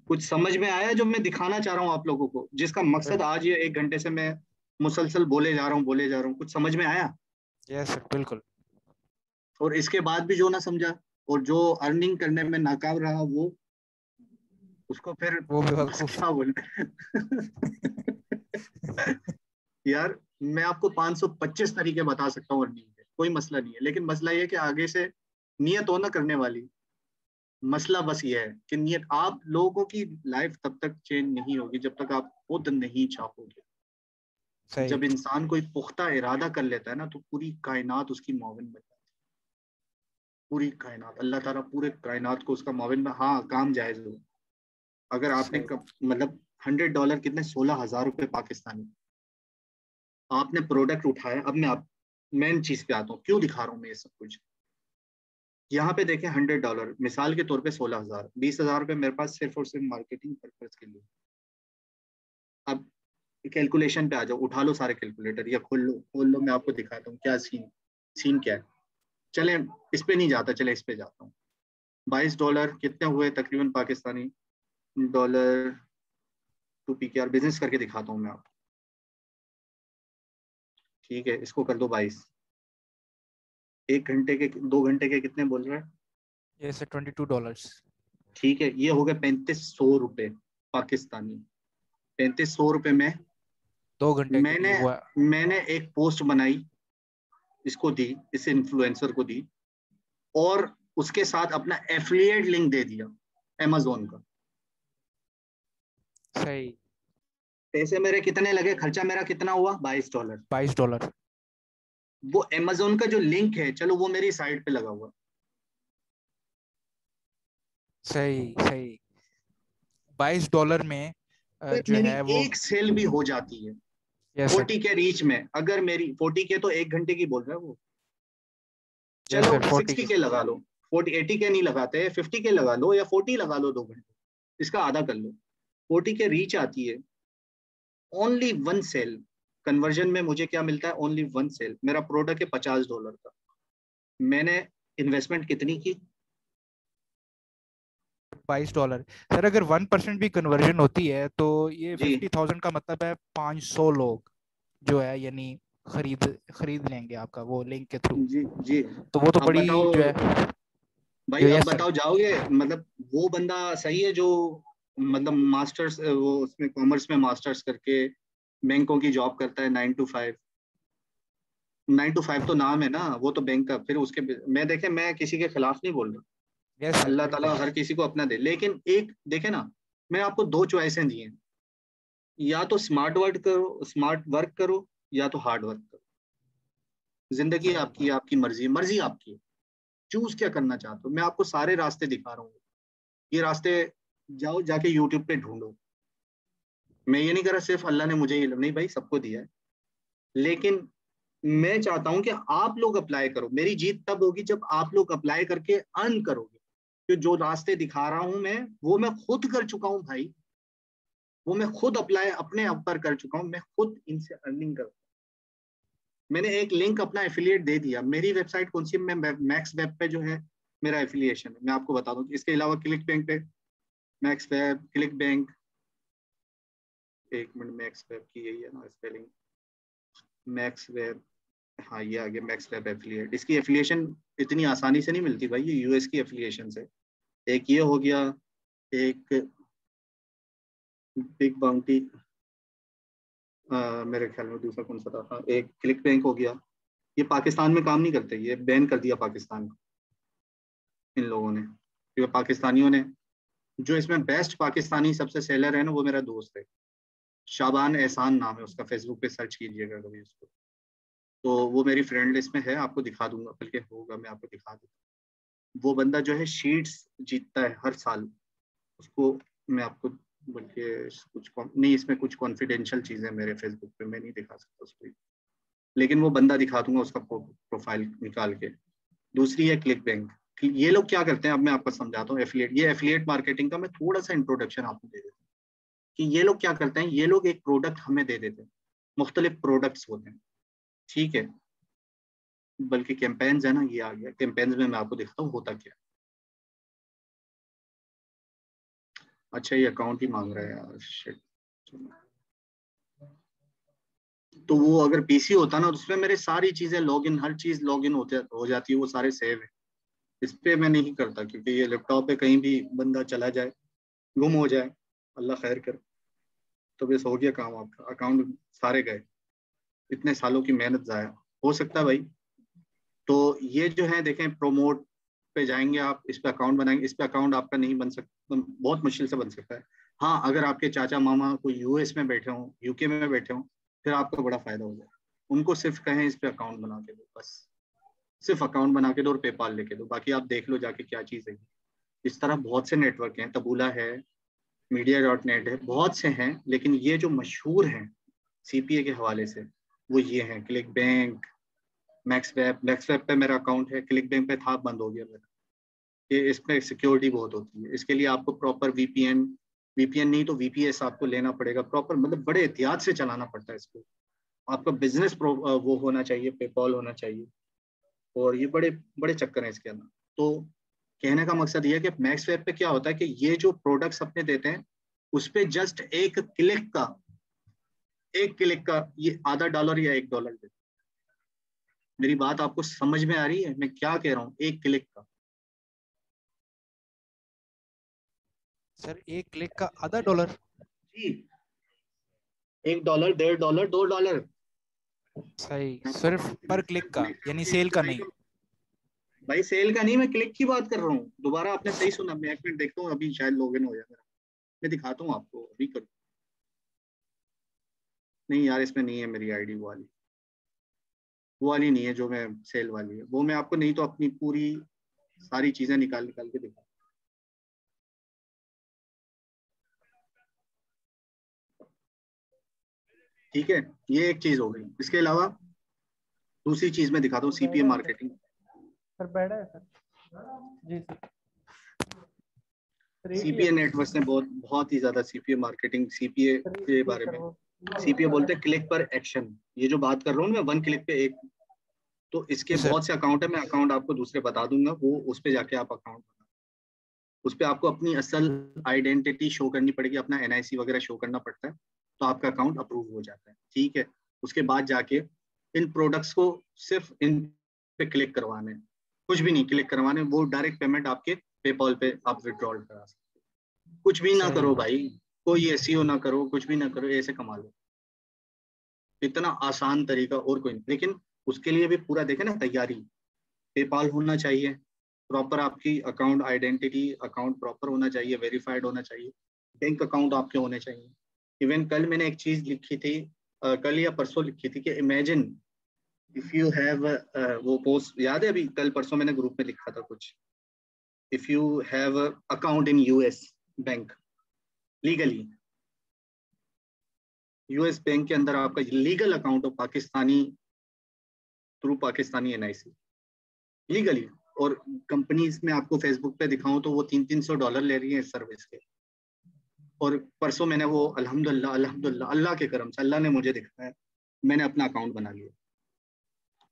कुछ समझ में आया जो मैं दिखाना चाह रहा हूँ आप लोगों को? जिसका मकसद आज ये एक घंटे से मैं मुसलसल बोले जा रहा हूँ बोले जा रहा हूँ। कुछ समझ में आया? यस सर बिल्कुल। और इसके बाद भी जो ना समझा और जो अर्निंग करने में नाकाम रहा वो उसको फिर वो क्या बोले [LAUGHS] यार मैं आपको 525 तरीके बता सकता हूँ अर्निंग के। कोई मसला नहीं है। लेकिन मसला ये है कि आगे से नियत हो ना करने वाली। मसला बस ये है कि नियत आप लोगों की लाइफ तब तक चेंज नहीं होगी जब तक आप खुद नहीं चाहोगे सही। जब इंसान कोई पुख्ता इरादा कर लेता है ना तो पूरी कायनात उसकी मावन बन जाती है। पूरी कायनात अल्लाह ताला पूरे कायनात को उसका मावन में हाँ काम जायज़ हो। अगर आपने कब- मतलब हंड्रेड डॉलर कितने सोलह हज़ार रुपए पाकिस्तानी। आपने प्रोडक्ट उठाया अब मैं आप मेन चीज़ पे आता हूँ। क्यों दिखा रहा हूँ मैं ये सब कुछ? यहाँ पे देखें हंड्रेड डॉलर मिसाल के तौर पे सोलह हज़ार। बीस हज़ार रुपये मेरे पास सिर्फ़ और सिर्फ़ मार्केटिंग पर्पज के लिए। अब कैलकुलेशन पे आ जाओ उठा लो सारे कैलकुलेटर या खोल लो खोल लो मैं आपको दिखाता हूँ क्या सीन सीन क्या है। चले इस पे नहीं जाता चले इस पे जाता हूँ। बाईस डॉलर कितने हुए तकरीबन Pakistani? Dollar to P K R business करके दिखाता हूँ मैं आपको। ठीक है इसको कर दो बाईस। एक घंटे के दो घंटे के कितने बोल रहे हैं? ये ट्वेंटी टू डॉलर्स ठीक है ये हो गए पैंतीस सौ रुपए पाकिस्तानी। पैंतीस सौ रुपए में दो घंटे मैंने मैंने एक पोस्ट बनाई इसको दी इस इन्फ्लुएंसर को दी और उसके साथ अपना एफिलिएट लिंक दे दिया अमेजोन का। सही। पैसे मेरे कितने लगे? खर्चा मेरा कितना हुआ? बाईस डॉलर। बाईस डॉलर। वो अमेजोन का जो लिंक है चलो वो मेरी साइट पे लगा हुआ। सही सही। बाईस डॉलर में जो है वो एक सेल भी हो जाती है। Yes, फोर्टी के रीच में अगर मेरी फोर्टी के तो एक घंटे की बोल रहे हैं वो। Yes, चलो sir, 40 सिक्सटी के। के लगा लो। फोर्टी एटी के नहीं लगाते फिफ्टी के लगा लो या फोर्टी लगा लो दो घंटे। इसका आधा कर लो। फोर्टी के रीच आती है। ओनली वन सेल कन्वर्जन में मुझे क्या मिलता है? ओनली वन सेल मेरा प्रोडक्ट है पचास डॉलर का। मैंने इन्वेस्टमेंट कितनी की? बाईस डॉलर सर अगर वन परसेंट भी कन्वर्जन होती है तो ये फिफ्टी थाउज़ेंड का मतलब है पाँच सौ लोग जो है यानी खरीद खरीद लेंगे आपका वो लिंक के थ्रू जी जी। तो वो तो बड़ी जो है भाई sir. बताओ जाओगे? मतलब वो बंदा सही है जो मतलब मास्टर्स वो उसमें कॉमर्स में मास्टर्स करके बैंकों की जॉब करता है nine to five nine to five तो नाम है ना वो तो बैंक का। फिर उसके मैं देखे मैं किसी के खिलाफ नहीं बोल रहा। Yes, अल्लाह। ताला हर किसी को अपना दे। लेकिन एक देखे ना मैं आपको दो चॉइसें दी हैं। या तो स्मार्ट वर्क करो स्मार्ट वर्क करो या तो हार्ड वर्क करो। ज़िंदगी आपकी आपकी मर्ज़ी है, मर्ज़ी आपकी है। चूज़ क्या करना चाहते हो? मैं आपको सारे रास्ते दिखा रहा हूँ। ये रास्ते जाओ, जाके यूट्यूब पे ढूंढो। मैं ये नहीं कर रहा सिर्फ़ अल्लाह ने मुझे ये नहीं भाई, सबको दिया है। लेकिन मैं चाहता हूँ कि आप लोग अप्लाई करो। मेरी जीत तब होगी जब आप लोग अप्लाई करके अर्न करोगे। कि जो रास्ते दिखा रहा हूँ मैं, वो मैं खुद कर चुका हूँ भाई। वो मैं खुद अप्लाई अपने आप पर कर चुका हूँ, मैं खुद इनसे अर्निंग करता हूँ मैंने एक लिंक अपना एफिलिएट दे दिया। मेरी वेबसाइट कौन सी मैं मैक्स वेब पे जो है, मेरा एफिलिएशन है। मैं आपको बता दूँ। इसके अलावा क्लिक बैंक पे मैक्स वेब क्लिक बैंक एक मिनट मैक्स वेब की यही है ना स्पेलिंग मैक्स वेब हाँ ये आ गया मैक्स वेब एफिलिएट इसकी एफिलिएशन इतनी आसानी से नहीं मिलती भाई ये यूएस की एफिलिएशन है एक ये हो गया एक बिग बाउंटी मेरे ख्याल में दूसरा कौन सा था? हाँ, एक क्लिक बैंक हो गया। ये पाकिस्तान में काम नहीं करते ये बैन कर दिया पाकिस्तान को इन लोगों ने क्योंकि पाकिस्तानियों ने जो इसमें बेस्ट पाकिस्तानी सबसे सेलर है ना, वो मेरा दोस्त है। शाबान एहसान नाम है उसका फेसबुक पे सर्च कीजिएगा कभी उसको। तो वो मेरी फ्रेंड लिस्ट में है, आपको दिखा दूँगा बल्कि होगा, मैं आपको दिखा दूँगा। वो बंदा जो है शीट्स जीतता है हर साल। उसको मैं आपको बल्कि कुछ नहीं, इसमें कुछ कॉन्फिडेंशियल चीज़ें मेरे फेसबुक पे, मैं नहीं दिखा सकता उसको। लेकिन वो बंदा दिखा दूँगा उसका प्रोफ़ाइल निकाल के। दूसरी है क्लिक बैंक ये लोग क्या करते हैं? अब मैं आपको समझाता हूँ एफिलिएट ये एफिलिएट मार्केटिंग का मैं थोड़ा सा इंट्रोडक्शन आपको दे देता हूँ कि ये लोग क्या करते हैं? ये लोग एक प्रोडक्ट हमें दे देते हैं, मुख्तलिफ़ प्रोडक्ट्स होते हैं। ठीक है? बल्कि कैंपेन्स है ना, ये आ गया। कैंपेन्स में मैं आपको दिखाता हूँ होता क्या अच्छा ये अकाउंट ही मांग रहा है यार शिट तो वो अगर पीसी होता ना तो उसमें मेरे सारी चीज़ें लॉगिन हर चीज़ लॉगिन हो जाती है, वो सारे सेव है। इस पे मैं नहीं करता, क्योंकि ये लैपटॉप पे कहीं भी बंदा चला जाए, गुम हो जाए, अल्लाह खैर कर। तो बस हो गया काम आपका। अकाउंट सारे गए। इतने सालों की मेहनत जाया। हो सकता भाई। तो ये जो है, देखें प्रोमोट पे जाएँगे आप, इस पे अकाउंट बनाएँगे। इस पे अकाउंट आपका नहीं बन सकता बहुत मुश्किल से बन सकता है। हाँ अगर आपके चाचा मामा कोई यूएस में बैठे हों यूके में बैठे हों, फिर आपको बड़ा फ़ायदा हो जाए। उनको सिर्फ़ कहें इस पे अकाउंट बना के दो, बस। सिर्फ़ अकाउंट बना के दो और पेपाल लेके दो, बाकी आप देख लो जाके क्या चीज़ है। इस तरह बहुत से नेटवर्क हैं तबूला है मीडिया डॉट नेट है, बहुत से हैं, लेकिन ये जो मशहूर हैं सीपीए के हवाले से, वो ये हैं click bank max web max web पे मेरा अकाउंट है क्लिक बैंक पे था, बंद हो गया मेरा। ये इसमें सिक्योरिटी बहुत होती है। इसके लिए आपको प्रॉपर वीपीएन वीपीएन नहीं तो वीपीएस आपको लेना पड़ेगा। प्रॉपर मतलब बड़े एहतियात से चलाना पड़ता है इसको। आपका बिज़नेस वो होना चाहिए पेपॉल होना चाहिए। और ये बड़े बड़े चक्कर हैं इसके अंदर। तो कहने का मकसद ये है कि मैक्स वेब पे क्या होता है कि ये जो प्रोडक्ट्स अपने देते हैं उस पर जस्ट एक क्लिक का एक क्लिक का ये आधा डॉलर या एक डॉलर देते मेरी बात आपको समझ में आ रही है? मैं क्या कह रहा हूँ? एक क्लिक का। सर एक क्लिक का आधा डॉलर जी। एक डॉलर डेढ़ डॉलर दो डॉलर सही। सिर्फ़ पर क्लिक का, यानी सेल का नहीं। भाई सेल का नहीं, मैं क्लिक की बात कर रहा हूँ। दोबारा आपने सही सुना। मैं एक मिनट देखता हूँ, अभी शायद लॉगिन हो जाए मेरा। मैं दिखाता हूँ आपको, अभी कर नहीं यार, इसमें नहीं है मेरी आईडी वाली। वो वाली नहीं है जो मैं सेल वाली है। वो मैं आपको नहीं तो अपनी पूरी सारी चीज़ें निकाल निकाल के दिखा ठीक है? ये एक चीज़ हो गई। इसके अलावा दूसरी चीज़ में दिखाता हूँ सीपीए मार्केटिंग सर बैठा है सर। जी सर। सीपीए नेटवर्क ने बहुत बहुत ही ज़्यादा सीपीए मार्केटिंग सीपीए के बारे में। सीपीए बोलते हैं क्लिक पर एक्शन ये जो बात कर रहा हूँ मैं वन क्लिक पे एक। तो इसके बहुत से अकाउंट है मैं अकाउंट आपको दूसरे बता दूँगा वो उस पर जाके आप अकाउंट बना। उस पर आपको अपनी असल आइडेंटिटी शो करनी पड़ेगी अपना एनआईसी वगैरह शो करना पड़ता है। तो आपका अकाउंट अप्रूव हो जाता है। ठीक है? उसके बाद जाके इन प्रोडक्ट्स को सिर्फ़ इन पे क्लिक करवाने। कुछ भी नहीं क्लिक करवाने वो डायरेक्ट पेमेंट आपके पेपॉल पे आप विड्रॉल करा सकते कुछ भी ना करो भाई। कोई एसीओ ना करो कुछ भी ना करो ऐसे कमा लो। इतना आसान तरीका और कोई नहीं। लेकिन उसके लिए भी पूरा देखे ना तैयारी। पेपाल होना चाहिए। प्रॉपर आपकी अकाउंट आइडेंटिटी अकाउंट प्रॉपर होना चाहिए वेरीफाइड होना चाहिए। बैंक अकाउंट आपके होने चाहिए। इवन कल मैंने एक चीज़ लिखी थी अ, कल या परसों लिखी थी कि इमेजिन इफ़ यू हैव वो पोस्ट याद है अभी कल परसों मैंने ग्रुप में लिखा था कुछ? If you have account in US bank legally US bank के अंदर आपका लीगल अकाउंट हो Pakistani through Pakistani NIC legally और कंपनीज़ में आपको फेसबुक पे दिखाऊँ तो वो तीन तीन सौ डॉलर ले रही है सर्विस के। और परसों मैंने वो अल्हम्दुलिल्लाह अल्हम्दुलिल्लाह अल्लाह के करम से, अल्लाह ने मुझे दिखाया मैंने अपना अकाउंट बना लिया।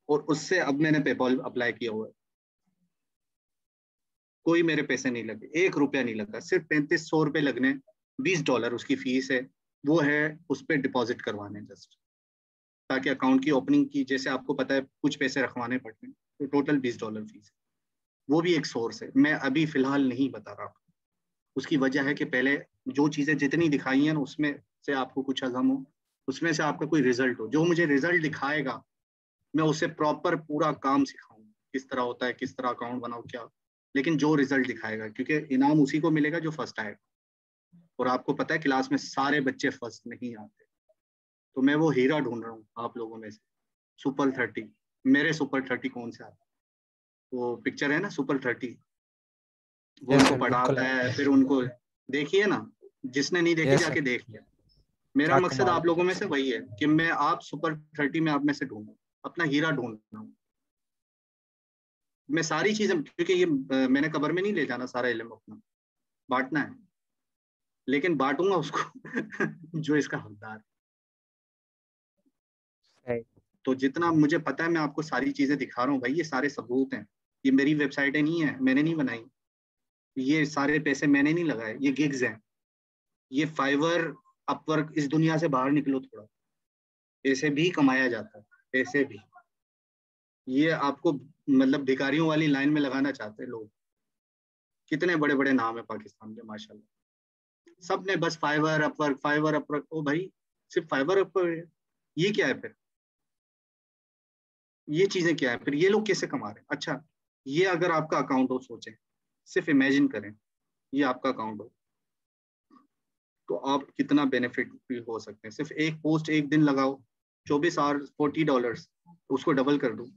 और उससे अब मैंने पेपॉल अप्लाई किया हुआ है। कोई मेरे पैसे नहीं लगे, एक रुपया नहीं लगा, सिर्फ़ पैंतीस सौ रुपये लगने, बीस डॉलर उसकी फ़ीस है, वो है उस पर डिपॉजिट करवाने जस्ट ताकि अकाउंट की ओपनिंग की, जैसे आपको पता है, कुछ पैसे रखवाने पड़ते हैं तो टोटल बीस डॉलर फ़ीस है। वो भी एक सोर्स है, मैं अभी फ़िलहाल नहीं बता रहा। उसकी वजह है कि पहले जो चीज़ें जितनी दिखाई हैं उसमें से आपको कुछ हजम हो उसमें से आपका कोई रिज़ल्ट हो। जो मुझे रिज़ल्ट दिखाएगा मैं उसे प्रॉपर पूरा काम सिखाऊँगा किस तरह होता है किस तरह अकाउंट बनाओ क्या। लेकिन जो रिज़ल्ट दिखाएगा क्योंकि इनाम उसी को मिलेगा जो फ़र्स्ट आएगा। और आपको पता है क्लास में सारे बच्चे फ़र्स्ट नहीं आते। तो मैं वो हीरा ढूंढ रहा हूँ आप लोगों में से। सुपर थर्टी मेरे सुपर थर्टी कौन से आते वो पिक्चर है ना सुपर थर्टी वो उनको पढ़ाता है फिर उनको देखिए ना जिसने नहीं देखी Yes, जाके देख लिया। मेरा मकसद आप लोगों में से वही है कि मैं आप सुपर थर्टी में आप में से ढूंढू अपना हीरा ढूंढ। रहा हूँ मैं सारी चीज़ें क्योंकि ये मैंने कबर में नहीं ले जाना सारा इलम अपना बांटना है। लेकिन बांटूँगा उसको [LAUGHS] जो इसका हकदार। है तो जितना मुझे पता है मैं आपको सारी चीज़ें दिखा रहा हूँ भाई ये सारे सबूत हैं। ये मेरी वेबसाइटें नहीं है मैंने नहीं बनाई। ये सारे पैसे मैंने नहीं लगाए ये गिग्स हैं। ये फाइवर अपवर्क इस दुनिया से बाहर निकलो थोड़ा। ऐसे भी कमाया जाता है ऐसे भी। ये आपको मतलब भिकारियों वाली लाइन में लगाना चाहते हैं लोग। कितने बड़े बड़े नाम है पाकिस्तान के, माशाल्लाह। सबने बस फाइवर अपवर्क फाइवर अपवर्क। ओ भाई, सिर्फ़ फाइवर अपवर्क ये क्या है फिर? ये चीज़ें क्या है फिर? ये लोग कैसे कमा रहे हैं? अच्छा ये अगर आपका अकाउंट हो, सोचें। सिर्फ़ इमेजिन करें, ये आपका अकाउंट हो। तो आप कितना बेनिफिट भी हो सकते हैं। सिर्फ़ एक पोस्ट एक दिन लगाओ चौबीस आवर फोर्टी डॉलर्स उसको डबल कर दो।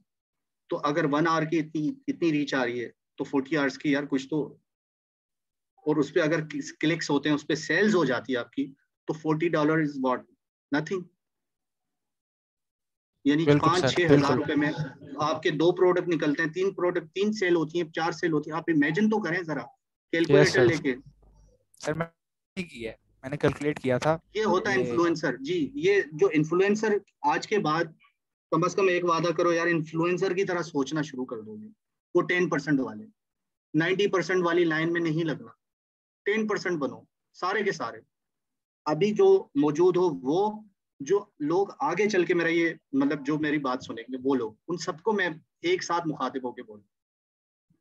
तो अगर वन आवर की इतनी इतनी रीच आ रही है तो फोर्टी आवर्स की यार कुछ तो। और उस पर अगर क्लिक्स होते हैं उस पर सेल्स हो जाती है आपकी तो forty dollar is what nothing यानी पाँच छह हज़ार रुपए में आपके दो प्रोडक्ट निकलते हैं तीन प्रोडक्ट तीन सेल होती है चार सेल होती है। आप इमेजिन तो करें जरा कैलकुलेटर. लेके। सर मैंने किया है। मैंने कैलकुलेट किया था ये होता है इन्फ्लुएंसर जी ये जो इन्फ्लुएंसर आज के बाद कम से कम एक वादा करो यार इन्फ्लुएंसर की तरह सोचना शुरू कर दोगे। वो टेन परसेंट वाले नाइन्टी परसेंट वाली लाइन में नहीं लगना। टेन परसेंट बनो सारे के सारे। अभी जो मौजूद हो वो जो लोग आगे चल के मेरा ये मतलब जो मेरी बात सुनेंगे वो लोग उन सबको मैं एक साथ मुखातिब होके बोलूँ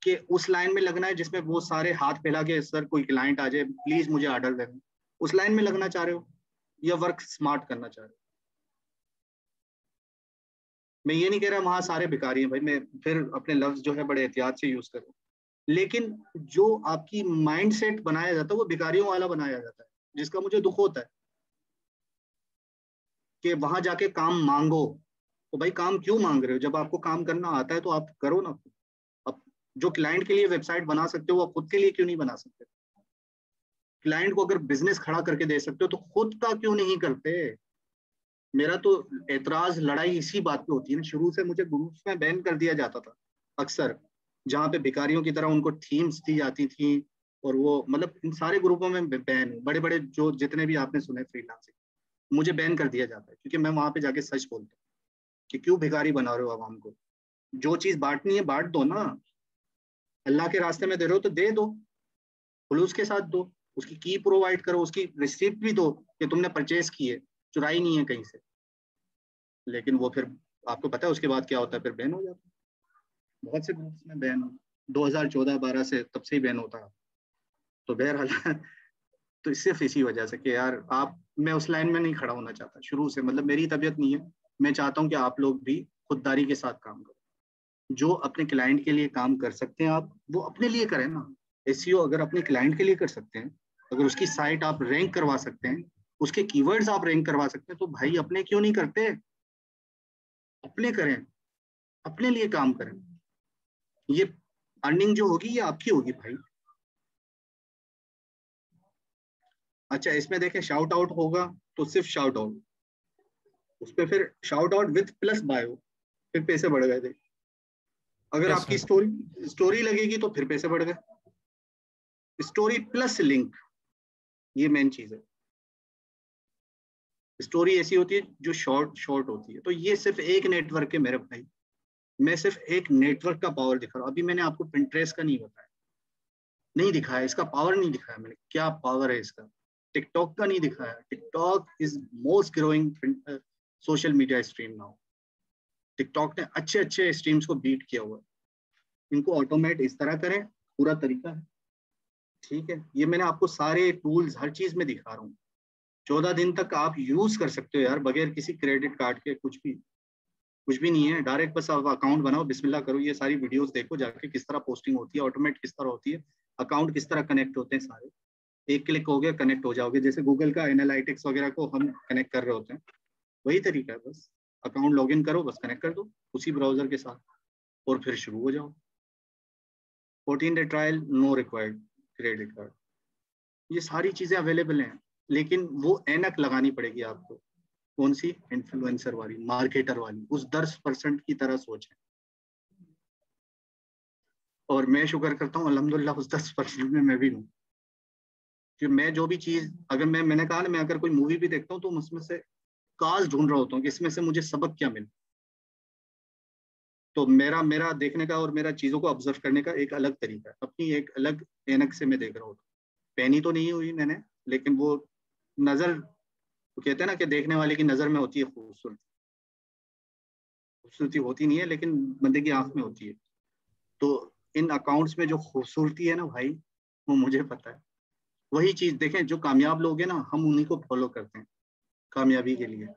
कि उस लाइन में लगना है जिसमें वो सारे हाथ फैला के सर कोई क्लाइंट आ जाए प्लीज़ मुझे ऑर्डर दे दें। उस लाइन में लगना चाह रहे हो या वर्क स्मार्ट करना चाह रहे हो? मैं ये नहीं कह रहा वहाँ सारे भिकारी हैं भाई, मैं फिर अपने लफ्ज जो है बड़े एहतियात से यूज़ करूँ। लेकिन जो आपकी माइंड सेट बनाया जाता है, वो भिकारियों वाला बनाया जाता है, जिसका मुझे दुख होता है। कि वहाँ जाके काम मांगो तो भाई काम क्यों मांग रहे हो? जब आपको काम करना आता है तो आप करो ना। अब जो क्लाइंट के लिए वेबसाइट बना सकते हो, वो खुद के लिए क्यों नहीं बना सकते? क्लाइंट को अगर बिज़नेस खड़ा करके दे सकते हो तो खुद का क्यों नहीं करते? मेरा तो एतराज़ लड़ाई इसी बात पे होती है ना। शुरू से मुझे ग्रुप्स में बैन कर दिया जाता था, अक्सर। जहाँ पे भिकारियों की तरह उनको थीम्स दी जाती थी और वो मतलब इन सारे ग्रुपों में बैन बड़े बड़े जो जितने भी आपने सुने फ्रीलांसिंग मुझे बैन कर दिया जाता है, क्योंकि मैं वहाँ पे जाके सच बोलता हूँ कि क्यों भिखारी बना रहे हो आवाम को जो चीज़ बांटनी है, बांट दो ना। अल्लाह के रास्ते में दे रहे हो तो दे दो। खुलूस के साथ दो। उसकी की प्रोवाइड करो, उसकी रिसिप्ट भी दो कि तुमने परचेज की है, चुराई नहीं है कहीं से। लेकिन वो फिर आपको पता है उसके बाद क्या होता है, फिर बैन हो जाता है। बहुत से ग्रुप्स में बैन हो। 2014-12 से तब से ही बैन होता है। तो बहरहाल [LAUGHS] तो सिर्फ़ इसी वजह से कि यार, आप, मैं उस लाइन में नहीं खड़ा होना चाहता, शुरू से। मतलब मेरी तबीयत नहीं है। मैं चाहता हूँ कि आप लोग भी खुददारी के साथ काम करो। जो अपने क्लाइंट के लिए काम कर सकते हैं आप, वो अपने लिए करें ना। एस e अगर अपने क्लाइंट के लिए कर सकते हैं अगर उसकी साइट आप रैंक करवा सकते हैं उसके कीवर्ड्स आप रैंक करवा सकते हैं तो भाई अपने क्यों नहीं करते? अपने करें अपने लिए काम करें। ये अर्निंग जो होगी ये आपकी होगी भाई। अच्छा इसमें देखें शाउट आउट होगा तो सिर्फ़ शाउट आउट उस पर फिर shout out with plus bio फिर पैसे बढ़ गए थे। अगर आपकी स्टोरी स्टोरी लगेगी तो फिर पैसे बढ़ गए। स्टोरी प्लस लिंक ये मेन चीज़ है। स्टोरी ऐसी होती है जो शॉर्ट शॉर्ट होती है। तो ये सिर्फ़ एक नेटवर्क है मेरे भाई। मैं सिर्फ़ एक नेटवर्क का पावर दिखा रहा हूँ। अभी मैंने आपको पिंट्रेस का नहीं बताया। नहीं दिखाया, इसका पावर नहीं दिखाया मैंने। क्या पावर है इसका? टिकटॉक का नहीं दिखाया। TikTok is most growing social media stream now TikTok ने अच्छे अच्छे स्ट्रीम्स को बीट किया हुआ है। इनको ऑटोमेट इस तरह करें, पूरा तरीका है। ठीक है? ये मैंने आपको सारे टूल्स हर चीज़ में दिखा रहा हूँ। चौदह दिन तक आप यूज़ कर सकते हो यार, बगैर किसी क्रेडिट कार्ड के, कुछ भी। कुछ भी नहीं है डायरेक्ट बस आप अकाउंट बनाओ, बिस्मिल्लाह करो, ये सारी वीडियोस देखो, जाके किस तरह पोस्टिंग होती है ऑटोमेट किस तरह होती है अकाउंट किस तरह कनेक्ट होते हैं सारे। एक क्लिक हो गया कनेक्ट हो जाओगे। जैसे गूगल का एनालिटिक्स वगैरह को हम कनेक्ट कर रहे होते हैं, वही तरीका है बस। अकाउंट लॉग इन करो, बस कनेक्ट कर दो, उसी ब्राउज़र के साथ, और फिर शुरू हो जाओ। Fourteen day trial no required credit card ये सारी चीज़ें अवेलेबल हैं, लेकिन वो एनक लगानी पड़ेगी आपको। कौन सी? इन्फ्लुएंसर वाली मार्केटर वाली, उस दस परसेंट की तरह सोचें। और मैं शुक्र करता हूँ अलहमदुल्ला उस दस परसेंट में मैं भी हूँ। कि मैं जो भी चीज़, अगर मैं, मैंने कहा ना, मैं अगर कोई मूवी भी देखता हूँ तो उसमें से काज ढूंढ रहा होता हूँ कि इसमें से मुझे सबक क्या मिले। तो मेरा मेरा देखने का और मेरा चीज़ों को ऑब्ज़र्व करने का एक अलग तरीका है। अपनी एक अलग एनक से मैं देख रहा हूँ। पहनी तो नहीं हुई मैंने, लेकिन वो नज़र, वो कहते हैं ना कि देखने वाले की नज़र में होती है खूबसूरती। खूबसूरती होती नहीं है, लेकिन बंदे की आँख में होती है। तो इन अकाउंट्स में जो खूबसूरती है ना भाई, वो मुझे पता है। वही चीज़ देखें, जो कामयाब लोग हैं ना, हम उन्हीं को फॉलो करते हैं, कामयाबी के लिए।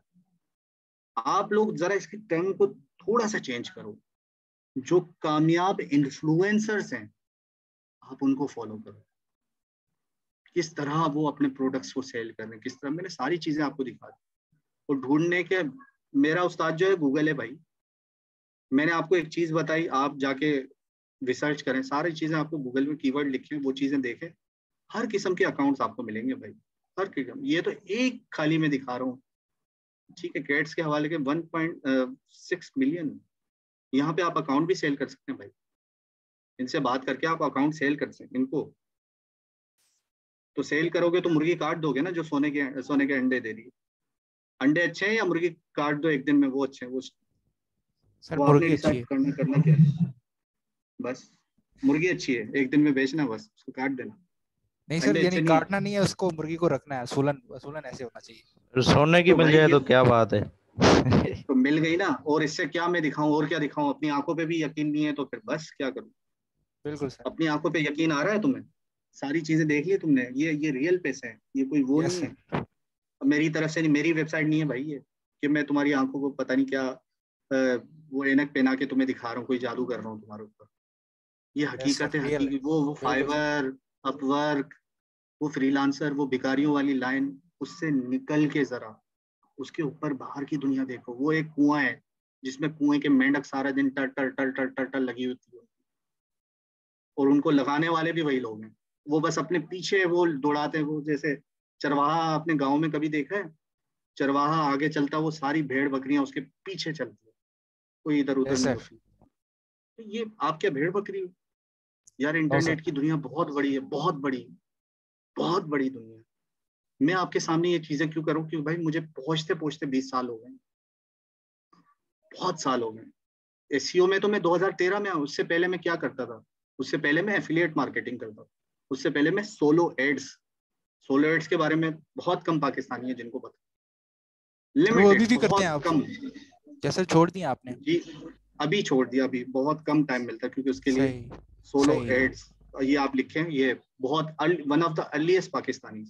आप लोग जरा इसके टर्म को थोड़ा सा चेंज करो। जो कामयाब इन्फ्लुएंसर्स हैं, आप उनको फॉलो करो। किस तरह वो अपने प्रोडक्ट्स को सेल कर रहे हैं, किस तरह। मैंने सारी चीज़ें आपको दिखा दी। और ढूँढने के, मेरा उस्ताद जो है गूगल है भाई। मैंने आपको एक चीज़ बताई, आप जाके रिसर्च करें। सारी चीज़ें आपको गूगल में कीवर्ड लिखें, वो चीज़ें देखें। हर किस्म के अकाउंट्स आपको मिलेंगे भाई। हर किस्म। ये तो एक खाली में दिखा रहा हूँ। ठीक है क्रेड्स के हवाले के वन पॉइंट सिक्स मिलियन यहाँ पे आप अकाउंट भी सेल कर सकते हैं भाई। इनसे बात करके आप अकाउंट सेल कर सकते हैं इनको। तो सेल करोगे तो मुर्गी काट दोगे ना जो सोने के सोने के अंडे दे रही है। अंडे अच्छे हैं या मुर्गी काट दो एक दिन में वो अच्छे हैं वो सर वो मुर्गी अच्छी है। करना करना क्या है। बस मुर्गी अच्छी है एक दिन में बेचना बस उसको काट देना। नहीं सर यानी काटना नहीं है उसको मुर्गी को रखना है सोलन सोलन ऐसे होना चाहिए। सोने की मिल जाए तो क्या बात है? [LAUGHS] तो मिल गई ना और इससे क्या मैं दिखाऊँ और क्या दिखाऊँ? अपनी आँखों पे भी यकीन नहीं है तो फिर बस क्या करूँ? बिल्कुल सर। अपनी आँखों पे यकीन आ रहा है तुम्हें? सारी चीज़ें देख ली तुमने? ये ये रियल पैसे हैं ये कोई वो नहीं है। मेरी तरफ़ से नहीं मेरी वेबसाइट नहीं है भाई ये कि मैं तुम्हारी आँखों को पता नहीं क्या वो एनक पहना के तुम्हें दिखा रहा हूँ कोई जादू कर रहा हूँ तुम्हारे ऊपर। ये हकीकत है हकीकत वो वो फाइबर अपवर्क वो फ्रीलांसर वो भिकारियों वाली लाइन उससे निकल के जरा उसके ऊपर बाहर की दुनिया देखो। वो एक कुआँ है जिसमें कुएँ के मेंढक सारा दिन टर टर टर टर टर टर लगी होती है। और उनको लगाने वाले भी वही लोग हैं। वो बस अपने पीछे वो दौड़ाते हैं वो जैसे चरवाहा अपने गाँव में कभी देखा है? चरवाहा आगे चलता वो सारी भेड़ बकरियाँ उसके पीछे चलती है। कोई इधर उधर नहीं होती। तो ये आप क्या भेड़ बकरी हो? यार इंटरनेट की दुनिया बहुत बड़ी है बहुत बड़ी बहुत बड़ी दुनिया। मैं आपके सामने ये चीज़ें क्यों करूँ क्योंकि भाई मुझे पहुँचते पहुँचते बीस साल हो गए। बहुत साल हो गए। एसईओ में तो मैं 2013 में उससे पहले मैं क्या करता था? उससे पहले मैं एफिलिएट मार्केटिंग करता था। उससे पहले मैं सोलो एड्स सोलो एड्स के बारे में बहुत कम पाकिस्तानी है जिनको पता। वो अभी भी करते हैं बहुत आप। कम। जैसे छोड़ दिया आपने। जी अभी छोड़ दिया अभी बहुत कम टाइम मिलता है क्योंकि उसके लिए सोलो एड्स ये आप लिखें ये बहुत one of the earliest Pakistani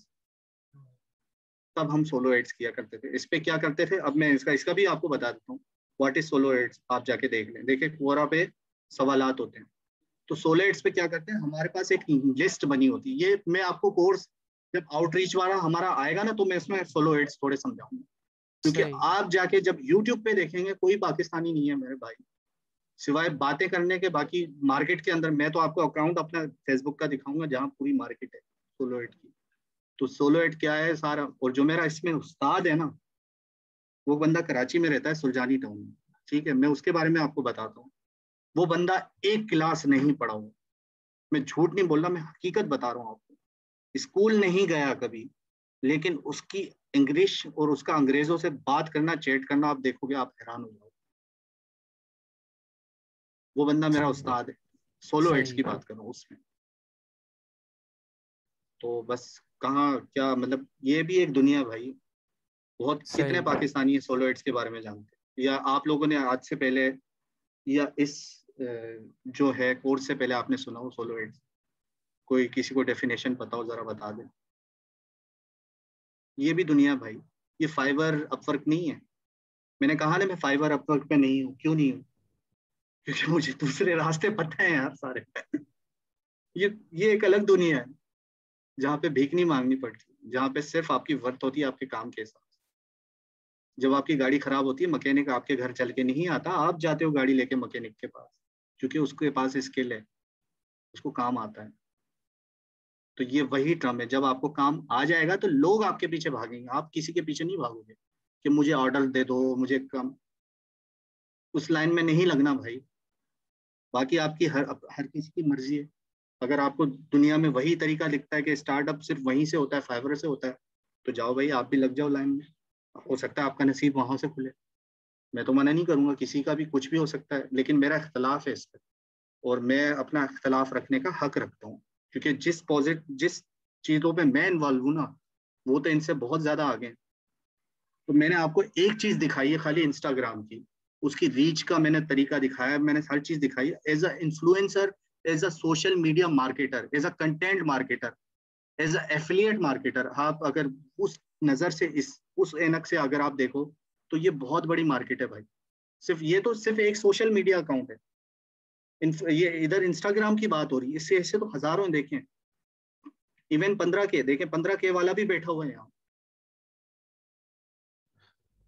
तब हम सोलो एड्स किया करते थे। इस पे क्या करते थे? अब मैं इसका इसका भी आपको बता देता हूँ। व्हाट इज़ सोलो एड्स आप जाके देख लें। देखिए कोरा पे सवालात होते हैं। तो सोलो एड्स पे क्या करते हैं? हमारे पास एक लिस्ट बनी होती है। ये मैं आपको कोर्स जब आउटरीच वाला हमारा आएगा ना तो मैं इसमें सोलो एड्स थोड़े समझाऊँगा। क्योंकि आप जाके जब यूट्यूब पे देखेंगे कोई पाकिस्तानी नहीं है मेरे भाई। सिवाय बातें करने के बाकी मार्केट के अंदर मैं तो आपको अकाउंट अपना फेसबुक का दिखाऊँगा जहाँ पूरी मार्केट है सोलो एड की। तो सोलो एड क्या है सारा? और जो मेरा इसमें उस्ताद है ना वो बंदा कराची में रहता है सुलझानी टाउन में। ठीक है? मैं उसके बारे में आपको बताता हूँ। वो बंदा एक क्लास नहीं पढ़ा हुआ। मैं झूठ नहीं बोल रहा मैं हकीकत बता रहा हूँ आपको। स्कूल नहीं गया कभी लेकिन उसकी इंग्लिश और उसका अंग्रेज़ों से बात करना चैट करना आप देखोगे आप हैरान हो जाओगे। वो बंदा मेरा उस्ताद है। सोलो एड्स की बात कर रहा हूँ उसमें। तो बस कहाँ क्या मतलब ये भी एक दुनिया भाई। बहुत। कितने पाकिस्तानी सोलो एड्स के बारे में जानते हैं? या आप लोगों ने आज से पहले या इस जो है कोर्स से पहले आपने सुना हो सोलो एड्स कोई किसी को डेफिनेशन पता हो जरा बता दे। ये भी दुनिया भाई। ये फाइबर अपवर्क नहीं है। मैंने कहा ना मैं फाइबर अपवर्क पे नहीं हूँ। क्यों नहीं हूँ? क्योंकि मुझे दूसरे रास्ते पता है यार सारे। [LAUGHS] ये ये एक अलग दुनिया है। जहाँ पे भीख नहीं मांगनी पड़ती, जहाँ पे सिर्फ़ आपकी वर्थ होती है आपके काम के हिसाब से। जब आपकी गाड़ी खराब होती है, मैकेनिक आपके घर चल के नहीं आता, आप जाते हो गाड़ी लेके मैकेनिक के पास, क्योंकि उसके पास स्किल है, उसको काम आता है। तो ये वही ट्रम है, जब आपको काम आ जाएगा तो लोग आपके पीछे भागेंगे, आप किसी के पीछे नहीं भागोगे कि मुझे ऑर्डर दे दो, मुझे काम। उस लाइन में नहीं लगना भाई, बाकी आपकी हर हर किसी की मर्ज़ी है। अगर आपको दुनिया में वही तरीका दिखता है कि स्टार्टअप सिर्फ़ वहीं से होता है फाइबर से होता है तो जाओ भाई, आप भी लग जाओ लाइन में। हो सकता है आपका नसीब वहाँ से खुले। मैं तो मना नहीं करूँगा, किसी का भी कुछ भी हो सकता है, लेकिन मेरा इख्तलाफ है इस पर। और मैं अपना इख्तलाफ रखने का हक रखता हूँ, क्योंकि जिस पॉजिट जिस चीज़ों पे मैं इन्वॉल्व हूँ ना, वो तो इनसे बहुत ज़्यादा आगे हैं। तो मैंने आपको एक चीज़ दिखाई है खाली इंस्टाग्राम की, उसकी रीच का मैंने तरीका दिखाया, मैंने हर चीज़ दिखाई as a influencer as a social media marketer as a content marketer as a affiliate marketer आप अगर उस नज़र से इस उस एनक से अगर आप देखो तो ये बहुत बड़ी मार्केट है भाई। सिर्फ़ ये तो सिर्फ़ एक सोशल मीडिया अकाउंट है। इन- ये इधर इंस्टाग्राम की बात हो रही है। इससे ऐसे तो हज़ारों देखें। इवन पंद्रह के देखें पंद्रह के वाला भी बैठा हुआ है यहाँ।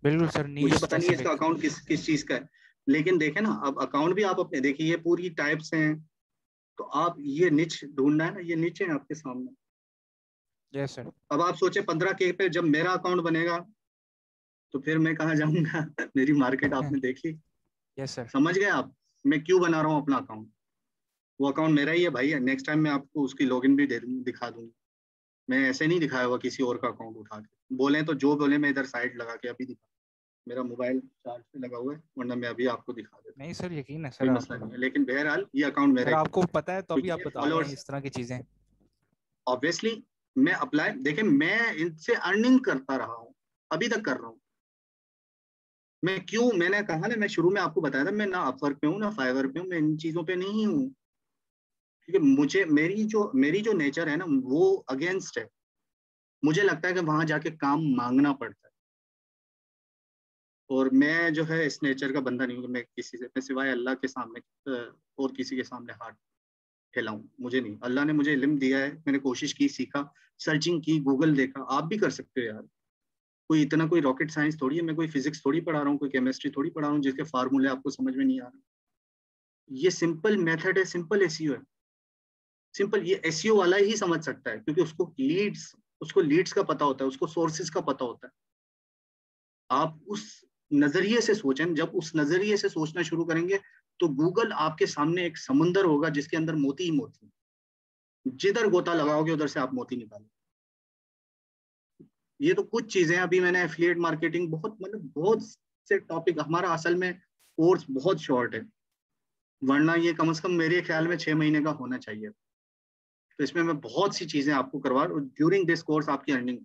बिल्कुल सर मुझे पता नहीं इसका अकाउंट किस किस चीज़ का है। लेकिन देखें ना अब अकाउंट भी आप अपने देखिए ये पूरी टाइप्स हैं। तो आप ये निच ढूंढना है ना ये नीचे है आपके सामने। यस सर अब आप सोचे पंद्रह के पे जब मेरा अकाउंट बनेगा तो फिर मैं कहाँ जाऊँगा? [LAUGHS] मेरी मार्केट [LAUGHS] आपने देखी। यस सर समझ गए आप? मैं क्यों बना रहा हूँ अपना अकाउंट वो अकाउंट मेरा ही है भाई। नेक्स्ट टाइम मैं आपको उसकी लॉगिन भी दूँ दिखा दूँगा मैं ऐसे नहीं दिखाया हुआ किसी और का अकाउंट उठा के। बोले तो जो बोले मैं इधर साइड लगा के अभी दिखा मेरा मोबाइल चार्ज पे लगा हुआ है वरना मैं अभी आपको दिखा देता नहीं सर यकीन है सर मसला नहीं है लेकिन बहरहाल ये अकाउंट मेरा आपको पता है तो भी आप ये बता रहे हैं इस तरह की चीज़ें। ऑब्वियसली मैं अप्लाई देखे मैं इनसे अर्निंग करता रहा हूँ अभी तक कर रहा हूँ। मैं क्यों मैंने कहा ना मैं शुरू में आपको बताया था मैं ना अपवर्क पे हूँ ना फाइवर पे हूँ मैं इन चीज़ों पे नहीं हूँ। क्योंकि मुझे मेरी जो मेरी जो नेचर है ना वो अगेंस्ट है। मुझे लगता है कि वहाँ जाके काम मांगना पड़ता है। और मैं जो है इस नेचर का बंदा नहीं हूँ मैं किसी से, मैं सिवाय अल्लाह के सामने और किसी के सामने हाथ फैलाऊं, मुझे नहीं। अल्लाह ने मुझे इल्म दिया है, मैंने कोशिश की, सीखा सर्चिंग की गूगल देखा, आप भी कर सकते हो यार। कोई इतना कोई रॉकेट साइंस थोड़ी है, मैं कोई फिजिक्स थोड़ी पढ़ा रहा हूँ, कोई केमिस्ट्री थोड़ी पढ़ा रहा हूँ, जिसके फार्मूले आपको समझ में नहीं आ रहे। ये सिंपल मेथड है सिंपल एसीओ है। सिंपल ये एसीओ वाला ही समझ सकता है, क्योंकि उसको लीड्स उसको लीड्स का पता होता है, उसको सोर्सेज का पता होता है। आप उस नज़रिए से सोचें, जब उस नज़रिए से सोचना शुरू करेंगे तो गूगल आपके सामने एक समुंदर होगा जिसके अंदर मोती ही मोती जिधर गोता लगाओगे, उधर से आप मोती निकालो ये तो कुछ चीज़ें अभी मैंने एफिलिएट मार्केटिंग बहुत मतलब बहुत से टॉपिक हमारा असल में कोर्स बहुत शॉर्ट है। वरना ये कम से कम मेरे ख्याल में छह महीने का होना चाहिए। तो इसमें मैं बहुत सी चीज़ें आपको करवा ड्यूरिंग दिस कोर्स आपकी अर्निंग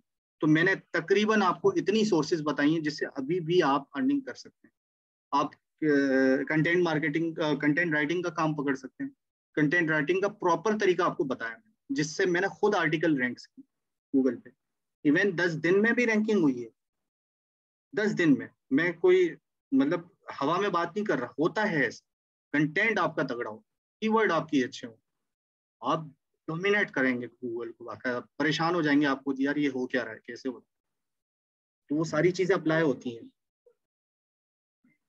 तो मैंने तकरीबन आपको इतनी सोर्सेज बताई हैं जिससे अभी भी आप अर्निंग कर सकते हैं। आप कंटेंट मार्केटिंग कंटेंट राइटिंग का काम पकड़ सकते हैं। कंटेंट राइटिंग का प्रॉपर तरीका आपको बताया मैंने, जिससे मैंने खुद आर्टिकल रैंक्स की गूगल पे। इवन दस दिन में भी रैंकिंग हुई है। दस दिन में। मैं कोई मतलब हवा में बात नहीं कर रहा, होता है कंटेंट आपका तगड़ा हो कीवर्ड आपकी अच्छे हो। आप डोमिनेट करेंगे गूगल को बाकायदा परेशान हो जाएँगे आपको यार ये हो क्या रहा है? कैसे हो? तो वो सारी चीज़ें अप्लाई होती हैं।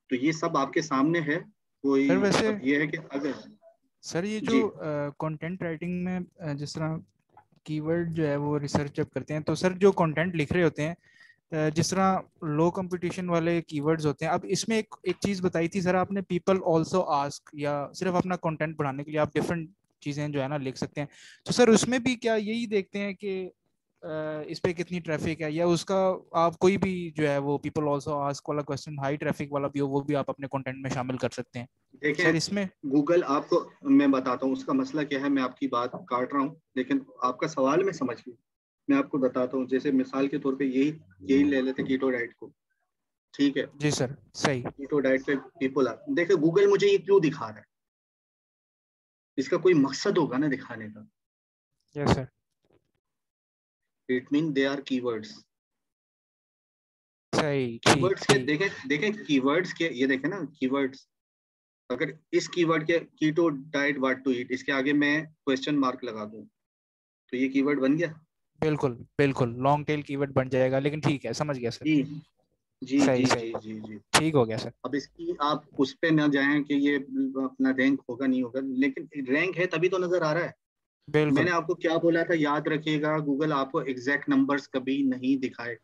तो ये सब आपके सामने है। कोई सर वैसे ये है कि अगर सर ये जो कंटेंट राइटिंग में जिस तरह कीवर्ड जो है वो रिसर्च जब करते हैं तो सर जो कंटेंट लिख रहे होते हैं जिस तरह लो कंपटीशन वाले कीवर्ड्स होते हैं अब इसमें एक एक चीज़ बताई थी सर आपने पीपल आल्सो आस्क या सिर्फ़ अपना कंटेंट बढ़ाने के लिए आप डिफरेंट चीज़ें जो है ना लिख सकते हैं। तो सर उसमें भी क्या यही देखते हैं कि इस पे कितनी ट्रैफ़िक है? या उसका आप कोई भी जो है वो पीपल आल्सो आस्क वाला क्वेश्चन हाई ट्रैफ़िक वाला भी हो वो भी आप अपने कंटेंट में शामिल कर सकते हैं। देखिए सर इसमें गूगल आपको मैं बताता हूँ उसका मसला क्या है मैं आपकी बात काट रहा हूँ लेकिन आपका सवाल मैं समझ गया। मैं आपको बताता हूँ जैसे मिसाल के तौर पे यही यही ले लेते कीटो डाइट को। ठीक है? जी सर सही। कीटो डाइट पे पीपल देखिए गूगल मुझे ये क्यों दिखा रहा है? इसका कोई मकसद होगा ना दिखाने का। Yes sir it mean they are keywords सही कीवर्ड्स के देखें देखें कीवर्ड्स के ये देखें ना कीवर्ड्स अगर इस कीवर्ड के keto diet what to eat इसके आगे मैं क्वेश्चन मार्क लगा दूँ तो ये कीवर्ड बन गया? बिल्कुल बिल्कुल लॉन्ग टेल कीवर्ड बन जाएगा लेकिन ठीक है समझ गया सर जी जी सही जी, सही। जी जी। ठीक हो गया सर। अब इसकी आप उस पे ना जाएँ कि ये अपना रैंक होगा नहीं होगा लेकिन रैंक है तभी तो नज़र आ रहा है। बिल्कुल। मैंने आपको क्या बोला था याद रखिएगा गूगल आपको एग्जैक्ट नंबर्स कभी नहीं दिखाए।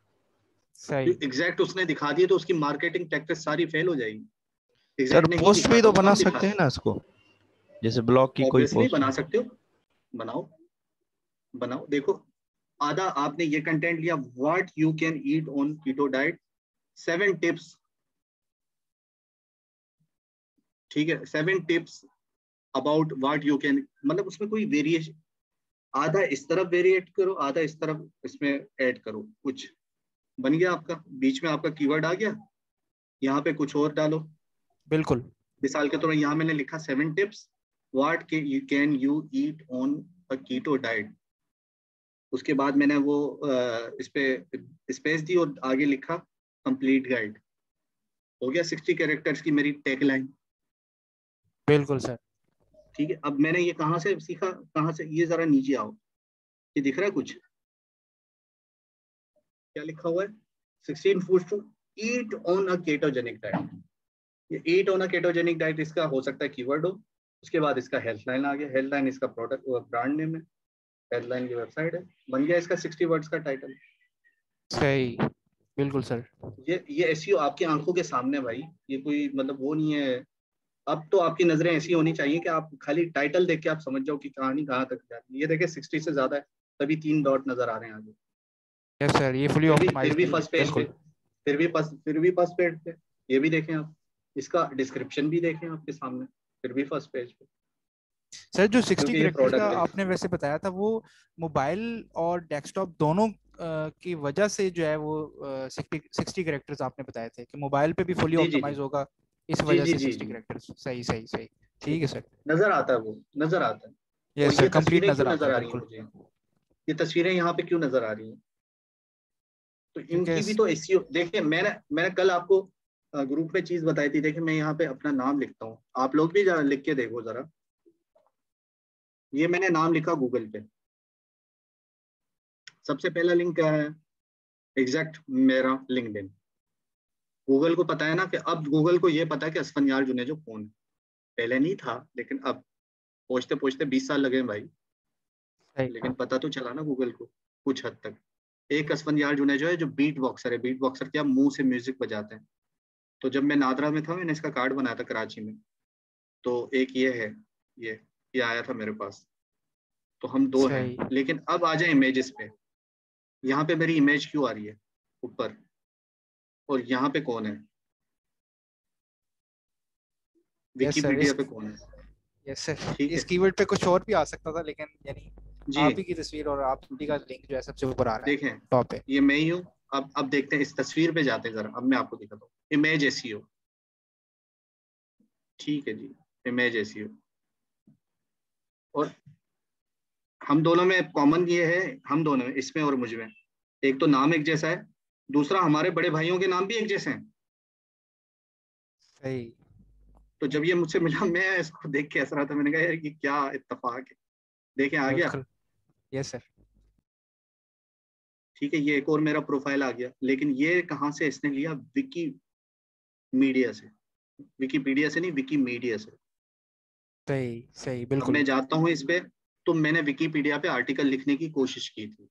सही। एग्जैक्ट उसने दिखा दिए तो उसकी मार्केटिंग टैक्टिक्स सारी फेल हो जाएगी। सर पोस्ट भी तो बना सकते हैं ना इसको? जैसे ब्लॉग की कोई पोस्ट बना सकते हो। बनाओ। बनाओ। देखो आधा आपने ये कंटेंट लिया what you can eat on keto diet seven tips ठीक है seven tips about what you can मतलब उसमें कोई वेरिएशन आधा इस तरफ़ वेरिएट करो आधा इस तरफ़ इसमें ऐड करो। कुछ बन गया आपका? बीच में आपका कीवर्ड आ गया? यहाँ पे कुछ और डालो। बिल्कुल। मिसाल के तौर पर यहाँ मैंने लिखा seven tips what you can you eat on a keto diet उसके बाद मैंने वो इस पे स्पेस दी और आगे लिखा। कंप्लीट गाइड हो गया सिक्सटी कैरेक्टर्स की मेरी टैग लाइन बिल्कुल सर। ठीक है अब मैंने ये कहाँ से सीखा कहाँ से ये जरा नीचे आओ। ये दिख रहा है कुछ? क्या लिखा हुआ है? Sixteen foods to eat on a ketogenic diet ये eat on a ketogenic diet इसका हो सकता है कीवर्ड हो उसके बाद इसका हेल्थ लाइन आ गया। हेल्थ लाइन इसका प्रोडक्ट ब्रांड नेम है। हेल्थ लाइन की वेबसाइट है। बन गया इसका सिक्सटी वर्ड्स का टाइटल सही। बिल्कुल सर। ये ये ऐसी आपकी आँखों के सामने भाई ये कोई मतलब वो नहीं है। अब तो आपकी नज़रें ऐसी होनी चाहिए कि आप खाली टाइटल देख के आप समझ जाओ कि कहानी कहाँ तक जा रही है। ये देखे सिक्सटी से ज़्यादा है तभी तीन डॉट नज़र आ रहे हैं आगे। यस सर ये फुली फिर भी फिर भी फ़र्स्ट पेज पे फिर भी फ़र्स्ट फिर भी फ़र्स्ट पेज पे। ये भी देखें आप इसका डिस्क्रिप्शन भी देखें आपके सामने फिर भी फ़र्स्ट पेज पे। सर जो 60 क्योंकि का आपने वैसे बताया था वो मोबाइल और डेस्कटॉप दोनों की वजह से जो है वो सिक्सटी कैरेक्टर्स आपने बताए थे कि मोबाइल पे भी फुली ऑप्टिमाइज होगा इस वजह से सिक्सटी। कैरेक्टर्स सही सही सही। ठीक है सर नज़र आता है वो नज़र आता है। यस सर ये कंप्लीट नज़र आता है आ रही हैं बिल्कुल। ये तस्वीरें यहाँ पे क्यों नज़र आ रही हैं? तो इनकी भी तो ऐसी देखिए मैंने मैंने कल आपको ग्रुप में चीज़ बताई थी देखिए मैं यहाँ पे अपना नाम लिखता हूँ। आप लोग भी लिख के देखो जरा। ये मैंने नाम लिखा गूगल पे। सबसे पहला लिंक क्या है? एग्जैक्ट मेरा लिंक्डइन गूगल को पता है ना कि अब गूगल को ये पता है कि असफनियार जुनेजो कौन है? पहले नहीं था लेकिन अब। पहुँचते पहुँचते बीस साल लगे भाई। लेकिन पता तो चला ना गूगल को कुछ हद तक। एक असफंदियाल जुने जो है जो बीट बॉक्सर है बीट बॉक्सर क्या मुँह से म्यूज़िक बजाते हैं। तो जब मैं नादरा में था मैंने इसका कार्ड बनाया था कराची में। तो एक ये है ये ये आया था मेरे पास। तो हम दो हैं। लेकिन अब आ जाए इमेजेस पे। यहाँ पे मेरी इमेज क्यों आ रही है? ऊपर। और यहाँ पे कौन है? विकीपीडिया पे कौन है? यस सर इस कीवर्ड पे कुछ और भी आ सकता था लेकिन यानी जी। आप ही की तस्वीर और आप ही का लिंक जो है सबसे ऊपर आ रहा है। देखें टॉप पे। ये मैं ही हूँ। अब अब देखते हैं इस तस्वीर पे जाते हैं जरा अब मैं आपको दिखाता हूँ। इमेज एसीओ ठीक है जी। इमेज एसीओ और हम दोनों में कॉमन ये है हम दोनों में इसमें और मुझमें। एक तो नाम एक जैसा है दूसरा हमारे बड़े भाइयों के नाम भी एक जैसे हैं। सही। तो जब ये मुझसे मिला मैं इसको देख के ऐसा रहा था मैंने कहा यार ये क्या इत्तेफाक है? देखें आ गया। यस सर ठीक है ये एक और मेरा प्रोफ़ाइल आ गया। लेकिन ये कहाँ से इसने लिया? विकी मीडिया से। विकीपीडिया से नहीं विकी मीडिया से। सही सही बिल्कुल। मैं जाता हूँ इस पे। तो मैंने विकीपीडिया पे आर्टिकल लिखने की कोशिश की थी।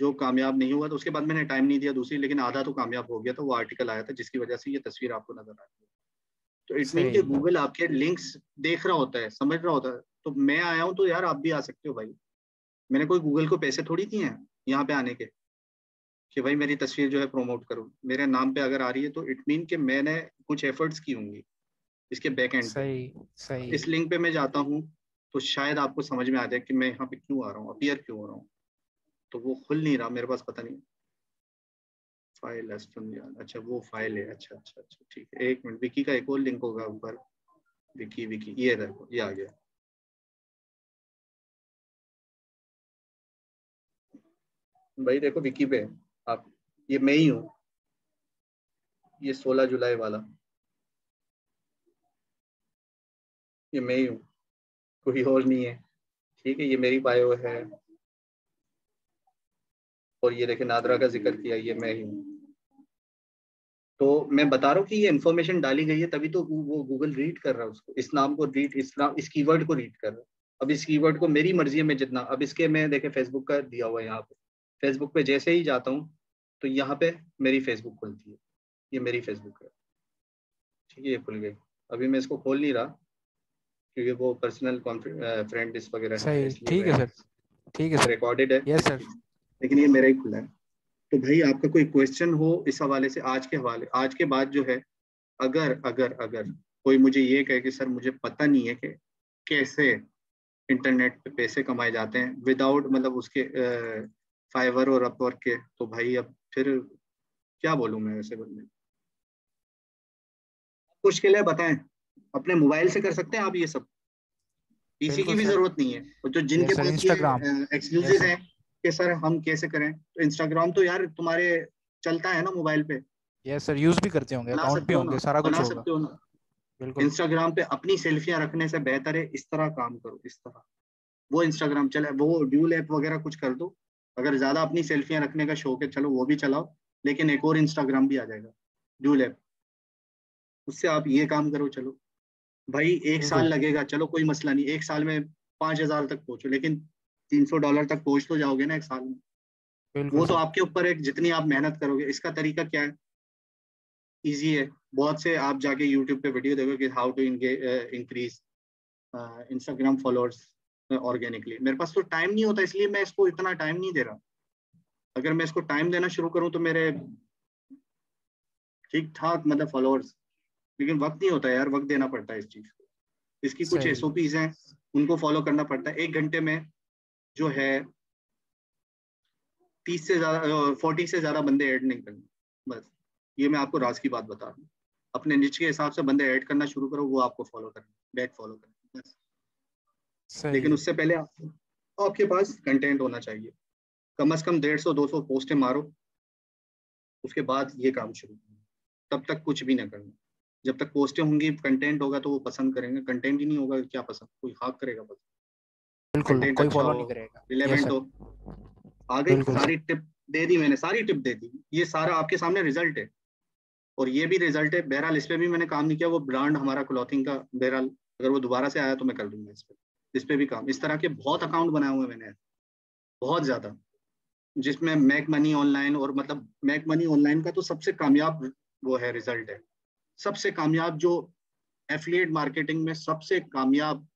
जो कामयाब नहीं हुआ तो उसके बाद मैंने टाइम नहीं दिया दूसरी लेकिन आधा तो कामयाब हो गया था वो आर्टिकल आया था जिसकी वजह से ये तस्वीर आपको नज़र आ रही है। तो इट मीन। कि गूगल आपके लिंक्स देख रहा होता है समझ रहा होता है। तो मैं आया हूँ तो यार आप भी आ सकते हो भाई। मैंने कोई गूगल को पैसे थोड़ी दिए हैं यहाँ पे आने के कि भाई मेरी तस्वीर जो है प्रमोट करूँ। मेरे नाम पे अगर आ रही है तो इट मीन कि मैंने कुछ एफर्ट्स की होंगी इसके बैक एंड सही सही। इस लिंक पे मैं जाता हूँ तो शायद आपको समझ में आ जाए कि मैं यहाँ पे क्यों आ रहा हूँ? अपियर क्यों हो रहा हूँ? तो वो खुल नहीं रहा, मेरे पास पता नहीं। फ़ाइल अच्छा वो फ़ाइल है। अच्छा अच्छा अच्छा ठीक है। एक मिनट विकी का एक और लिंक होगा ऊपर। विकी विकी ये देखो, ये आ गया। भाई देखो विकी पे आप, ये मैं ही हूँ। ये 16 जुलाई वाला। ये मैं ही हूँ। कोई और नहीं है। ठीक है, ये मेरी बायो है। और ये देखे, नादरा का ज़िक्र किया, ये मैं ही हूँ। तो मैं बता रहा हूँ कि ये इन्फॉर्मेशन डाली गई है, तभी तो वो गूगल रीड कर रहा है उसको। इस नाम को रीड इस नाम, इस कीवर्ड को रीड कर रहा है। अब इस कीवर्ड को मेरी मर्ज़ी है, मैं जितना, अब इसके मैं देखे फेसबुक का दिया हुआ है यहाँ पे। फेसबुक पे जैसे ही जाता हूँ तो यहाँ पे मेरी फेसबुक खुलती है। ये मेरी फेसबुक है। ठीक है, ये खुल गई। अभी मैं इसको खोल नहीं रहा। क्योंकि वो पर्सनल फ्रेंड इस वगैरह सही ठीक है सर ठीक है सर। रिकॉर्डेड है। यस सर लेकिन ये मेरा ही खुला है। तो भाई आपका कोई क्वेश्चन हो इस हवाले से आज के हवाले आज के बाद जो है अगर अगर अगर कोई मुझे ये कहे कि सर मुझे पता नहीं है कि कैसे इंटरनेट पे पैसे कमाए जाते हैं विदाउट मतलब उसके फाइवर और अपवर्क के तो भाई अब फिर क्या बोलूँ मैं वैसे बंदे मुश्किल है बताएँ। अपने मोबाइल से कर सकते हैं आप ये सब। पीसी की भी ज़रूरत नहीं है। और जो जिनके पास. एक्सक्लूसिव है कि सर हम कैसे करें? तो इंस्टाग्राम तो यार तुम्हारे चलता है ना मोबाइल पे। यस सर यूज़ भी करते होंगे अकाउंट भी होंगे सारा कुछ होगा। बिल्कुल। इंस्टाग्राम पे अपनी सेल्फियाँ रखने से बेहतर है इस तरह काम करो इस तरह। वो इंस्टाग्राम चले वो ड्यूल ऐप वगैरह कुछ कर दो। अगर ज़्यादा अपनी सेल्फियाँ रखने का शौक है चलो वो भी चलाओ लेकिन एक और इंस्टाग्राम भी आ जाएगा ड्यूल ऐप उससे आप ये काम करो चलो। भाई एक साल लगेगा चलो कोई मसला नहीं एक साल में पाँच हज़ार तक पहुंचो लेकिन तीन सौ डॉलर तक पहुँच तो जाओगे ना एक साल में। वो तो आपके ऊपर है जितनी आप मेहनत करोगे इसका तरीका क्या है? इजी है। बहुत से आप जाके यूट्यूब पे वीडियो देखो कि how to increase Instagram followers organically मेरे पास तो टाइम नहीं होता इसलिए मैं इसको इतना टाइम नहीं दे रहा। अगर मैं इसको टाइम देना शुरू करूँ तो मेरे ठीक ठाक मतलब फॉलोअर्स लेकिन वक्त नहीं होता यार वक्त देना पड़ता है इस चीज़ को। इसकी कुछ। एसओपीज हैं उनको फॉलो करना पड़ता है। एक घंटे में जो है तीस से ज़्यादा फोर्टी से ज़्यादा बंदे ऐड नहीं करने। बस ये मैं आपको राज की बात बता रहा हूँ। अपने निच के हिसाब से बंदे ऐड करना शुरू करो वो आपको फॉलो करना बैक फॉलो करना बस। लेकिन उससे पहले आप, आपके पास कंटेंट होना चाहिए। कम से कम डेढ़ सौ दो सौ पोस्टें मारो उसके बाद ये काम शुरू करो। तब तक कुछ भी ना करना। जब तक पोस्टें होंगी कंटेंट होगा तो वो पसंद करेंगे। कंटेंट ही नहीं होगा क्या पसंद? कोई हाक करेगा बस। बिल्कुल कोई अच्छा फॉलो नहीं करेगा। रिलेवेंट हो। आ गई सारी टिप दे दी मैंने सारी टिप दे दी। ये सारा आपके सामने रिज़ल्ट है। और ये भी रिज़ल्ट है। बहरहाल इस पे भी मैंने काम नहीं किया। वो ब्रांड हमारा क्लॉथिंग का बहरहाल अगर वो दोबारा से आया तो मैं कर दूँगा इस पर इस पे भी काम। इस तरह के बहुत अकाउंट बनाए हुए मैंने। बहुत ज़्यादा। जिसमें मैक मनी ऑनलाइन और मतलब मैक मनी ऑनलाइन का तो सबसे कामयाब वो है रिज़ल्ट है। सबसे कामयाब जो एफिलिएट मार्केटिंग में सबसे कामयाब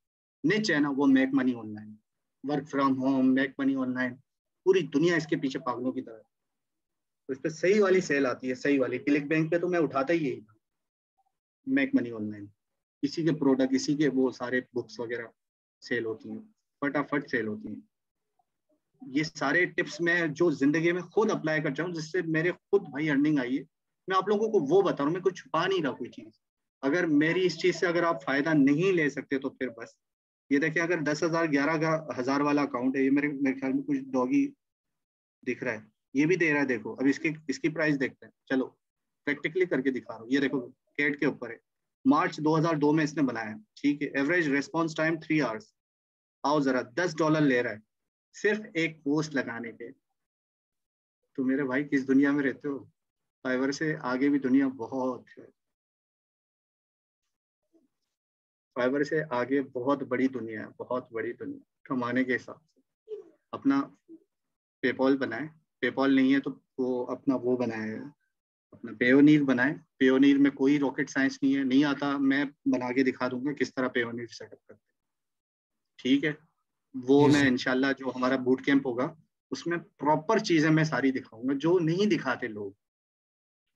निच है ना, वो make money online work from home make money online पूरी दुनिया इसके पीछे पागलों की तरह। तो इस पर सही वाली सेल आती है, सही वाली। क्लिक बैंक पे तो मैं उठाता ही यही। मैक मनी ऑनलाइन इसी के प्रोडक्ट इसी के वो सारे बुक्स वगैरह सेल होती हैं। फटाफट सेल होती हैं। ये सारे टिप्स मैं जो ज़िंदगी में खुद अप्लाई करता हूँ जिससे मेरे खुद भाई अर्निंग आई है मैं आप लोगों को वो बता रहा हूँ मैं कुछ छुपा नहीं रहा कोई चीज़। अगर मेरी इस चीज़ से अगर आप फ़ायदा नहीं ले सकते तो फिर बस। ये देखिए, अगर दस हज़ार, ग्यारह हज़ार वाला अकाउंट है, ये मेरे मेरे ख्याल में कुछ डॉगी दिख रहा है। ये भी दे रहा है, देखो। अब इसकी इसकी प्राइस देखते हैं। चलो प्रैक्टिकली करके दिखा रहा हूँ। ये देखो कैट के ऊपर है। मार्च 2002 में इसने बनाया है। ठीक है average response time three hours आओ जरा, दस डॉलर ले रहा है। सिर्फ़ एक पोस्ट लगाने के तो मेरे भाई, किस दुनिया में रहते हो? फाइवर से आगे भी दुनिया बहुत है। फाइबर से आगे बहुत बड़ी दुनिया है बहुत बड़ी दुनिया कमाने के हिसाब से। अपना पेपॉल बनाए। पेपॉल नहीं है तो वो अपना वो बनाए। अपना पेयोनीर बनाए। पेयोनीर में कोई रॉकेट साइंस नहीं है। नहीं आता मैं बना के दिखा दूँगा किस तरह पेयोनीर सेटअप करते ठीक है? वो मैं इनशाला जो हमारा बूट कैंप होगा उसमें प्रॉपर चीज़ें मैं सारी दिखाऊँगा जो नहीं दिखाते लोग।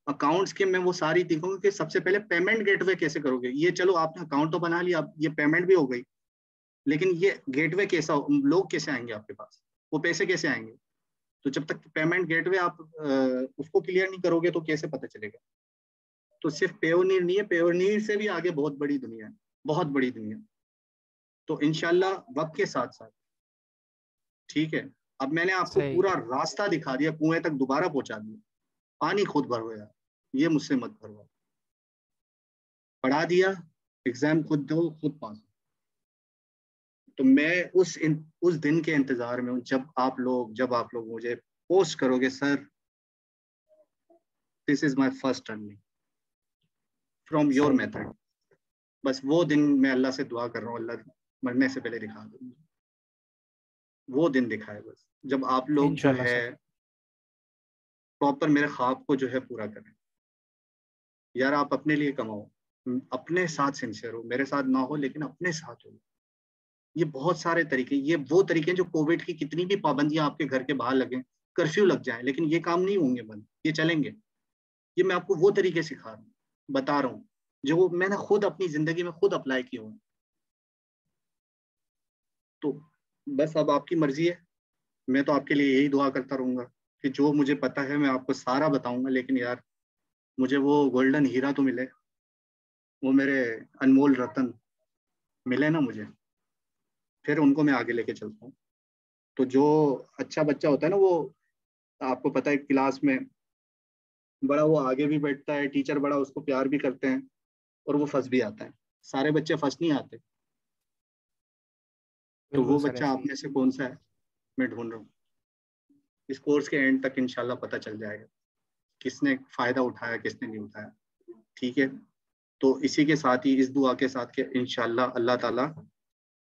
अकाउंट्स के मैं वो सारी दिखाऊँगा कि सबसे पहले पेमेंट गेटवे कैसे करोगे? ये चलो आपने अकाउंट तो बना लिया ये पेमेंट भी हो गई। लेकिन ये गेटवे कैसा लोग कैसे आएँगे आपके पास? वो पैसे कैसे आएँगे? तो जब तक पेमेंट गेटवे आप आ, उसको क्लियर नहीं करोगे तो कैसे पता चलेगा? तो सिर्फ़ पेयोनीर नहीं है पेयोनीर से भी आगे बहुत बड़ी दुनिया है बहुत बड़ी दुनिया तो इनशाला वक्त के साथ साथ ठीक है? अब मैंने आपको पूरा रास्ता दिखा दिया कुएँ तक दोबारा पहुँचा दिया। पानी खुद भरो यार ये मुझसे मत भरवा पढ़ा दिया एग्ज़ाम खुद दो खुद पास तो मैं उस इन, उस दिन के इंतज़ार में हूँ जब आप लोग जब आप लोग मुझे पोस्ट करोगे sir this is my first earning from your method बस वो दिन मैं अल्लाह से दुआ कर रहा हूँ अल्लाह मरने से पहले दिखा दो वो दिन दिखाए बस। जब आप लोग जो है प्रॉपर मेरे ख्वाब को जो है पूरा करें। यार आप अपने लिए कमाओ। अपने साथ सिंसियर हो। मेरे साथ ना हो, लेकिन अपने साथ हो। ये बहुत सारे तरीके, ये वो तरीके हैं जो कोविड की कितनी भी पाबंदियाँ आपके घर के बाहर लगे कर्फ्यू लग जाए, लेकिन ये काम नहीं होंगे बंद। ये चलेंगे। ये मैं आपको वो तरीके सिखा रहा हूँ, बता रहा हूँ, जो मैंने खुद अपनी ज़िंदगी में खुद अप्लाई किया हूँ। तो बस अब आपकी मर्ज़ी है। मैं तो आपके लिए यही दुआ करता रहूँगा। कि जो मुझे पता है मैं आपको सारा बताऊँगा लेकिन यार मुझे वो गोल्डन हीरा तो मिले। वो मेरे अनमोल रतन मिले ना मुझे। फिर उनको मैं आगे लेके चलता हूँ। तो जो अच्छा बच्चा होता है ना वो आपको पता है क्लास में बड़ा वो आगे भी बैठता है टीचर बड़ा उसको प्यार भी करते हैं और वो फंस भी आता है। सारे बच्चे फंस नहीं आते। तो वो बच्चा आप में से कौन सा है? मैं ढूंढ रहा हूँ। इस कोर्स के एंड तक इनशाला पता चल जाएगा। किसने फ़ायदा उठाया किसने नहीं उठाया। ठीक है? तो इसी के साथ ही इस दुआ के साथ के इनशाला अल्लाह ताला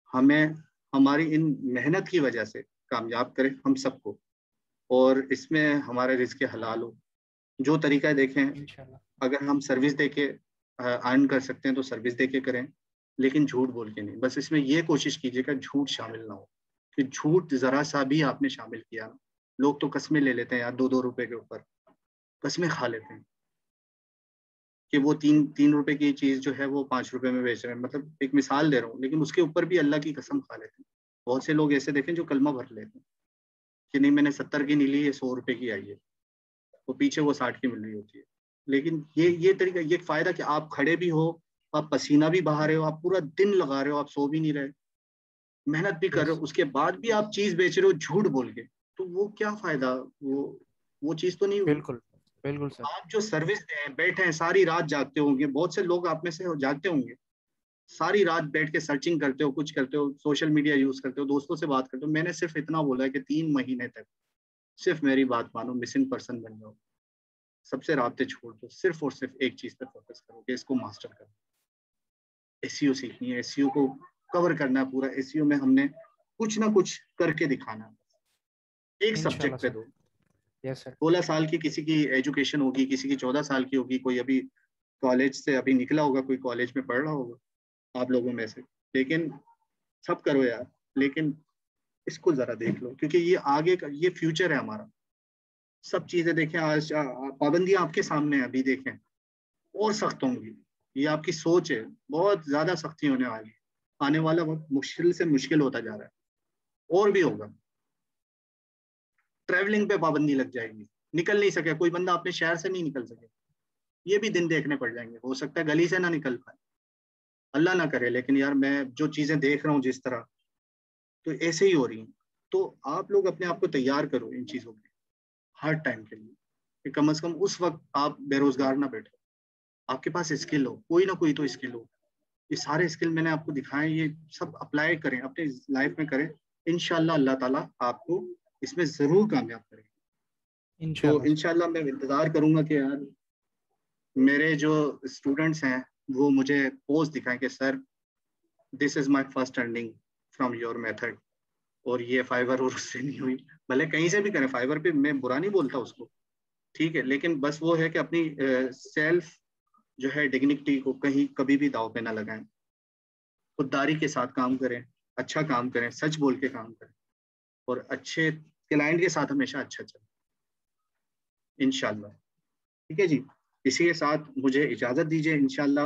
हमें हमारी इन मेहनत की वजह से कामयाब करे हम सबको। और इसमें हमारे रिस्क हलाल हो। जो तरीका देखें अगर हम सर्विस दे के अर्न कर सकते हैं तो सर्विस दे के करें लेकिन झूठ बोल के नहीं। बस इसमें ये कोशिश कीजिएगा झूठ शामिल ना हो। कि झूठ जरा सा भी आपने शामिल किया लोग तो कस्में ले लेते हैं यार दो दो रुपए के ऊपर। कस्में खा लेते हैं। कि वो तीन तीन रुपए की चीज़ जो है वो पाँच रुपए में बेच रहे हैं। मतलब एक मिसाल दे रहा हूँ लेकिन उसके ऊपर भी अल्लाह की कसम खा लेते हैं। बहुत से लोग ऐसे देखें जो कलमा भर लेते हैं। कि नहीं मैंने सत्तर की नहीं ली है सौ रुपए की आई है। वो पीछे वो साठ की मिल रही होती है। लेकिन ये ये तरीका ये फ़ायदा कि आप खड़े भी हो आप पसीना भी बहा रहे हो आप पूरा दिन लगा रहे हो आप सो भी नहीं रहे। मेहनत भी कर रहे हो उसके बाद भी आप चीज़ बेच रहे हो झूठ बोल के। तो वो क्या फ़ायदा? वो वो चीज़ तो नहीं बिल्कुल बिल्कुल सर। आप जो सर्विस दें बैठे हैं सारी रात जागते होंगे। बहुत से लोग आप में से जागते होंगे। सारी रात बैठ के सर्चिंग करते हो कुछ करते हो सोशल मीडिया यूज़ करते हो दोस्तों से बात करते हो। मैंने सिर्फ़ इतना बोला है कि तीन महीने तक सिर्फ़ मेरी बात मानो मिसिंग पर्सन बन जाओ। सबसे रबते छोड़ दो। सिर्फ़ और सिर्फ़ एक चीज़ पर फोकस करो कि इसको मास्टर करो। एस सीखनी है। एस को कवर करना है पूरा। एस में हमने कुछ ना कुछ करके दिखाना एक सब्जेक्ट पे दो सोलह साल की किसी की एजुकेशन होगी किसी की चौदह साल की होगी कोई अभी कॉलेज से अभी निकला होगा कोई कॉलेज में पढ़ रहा होगा आप लोगों में से। लेकिन सब करो यार लेकिन इसको जरा देख लो क्योंकि ये आगे का ये फ्यूचर है हमारा। सब चीज़ें देखें आज पाबंदियाँ आपके सामने हैं अभी देखें। और सख्त होंगी। ये आपकी सोच है बहुत ज़्यादा सख्ती होने वाली है। आने वाला वक्त मुश्किल से मुश्किल होता जा रहा है। और भी होगा। ट्रेवलिंग पे पाबंदी लग जाएगी। निकल नहीं सके, कोई बंदा अपने शहर से नहीं निकल सके। ये भी दिन देखने पड़ जाएँगे। हो सकता है गली से ना निकल पाए। अल्लाह ना करे, लेकिन यार मैं जो चीज़ें देख रहा हूँ जिस तरह तो ऐसे ही हो रही हैं। तो आप लोग अपने आप को तैयार करो इन चीज़ों के हर टाइम के लिए। कि कम अज कम उस वक्त आप बेरोजगार ना बैठो। आपके पास स्किल हो, कोई ना कोई तो स्किल हो। ये सारे स्किल मैंने आपको दिखाए, ये सब अप्लाई करें, अपने लाइफ में करें। इनशाला अल्लाह ताला आपको इसमें ज़रूर कामयाब करेंगे। तो इनशाला मैं इंतज़ार करूँगा कि यार मेरे जो स्टूडेंट्स हैं वो मुझे पोस्ट दिखाएँ कि sir this is my first earning from your method और ये फाइबर और उससे नहीं हुई। भले कहीं से भी करें फाइबर पे मैं बुरा नहीं बोलता उसको। ठीक है लेकिन बस वो है कि अपनी सेल्फ जो है डिग्निटी को कहीं कभी भी दाव पे ना लगाएँ। खुददारी के साथ काम करें अच्छा काम करें सच बोल के काम करें। और अच्छे क्लाइंट के साथ हमेशा अच्छा चले। इनशाला ठीक है जी? इसी के साथ मुझे इजाज़त दीजिए इनशाला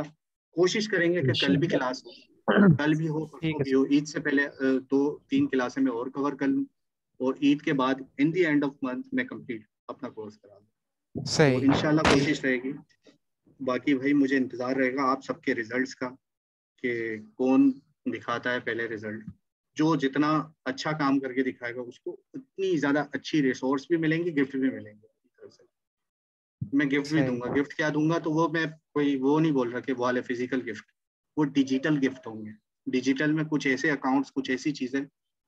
कोशिश करेंगे कि कल भी क्लास हो कल भी हो भी हो। ईद से पहले दो तीन क्लासें में और कवर कर लूँ और ईद के बाद in the end of month मैं कंप्लीट अपना कोर्स करा सही। तो इनशाला कोशिश रहेगी। बाकी भाई मुझे इंतज़ार रहेगा आप सबके रिजल्ट्स का कि कौन दिखाता है पहले रिज़ल्ट जो जितना अच्छा काम करके दिखाएगा उसको उतनी ज़्यादा अच्छी रिसोर्स भी मिलेंगी गिफ्ट भी मिलेंगे। मैं गिफ्ट भी दूँगा। गिफ्ट क्या दूँगा? तो वो मैं कोई वो नहीं बोल रहा कि वो वाले फ़िज़िकल गिफ्ट वो डिजिटल गिफ्ट होंगे। डिजिटल में कुछ ऐसे अकाउंट्स कुछ ऐसी चीज़ें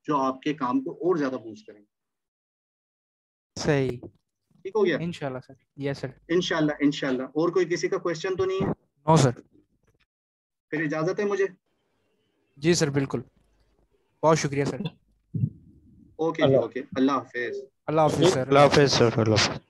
जो आपके काम को और ज़्यादा बूस्ट करेंगे। सही। ठीक हो गया? इंशाल्लाह सर। यस सर इंशाल्लाह इंशाल्लाह। और कोई किसी का क्वेश्चन तो नहीं है? नो सर फिर इजाज़त है मुझे? जी सर बिल्कुल। बहुत शुक्रिया सर। ओके ओके अल्लाह हाफिज। अल्लाह हाफिज सर। अल्लाह हाफिज सर। अल्लाह हाफिज।